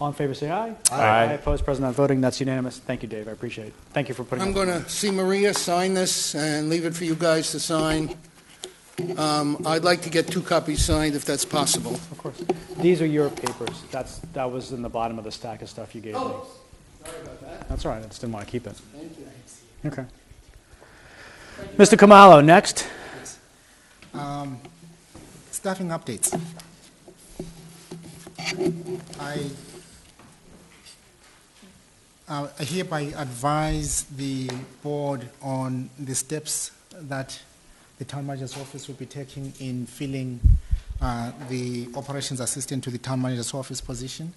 All in favor, say aye. Aye. Opposed, present not voting, that's unanimous. Thank you, Dave, I appreciate it. Thank you for putting. I'm up- going to see Maria sign this and leave it for you guys to sign. Um, I'd like to get two copies signed if that's possible. Of course. These are your papers. That's, that was in the bottom of the stack of stuff you gave me. Oh, sorry about that. That's all right, I just didn't want to keep it. Thank you. Okay. Mr. Khumalo, next. Um, Staffing updates. I uh, I hereby advise the board on the steps that the town manager's office will be taking in filling uh, the operations assistant to the town manager's office position.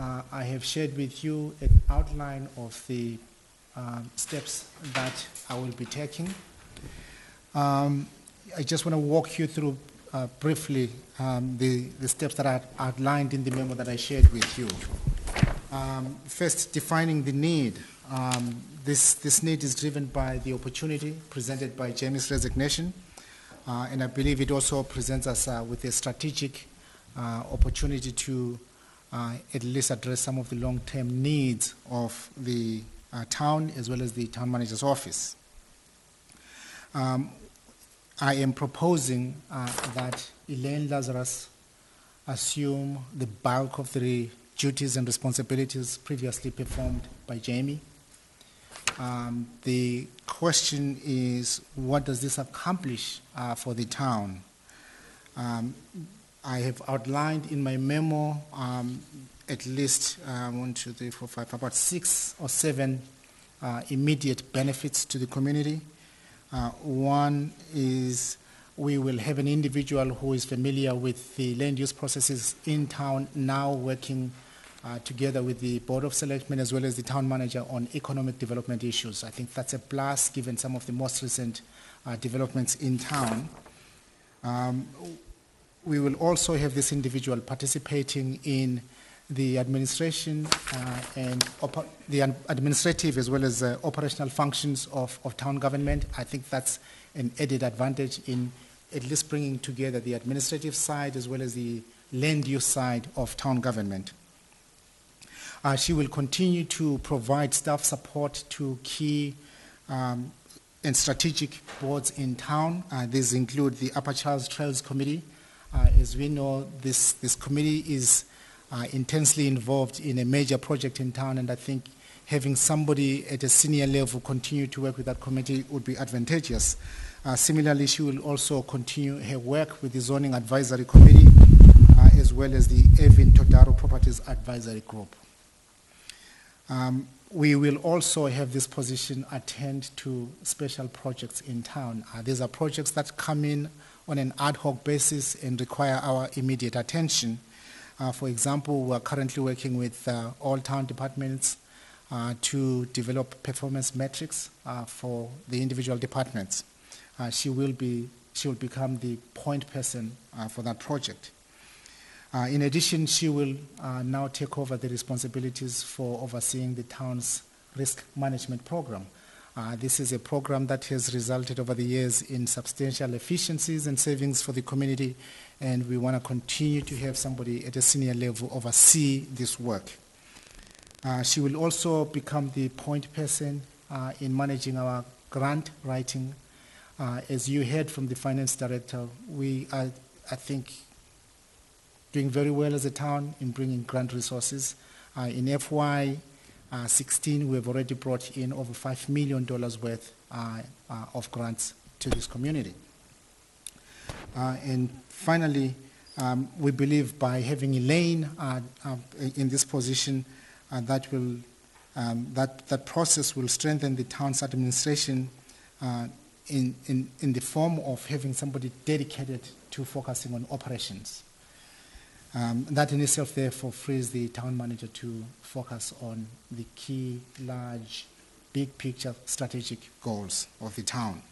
Uh, I have shared with you an outline of the um, steps that I will be taking. Um, I just want to walk you through uh, briefly um, the, the steps that are outlined in the memo that I shared with you. Um, first, defining the need. Um, this, this need is driven by the opportunity presented by Jamie's resignation, uh, and I believe it also presents us uh, with a strategic uh, opportunity to uh, at least address some of the long-term needs of the uh, town as well as the town manager's office. Um, I am proposing uh, that Elaine Lazarus assume the bulk of the duties and responsibilities previously performed by Jamie. Um, the question is, what does this accomplish uh, for the town? Um, I have outlined in my memo um, at least uh, one, two, three, four, five, about six or seven uh, immediate benefits to the community. Uh, one is we will have an individual who is familiar with the land use processes in town now working uh, together with the Board of Selectmen as well as the town manager on economic development issues. I think that's a plus given some of the most recent uh, developments in town. Um, we will also have this individual participating in the administration uh, and oper- the administrative as well as operational functions of, of town government. I think that's an added advantage in at least bringing together the administrative side as well as the land use side of town government. Uh, she will continue to provide staff support to key um, and strategic boards in town. Uh, these include the Upper Charles Trails Committee. Uh, as we know, this, this committee is uh, intensely involved in a major project in town, and I think having somebody at a senior level continue to work with that committee would be advantageous. Uh, similarly, she will also continue her work with the Zoning Advisory Committee, uh, as well as the Evin Todaro Properties Advisory Group. Um, we will also have this position attend to special projects in town. Uh, these are projects that come in on an ad hoc basis and require our immediate attention. Uh, for example, we are currently working with uh, all town departments uh, to develop performance metrics uh, for the individual departments. Uh, she will be she will become the point person uh, for that project. Uh, in addition, she will uh, now take over the responsibilities for overseeing the town's risk management program. This is a program that has resulted over the years in substantial efficiencies and savings for the community, and we want to continue to have somebody at a senior level oversee this work. Uh, she will also become the point person uh, in managing our grant writing. Uh, as you heard from the finance director, we are, I think, doing very well as a town in bringing grant resources. Uh, in FY uh, 16, we have already brought in over $5 million worth uh, of grants to this community. And finally, um, we believe by having Elaine in this position, uh, that will um, that that process will strengthen the town's administration uh, in, in, in the form of having somebody dedicated to focusing on operations. Um, that in itself, therefore, frees the town manager to focus on the key, large, big picture strategic goals of the town.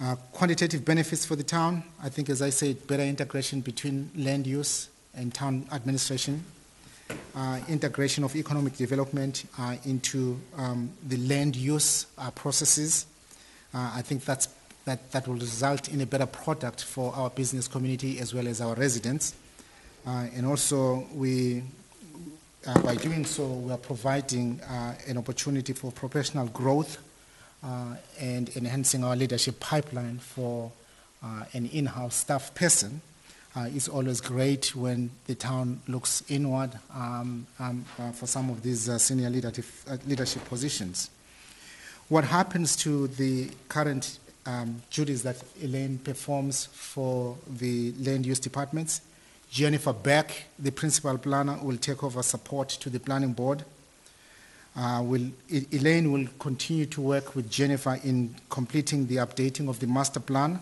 Uh, quantitative benefits for the town, I think, as I said, better integration between land use and town administration, integration of economic development uh, into um, the land use uh, processes. Uh, I think that's, that, that will result in a better product for our business community as well as our residents. Uh, and also, we, uh, by doing so, we are providing an opportunity for professional growth and enhancing our leadership pipeline for an in-house staff person uh, it's always great when the town looks inward um, um, uh, for some of these uh, senior leadership, uh, leadership positions. What happens to the current um, duties that Elaine performs for the land use departments? Jennifer Beck, the principal planner, will take over support to the planning board. Uh, will, Elaine will continue to work with Jennifer in completing the updating of the master plan.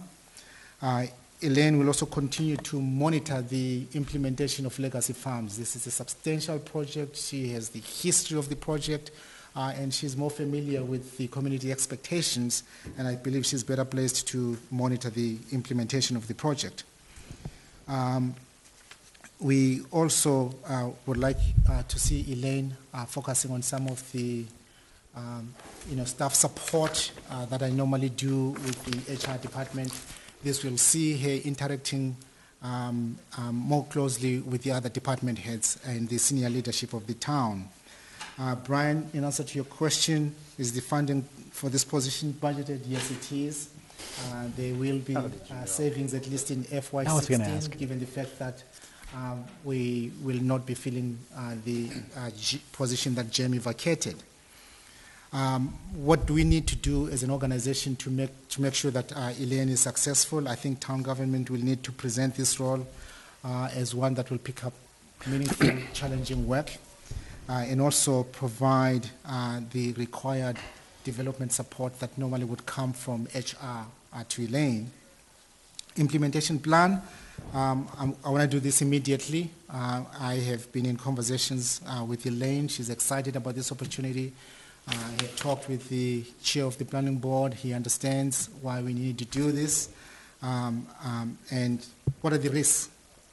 Elaine will also continue to monitor the implementation of legacy farms. This is a substantial project. She has the history of the project, uh, and she's more familiar with the community expectations, and I believe she's better placed to monitor the implementation of the project. Um, we also uh, would like uh, to see Elaine uh, focusing on some of the um, you know, staff support uh, that I normally do with the HR department this will see her interacting um, um, more closely with the other department heads and the senior leadership of the town. Uh, Brian, in answer to your question, is the funding for this position budgeted? Yes, it is. Uh, there will be uh, savings at least in FY16, given the fact that um, we will not be filling uh, the uh, position that Jamie vacated. Um, what do we need to do as an organization to make, to make sure that uh, Elaine is successful? I think town government will need to present this role uh, as one that will pick up meaningful, challenging work uh, and also provide uh, the required development support that normally would come from HR uh, to Elaine. Implementation plan, um, i want to do this immediately. Uh, I have been in conversations with Elaine. She's excited about this opportunity. Uh, he talked with the chair of the planning board. He understands why we need to do this. Um, um, and what are the risks?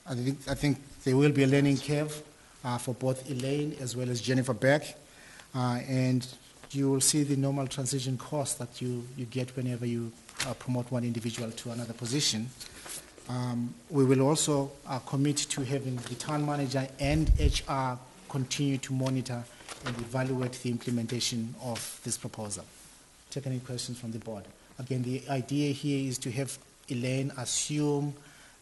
I think, I think there will be a learning curve uh, for both Elaine as well as Jennifer Beck. Uh, and you will see the normal transition cost that you, you get whenever you uh, promote one individual to another position. Um, we will also uh, commit to having the town manager and HR continue to monitor and evaluate the implementation of this proposal. Take any questions from the board. Again, the idea here is to have Elaine assume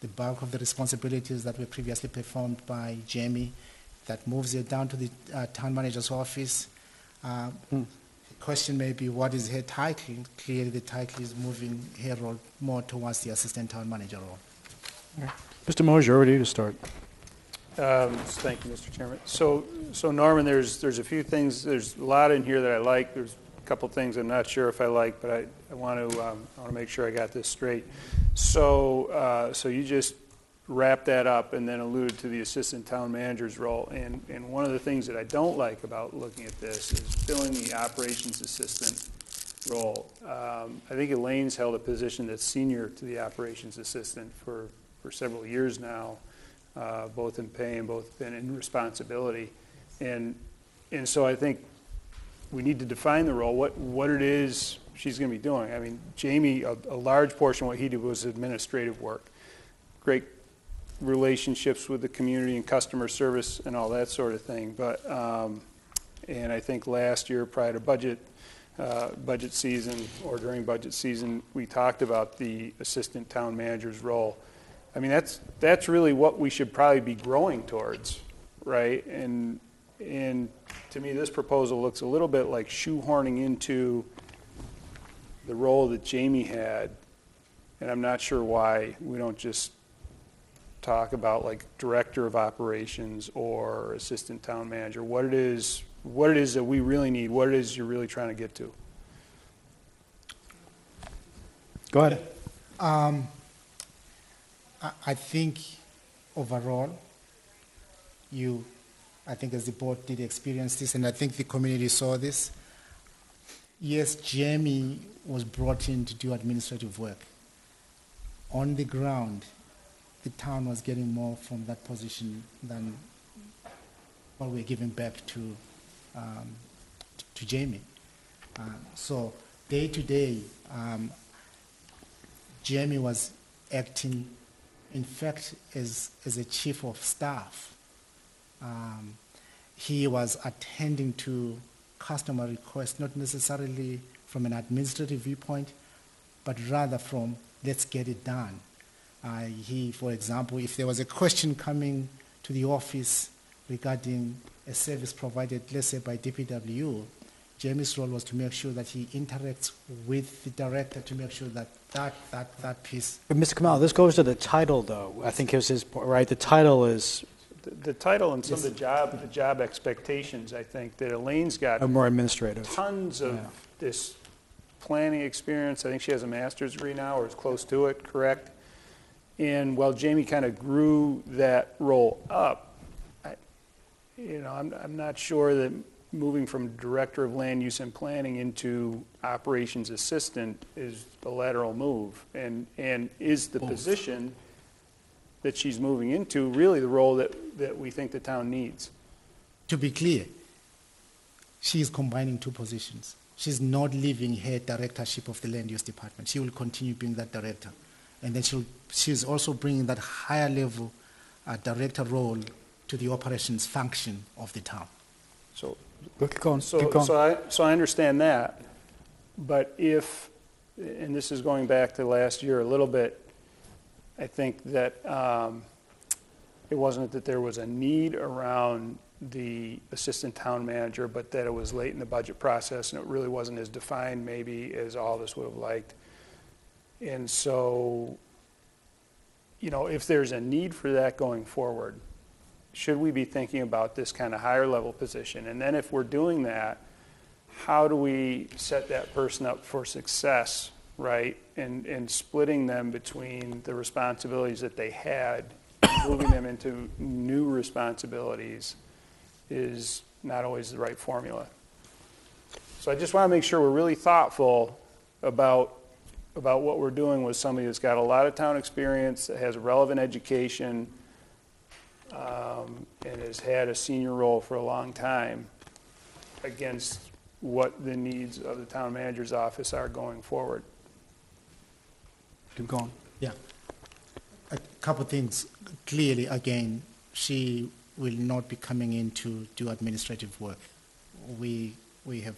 the bulk of the responsibilities that were previously performed by Jamie. That moves it down to the uh, town manager's office. Uh, hmm. The question may be what is her title? Clearly, the title is moving her role more towards the assistant town manager role. Mr. Moore, you're ready to start. Um, Thank you, Mr. Chairman. So, so Norman, there's, there's a few things, there's a lot in here that I like. There's a couple things I'm not sure if I like, but I, I want to, um, I want to make sure I got this straight. So, uh, so you just wrapped that up and then alluded to the assistant town manager's role. And, and one of the things that I don't like about looking at this is filling the operations assistant role. Um, I think Elaine's held a position that's senior to the operations assistant for, for several years now uh, both in pay and both in, in responsibility. And, and so I think we need to define the role, what, what it is she's going to be doing. I mean, Jamie, a, a large portion of what he did was administrative work. Great relationships with the community and customer service and all that sort of thing. But, um, and I think last year prior to budget, uh, budget season or during budget season, we talked about the assistant town manager's role. I mean, that's, that's really what we should probably be growing towards, right? And, and to me, this proposal looks a little bit like shoehorning into the role that Jamie had, and I'm not sure why we don't just talk about like director of operations or assistant town manager, what it is, what it is that we really need, what it is you're really trying to get to. Go ahead. Um, I, think overall, you, I think as the board did experience this, and I think the community saw this. Yes, Jamie was brought in to do administrative work. On the ground, the town was getting more from that position than what we're giving back to, um, to Jamie. Uh, so day to day, um, Jamie was acting, in fact, as, as a chief of staff. Um, he was attending to customer requests, not necessarily from an administrative viewpoint, but rather from let's get it done. Uh, he, for example, if there was a question coming to the office regarding a service provided, let's say by DPW, Jamie's role was to make sure that he interacts with the director to make sure that that, that, that piece. But Mr. Khumalo, this goes to the title, though. I think it was his, point, right? The title is The- The title and some of the job, the job expectations, I think, that Elaine's got more administrative. tons of Yeah. this planning experience. I think she has a master's degree now, or is close to it, correct? And while Jamie kind of grew that role up, I, you know, I'm, I'm not sure that moving from Director of Land Use and Planning into Operations Assistant is a lateral move. And, and is the position that she's moving into really the role that, that we think the town needs? To be clear, she is combining two positions. She's not leaving her directorship of the land use department. She will continue being that director. And then she'll, she's also bringing that higher level uh, director role to the operations function of the town. So, so, keep going. so I, so I understand that, but if, and this is going back to last year a little bit, I think that um, it wasn't that there was a need around the assistant town manager, but that it was late in the budget process and it really wasn't as defined maybe as all of us would have liked. And so, you know, if there's a need for that going forward, should we be thinking about this kind of higher level position? And then if we're doing that, how do we set that person up for success, right? And, and splitting them between the responsibilities that they had, moving them into new responsibilities is not always the right formula. So I just want to make sure we're really thoughtful about, about what we're doing with somebody that's got a lot of town experience, that has relevant education, um, and has had a senior role for a long time against what the needs of the town manager's office are going forward. Keep going. Yeah. A couple things. Clearly, again, she will not be coming in to do administrative work. We, we have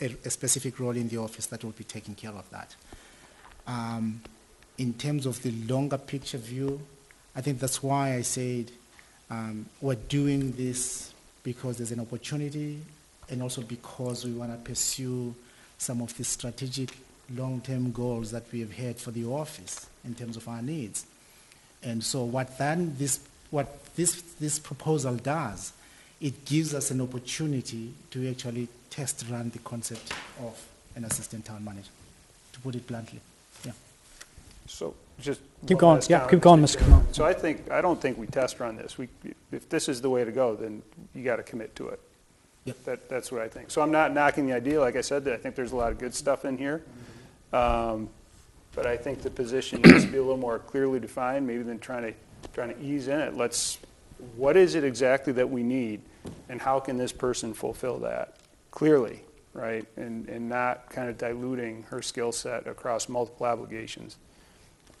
a specific role in the office that will be taking care of that. Um, in terms of the longer picture view, I think that's why I said um, we're doing this because there's an opportunity and also because we want to pursue some of the strategic long-term goals that we have had for the office in terms of our needs. And so what then this, what this, this proposal does, it gives us an opportunity to actually test run the concept of an assistant town manager, to put it bluntly. Yeah. So just. Keep one going. last Yeah, comment, keep going, Mr. Chairman. Khumalo. So I think, I don't think we test run this. We, if this is the way to go, then you got to commit to it. Yep. That, that's what I think. So I'm not knocking the idea, like I said, I think there's a lot of good stuff in here. Um, But I think the position needs to be a little more clearly defined, maybe than trying to, trying to ease in it. Let's, what is it exactly that we need? And how can this person fulfill that clearly, right? And, and not kind of diluting her skill set across multiple obligations.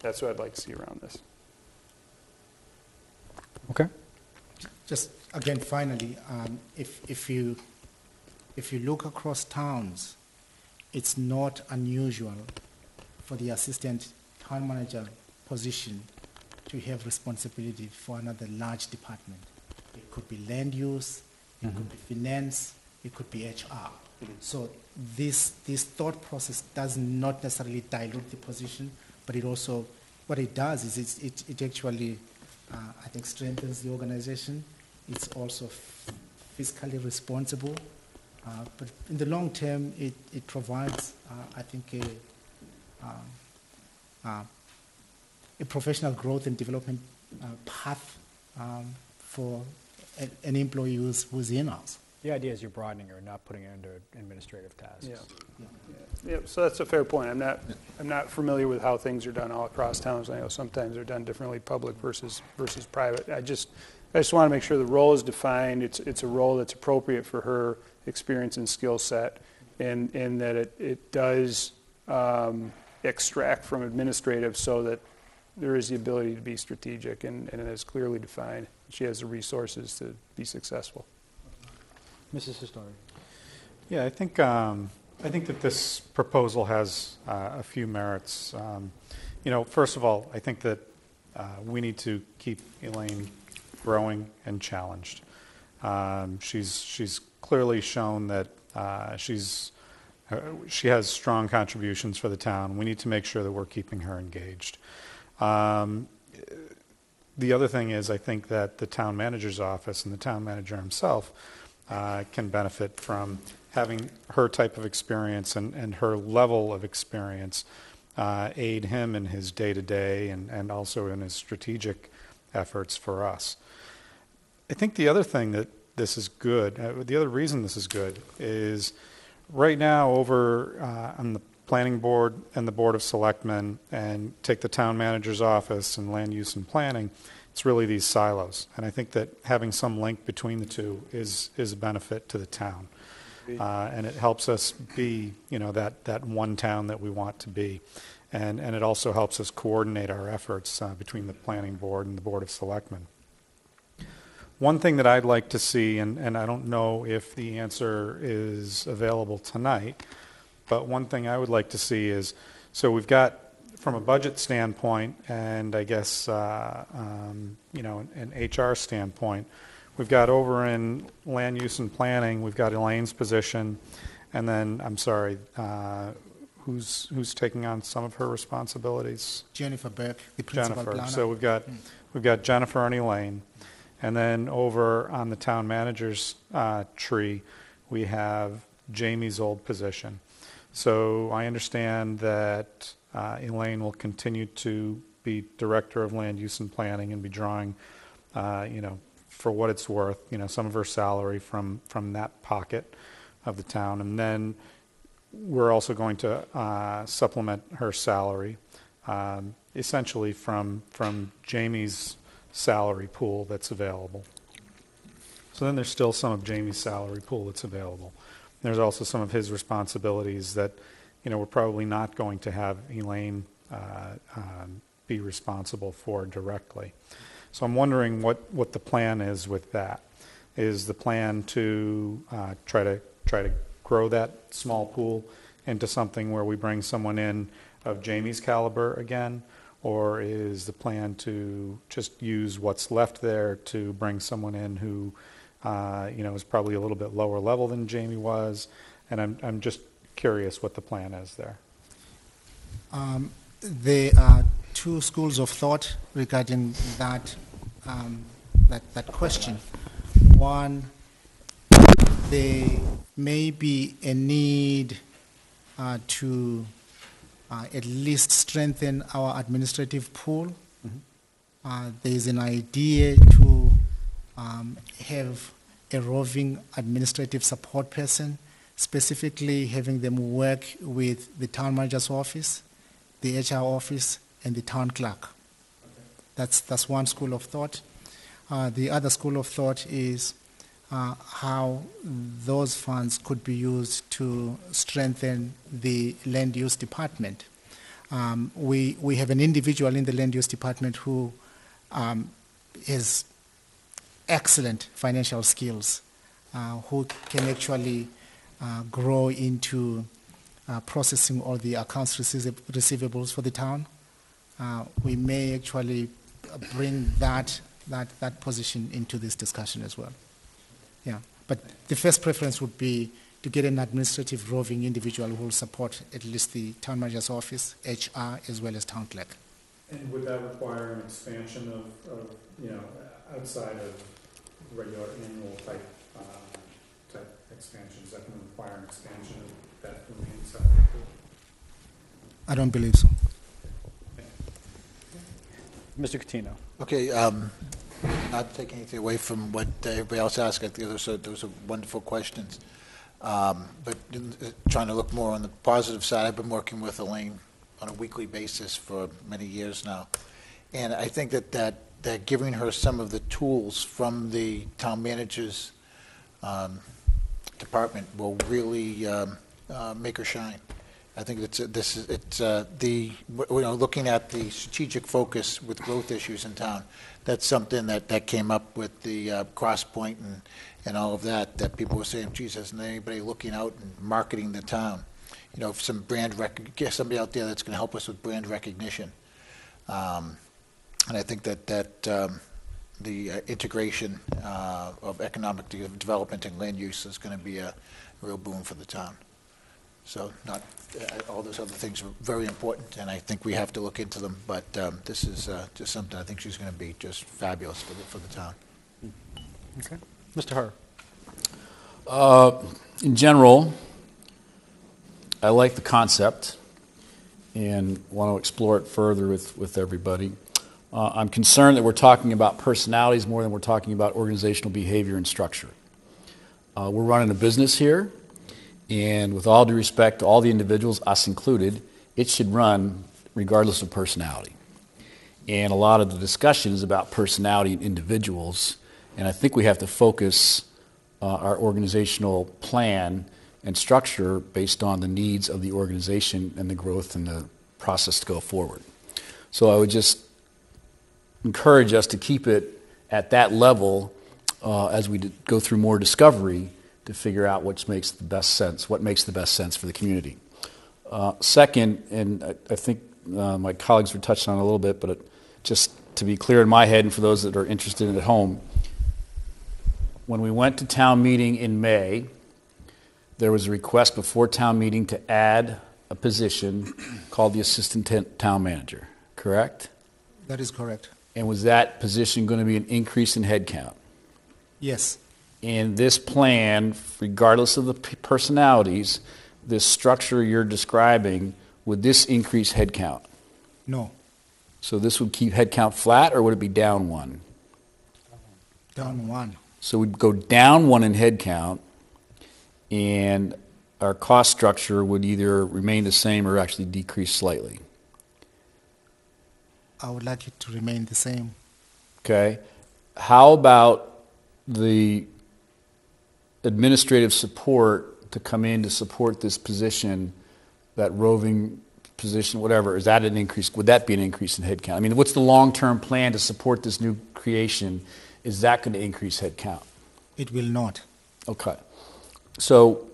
That's what I'd like to see around this. Okay. Just again, finally, um, if, if, you, if you look across towns, it's not unusual for the assistant town manager position to have responsibility for another large department. It could be land use, it could be finance, it could be HR. So this, this thought process does not necessarily dilute the position, but it also, what it does is it, it actually, uh, I think, strengthens the organization. It's also fiscally responsible. Uh, but in the long term, it, it provides, uh, I think, a, um, uh, a professional growth and development uh, path um, for an employee who's, who's in-house. The idea is you're broadening or not putting it under administrative tasks. Yeah. Yeah, so that's a fair point. I'm not, I'm not familiar with how things are done all across towns. I know sometimes they're done differently, public versus, versus private. I just, I just want to make sure the role is defined. It's, it's a role that's appropriate for her experience and skill set, and, and that it, it does um, extract from administrative so that there is the ability to be strategic and, and it is clearly defined. She has the resources to be successful. Mrs. Cestari. Yeah, I think, um, I think that this proposal has uh, a few merits. Um, You know, first of all, I think that uh, we need to keep Elaine growing and challenged. Um, She's, she's clearly shown that uh, she's, uh, she has strong contributions for the town. We need to make sure that we're keeping her engaged. Um, The other thing is, I think that the town manager's office and the town manager himself uh, can benefit from having her type of experience and, and her level of experience uh, aid him in his day-to-day and, and also in his strategic efforts for us. I think the other thing that this is good, uh, the other reason this is good is right now over uh, on the planning board and the board of selectmen and take the town manager's office and land use and planning, it's really these silos. And I think that having some link between the two is, is a benefit to the town. Uh, and it helps us be, you know, that, that one town that we want to be. And, and it also helps us coordinate our efforts uh, between the planning board and the board of selectmen. One thing that I'd like to see, and, and I don't know if the answer is available tonight, but one thing I would like to see is, so we've got, from a budget standpoint, and I guess, uh, um, you know, an HR standpoint, we've got over in land use and planning, we've got Elaine's position, and then, I'm sorry, uh, who's, who's taking on some of her responsibilities? Jennifer Burke, the principal Jennifer. planner. So we've got, we've got Jennifer and Elaine. And then over on the town manager's uh, tree, we have Jamie's old position. So I understand that uh, Elaine will continue to be director of land use and planning and be drawing, uh, you know, for what it's worth, you know, some of her salary from, from that pocket of the town. And then we're also going to uh, supplement her salary, um, essentially from, from Jamie's salary pool that's available. So then there's still some of Jamie's salary pool that's available. There's also some of his responsibilities that, you know, we're probably not going to have Elaine uh, um, be responsible for directly. So I'm wondering what, what the plan is with that. Is the plan to uh, try to try to grow that small pool into something where we bring someone in of Jamie's caliber again, or is the plan to just use what's left there to bring someone in who, uh, you know, is probably a little bit lower level than Jamie was? And I'm I'm just curious what the plan is there. Um, there are two schools of thought regarding that, um, that, that question. One, there may be a need uh, to uh, at least strengthen our administrative pool. Uh, there is an idea to um, have a roving administrative support person, specifically having them work with the town manager's office, the HR office, and the town clerk. That's, that's one school of thought. Uh, the other school of thought is uh, how those funds could be used to strengthen the land use department. Um, we, we have an individual in the land use department who um, has excellent financial skills, uh, who can actually uh, grow into uh, processing all the accounts receivables for the town. Uh, we may actually bring that, that, that position into this discussion as well. Yeah, but the first preference would be to get an administrative roving individual who will support at least the town manager's office, HR, as well as town clerk. And would that require an expansion of, of you know, outside of regular annual type, uh, type expansions? That can require an expansion of that remaining salary pool? I don't believe so. Mr. Catino. Okay, um, not taking anything away from what everybody else asked, I think those are, those are wonderful questions. Um, But in- uh, trying to look more on the positive side, I've been working with Elaine on a weekly basis for many years now. And I think that, that, that giving her some of the tools from the town manager's um, department will really um, uh, make her shine. I think it's, this is, it's, uh, the, you know, looking at the strategic focus with growth issues in town, that's something that, that came up with the uh, Cross Point and, and all of that, that people were saying, geez, isn't anybody looking out and marketing the town? You know, some brand rec, get somebody out there that's going to help us with brand recognition. Um, And I think that, that um, the uh, integration uh, of economic de- development and land use is going to be a real boon for the town. So not, uh, all those other things are very important, and I think we have to look into them, but um, this is uh, just something I think she's going to be just fabulous for the, for the town. Okay. Mr. Herr. Uh, In general, I like the concept and want to explore it further with, with everybody. Uh, I'm concerned that we're talking about personalities more than we're talking about organizational behavior and structure. Uh, We're running a business here, and with all due respect to all the individuals, us included, it should run regardless of personality. And a lot of the discussion is about personality and individuals, and I think we have to focus uh, our organizational plan and structure based on the needs of the organization and the growth and the process to go forward. So I would just encourage us to keep it at that level uh, as we go through more discovery to figure out what makes the best sense, what makes the best sense for the community. Uh, second, and I, I think uh, my colleagues were touched on a little bit, but it, just to be clear in my head and for those that are interested in at home, when we went to town meeting in May, there was a request before town meeting to add a position called the assistant town manager, correct? That is correct. And was that position going to be an increase in headcount? Yes. In this plan, regardless of the personalities, this structure you're describing, would this increase headcount? No. So this would keep headcount flat, or would it be down one? Down one. So we'd go down one in headcount, and our cost structure would either remain the same or actually decrease slightly. I would like it to remain the same. Okay? How about the administrative support to come in to support this position, that roving position, whatever? Is that an increase? Would that be an increase in headcount? I mean, what's the long-term plan to support this new creation? Is that going to increase headcount? It will not. Okay. So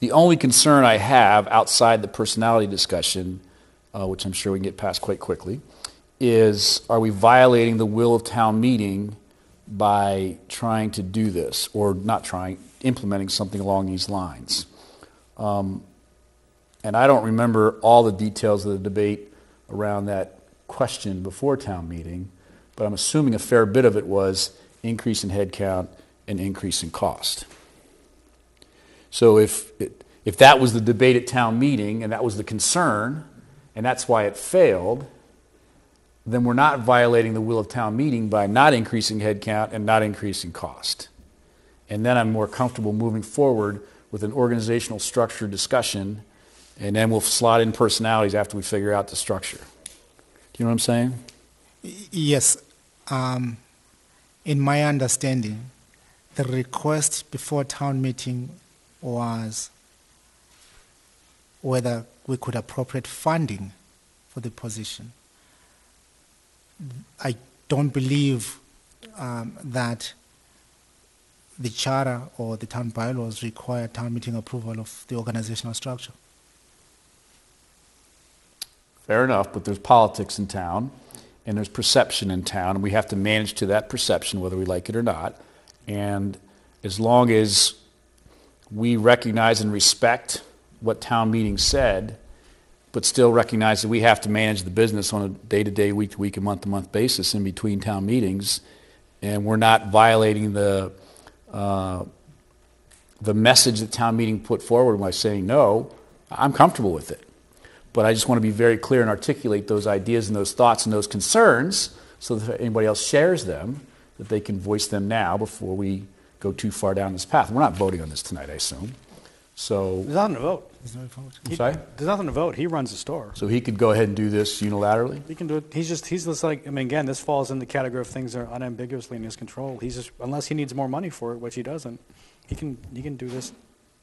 the only concern I have outside the personality discussion, uh, which I'm sure we can get past quite quickly, is are we violating the will of town meeting by trying to do this, or not trying, implementing something along these lines? Um, and I don't remember all the details of the debate around that question before town meeting, but I'm assuming a fair bit of it was increase in headcount and increase in cost. So if, it, if that was the debate at town meeting and that was the concern, and that's why it failed, then we're not violating the will of town meeting by not increasing headcount and not increasing cost. And then I'm more comfortable moving forward with an organizational structure discussion, and then we'll slot in personalities after we figure out the structure. Do you know what I'm saying? Yes. Um, in my understanding, the request before town meeting was whether we could appropriate funding for the position. I don't believe um, that the charter or the town bylaws require town meeting approval of the organizational structure. Fair enough, but there's politics in town, and there's perception in town, and we have to manage to that perception whether we like it or not. And as long as we recognize and respect what town meeting said, but still recognize that we have to manage the business on a day-to-day, week-to-week, and month-to-month basis in between town meetings, and we're not violating the uh, the message that town meeting put forward by saying no, I'm comfortable with it. But I just want to be very clear and articulate those ideas and those thoughts and those concerns so that if anybody else shares them, that they can voice them now before we go too far down this path. We're not voting on this tonight, I assume. So, There's nothing to vote. I'm He- sorry? There's nothing to vote. He runs the store. So he could go ahead and do this unilaterally? He can do it. He's just, he's just like, I mean, again, this falls in the category of things that are unambiguously in his control. He's just, unless he needs more money for it, which he doesn't, he can, he can do this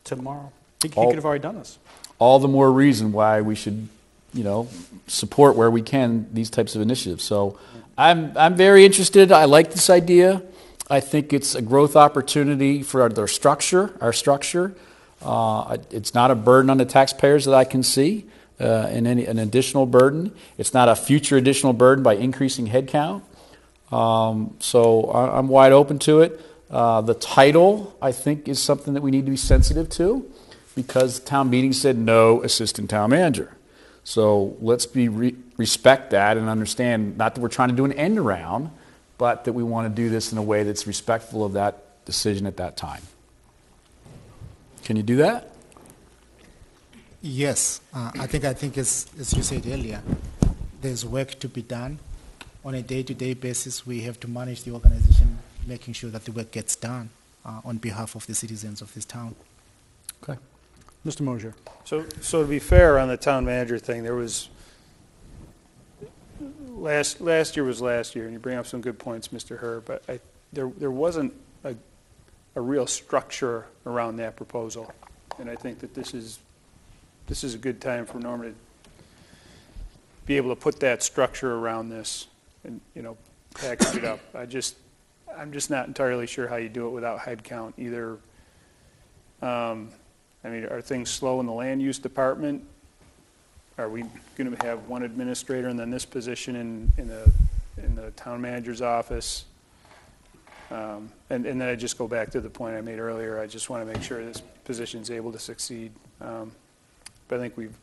tomorrow. He, he All- could have already done this. all the more reason why we should, you know, support where we can these types of initiatives. So I'm, I'm very interested. I like this idea. I think it's a growth opportunity for our, our structure, our structure. Uh, it's not a burden on the taxpayers that I can see, uh, any, an additional burden. It's not a future additional burden by increasing headcount. Um, so I, I'm wide open to it. Uh, the title, I think, is something that we need to be sensitive to because town meeting said no assistant town manager. So let's be re- respect that and understand not that we're trying to do an end around, but that we want to do this in a way that's respectful of that decision at that time. Can you do that? Yes, uh, I think, I think as, as you said earlier, there's work to be done. On a day-to-day basis, we have to manage the organization, making sure that the work gets done uh, on behalf of the citizens of this town. Okay. Mr. Mosier. So, so to be fair on the town manager thing, there was, last, last year was last year, and you bring up some good points, Mr. Herr, but I, there, there wasn't a, real structure around that proposal. And I think that this is, this is a good time for Norman to be able to put that structure around this and, you know, package it up. I just, I'm just not entirely sure how you do it without headcount, either, um, I mean, are things slow in the land use department? Are we going to have one administrator and then this position in, in the, in the town manager's office? Um, And, and then I just go back to the point I made earlier, I just want to make sure this position is able to succeed. Um, But I think we've,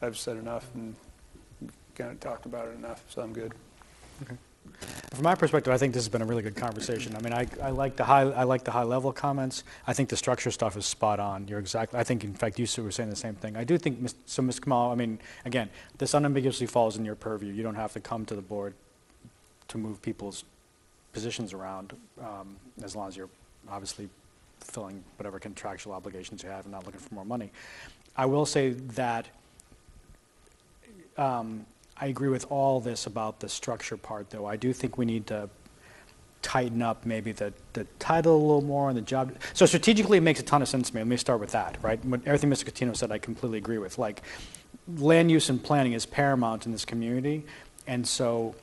I've said enough and kind of talked about it enough, so I'm good. From my perspective, I think this has been a really good conversation. I mean, I, I like the high, I like the high level comments. I think the structure stuff is spot on. You're exactly, I think, in fact, you two were saying the same thing. I do think, Ms- so Ms. Khumalo, I mean, again, this unambiguously falls in your purview. You don't have to come to the board to move people's positions around, um, as long as you're obviously filling whatever contractual obligations you have and not looking for more money. I will say that um, I agree with all this about the structure part, though. I do think we need to tighten up maybe the, the title a little more and the job. So strategically, it makes a ton of sense to me. Let me start with that, right? What, everything Mr. Catino said, I completely agree with. Like, land use and planning is paramount in this community, and so,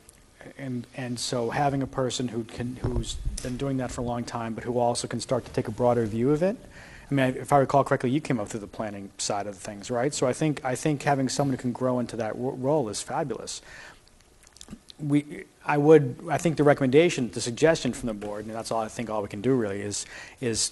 and and so having a person who can who's been doing that for a long time, but who also can start to take a broader view of it. I mean, if I recall correctly, you came up through the planning side of things, right? So I think I think having someone who can grow into that role is fabulous. We, I would, I think the recommendation, the suggestion from the board, and that's all I think all we can do really is, is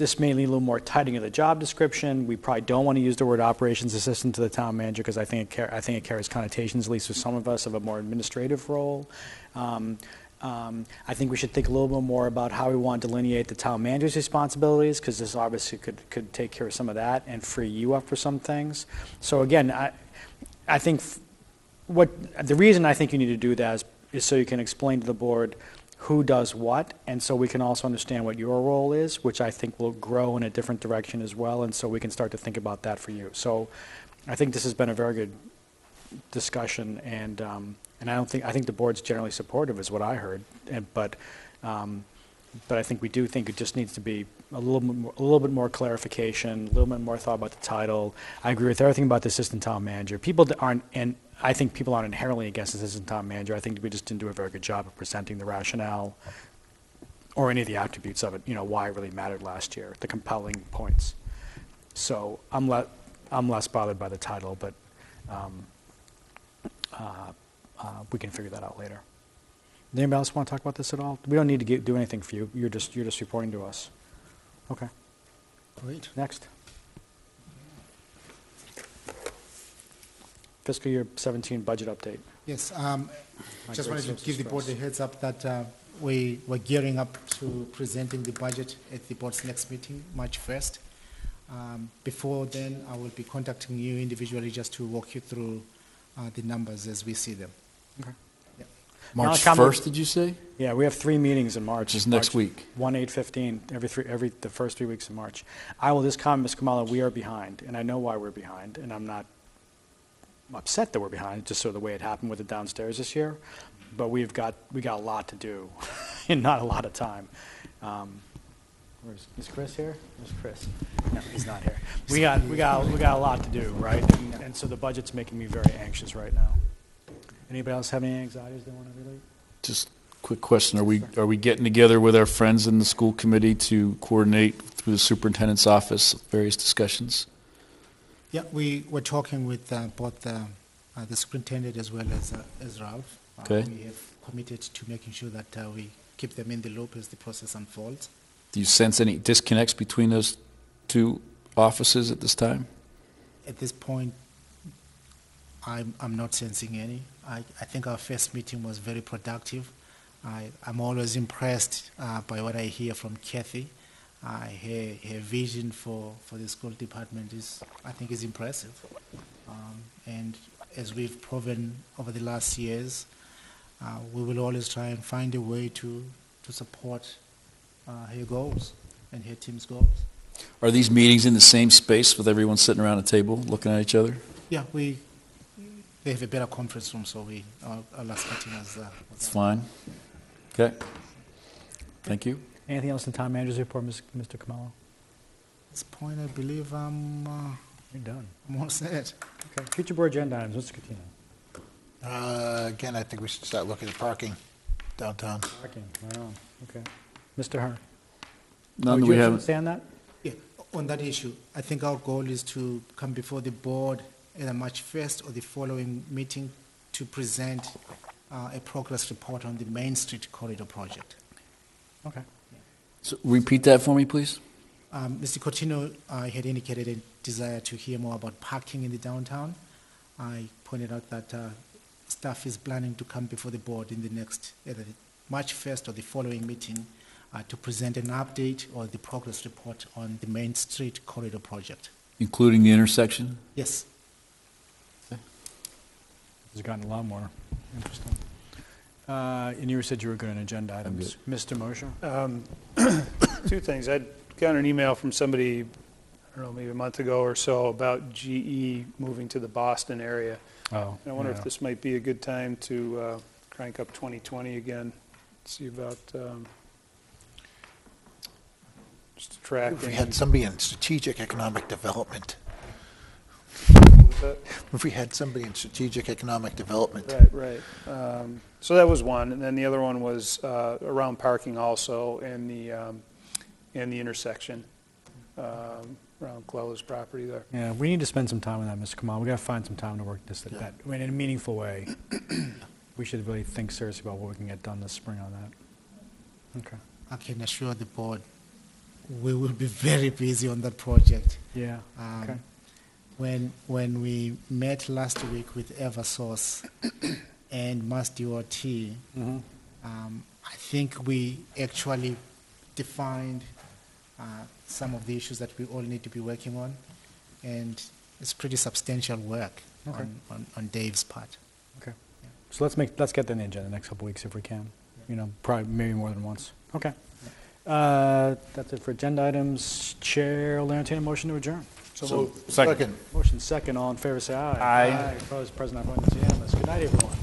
this may need a little more tightening of the job description. We probably don't want to use the word operations assistant to the town manager because I think it, I think it carries connotations, at least with some of us, of a more administrative role. Um, um, I think we should think a little bit more about how we want to delineate the town manager's responsibilities because this obviously could, could take care of some of that and free you up for some things. So again, I, I think what the reason I think you need to do that is, is so you can explain to the board who does what, and so we can also understand what your role is, which I think will grow in a different direction as well, and so we can start to think about that for you. So I think this has been a very good discussion, and um, and I don't think I think the board's generally supportive, is what I heard. And, but um, but I think we do think it just needs to be a little bit more, a little bit more clarification, a little bit more thought about the title. I agree with everything about the assistant town manager. People aren't, and I think people aren't inherently against assistant town manager. I think we just didn't do a very good job of presenting the rationale or any of the attributes of it. You know why it really mattered last year, the compelling points. So I'm le- I'm less bothered by the title, but um, uh, uh, we can figure that out later. Does anybody else want to talk about this at all? We don't need to get, do anything for you. You're just you're just reporting to us. Okay. Great. Next. Fiscal year 17 budget update. Yes, um, just wanted to give the board a heads up that uh, we, we're gearing up to presenting the budget at the board's next meeting, March 1st. Um, Before then, I will be contacting you individually just to walk you through uh, the numbers as we see them. March Now, comment- 1st, did you say? Yeah, we have three meetings in March. Which is next March week. 1, 8, 15, every three, every, the first three weeks in March. I will just comment, Ms. Khumalo, we are behind, and I know why we're behind, and I'm not upset that we're behind, just sort of the way it happened with the downstairs this year, but we've got, we got a lot to do, and not a lot of time. Um, Where's, is Chris here? Where's Chris? No, he's not here. We got, we got, we got a lot to do, right? And- And so the budget's making me very anxious right now. Anybody else have any anxieties they want to relate? Just quick question, are we, are we getting together with our friends in the school committee to coordinate through the superintendent's office various discussions? Yeah, we were talking with uh, both uh, uh, the superintendent as well as, uh, as Ralph. Uh, Okay. We have committed to making sure that uh, we keep them in the loop as the process unfolds. Do you sense any disconnects between those two offices at this time? At this point, I'm, I'm not sensing any. I, I think our first meeting was very productive. I, I'm always impressed uh, by what I hear from Kathy. Uh, her, her vision for, for the school department is, I think, is impressive. Um, and as we've proven over the last years, uh, we will always try and find a way to, to support uh, her goals and her team's goals. Are these meetings in the same space with everyone sitting around a table looking at each other? Yeah, we, they have a better conference room, so we, our, our last meeting was, uh, It's fine? Okay. Thank you. Anything else in town manager's report, Mr. Khumalo? At this point, I believe I'm, uh, You're done. I'm all set. Okay, future board agenda items, Mr. Catino. Uh, Again, I think we should start looking at parking downtown. Parking, right on, okay. Mr. Herr? None that you we have haven't. something to say on that? Yeah, on that issue, I think our goal is to come before the board either March 1st or the following meeting to present uh, a progress report on the Main Street Corridor project. Okay. So repeat that for me, please. Um, Mr. Cortino uh, had indicated a desire to hear more about parking in the downtown. I pointed out that uh, staff is planning to come before the board in the next, either the March 1st or the following meeting, uh, to present an update or the progress report on the Main Street Corridor project. Including the intersection? Yes. It's gotten a lot more interesting. Uh, And you said you were good on agenda items. Mr. Mosier? Um, Two things. I got an email from somebody, I don't know, maybe a month ago or so, about GE moving to the Boston area. Oh, And I wonder yeah. if this might be a good time to uh, crank up 2020 again, see about um, just If attracting. we had somebody in strategic economic development, if we had somebody in strategic economic development. Right, right. Um, So that was one, and then the other one was uh, around parking also in the, um, in the intersection, um, around Glow's property there. Yeah, we need to spend some time on that, Mr. Khumalo. we got to find some time to work this, that, I mean, in a meaningful way. We should really think seriously about what we can get done this spring on that. Okay. I can assure the board, we will be very busy on that project. Yeah, Um, okay. When, when we met last week with Eversource and Mass DOT, Mhm. um, I think we actually defined uh, some of the issues that we all need to be working on, and it's pretty substantial work Okay. on, on, on Dave's part. Okay. So let's make, let's get that on the agenda the next couple weeks if we can. You know, probably, maybe more than once. Okay. Uh, That's it for agenda items. Chair I'll entertain a motion to adjourn. So moved. Second. Motion second. All in favor, say aye. Aye. Opposed, President, I vote unanimous. Good night, everyone.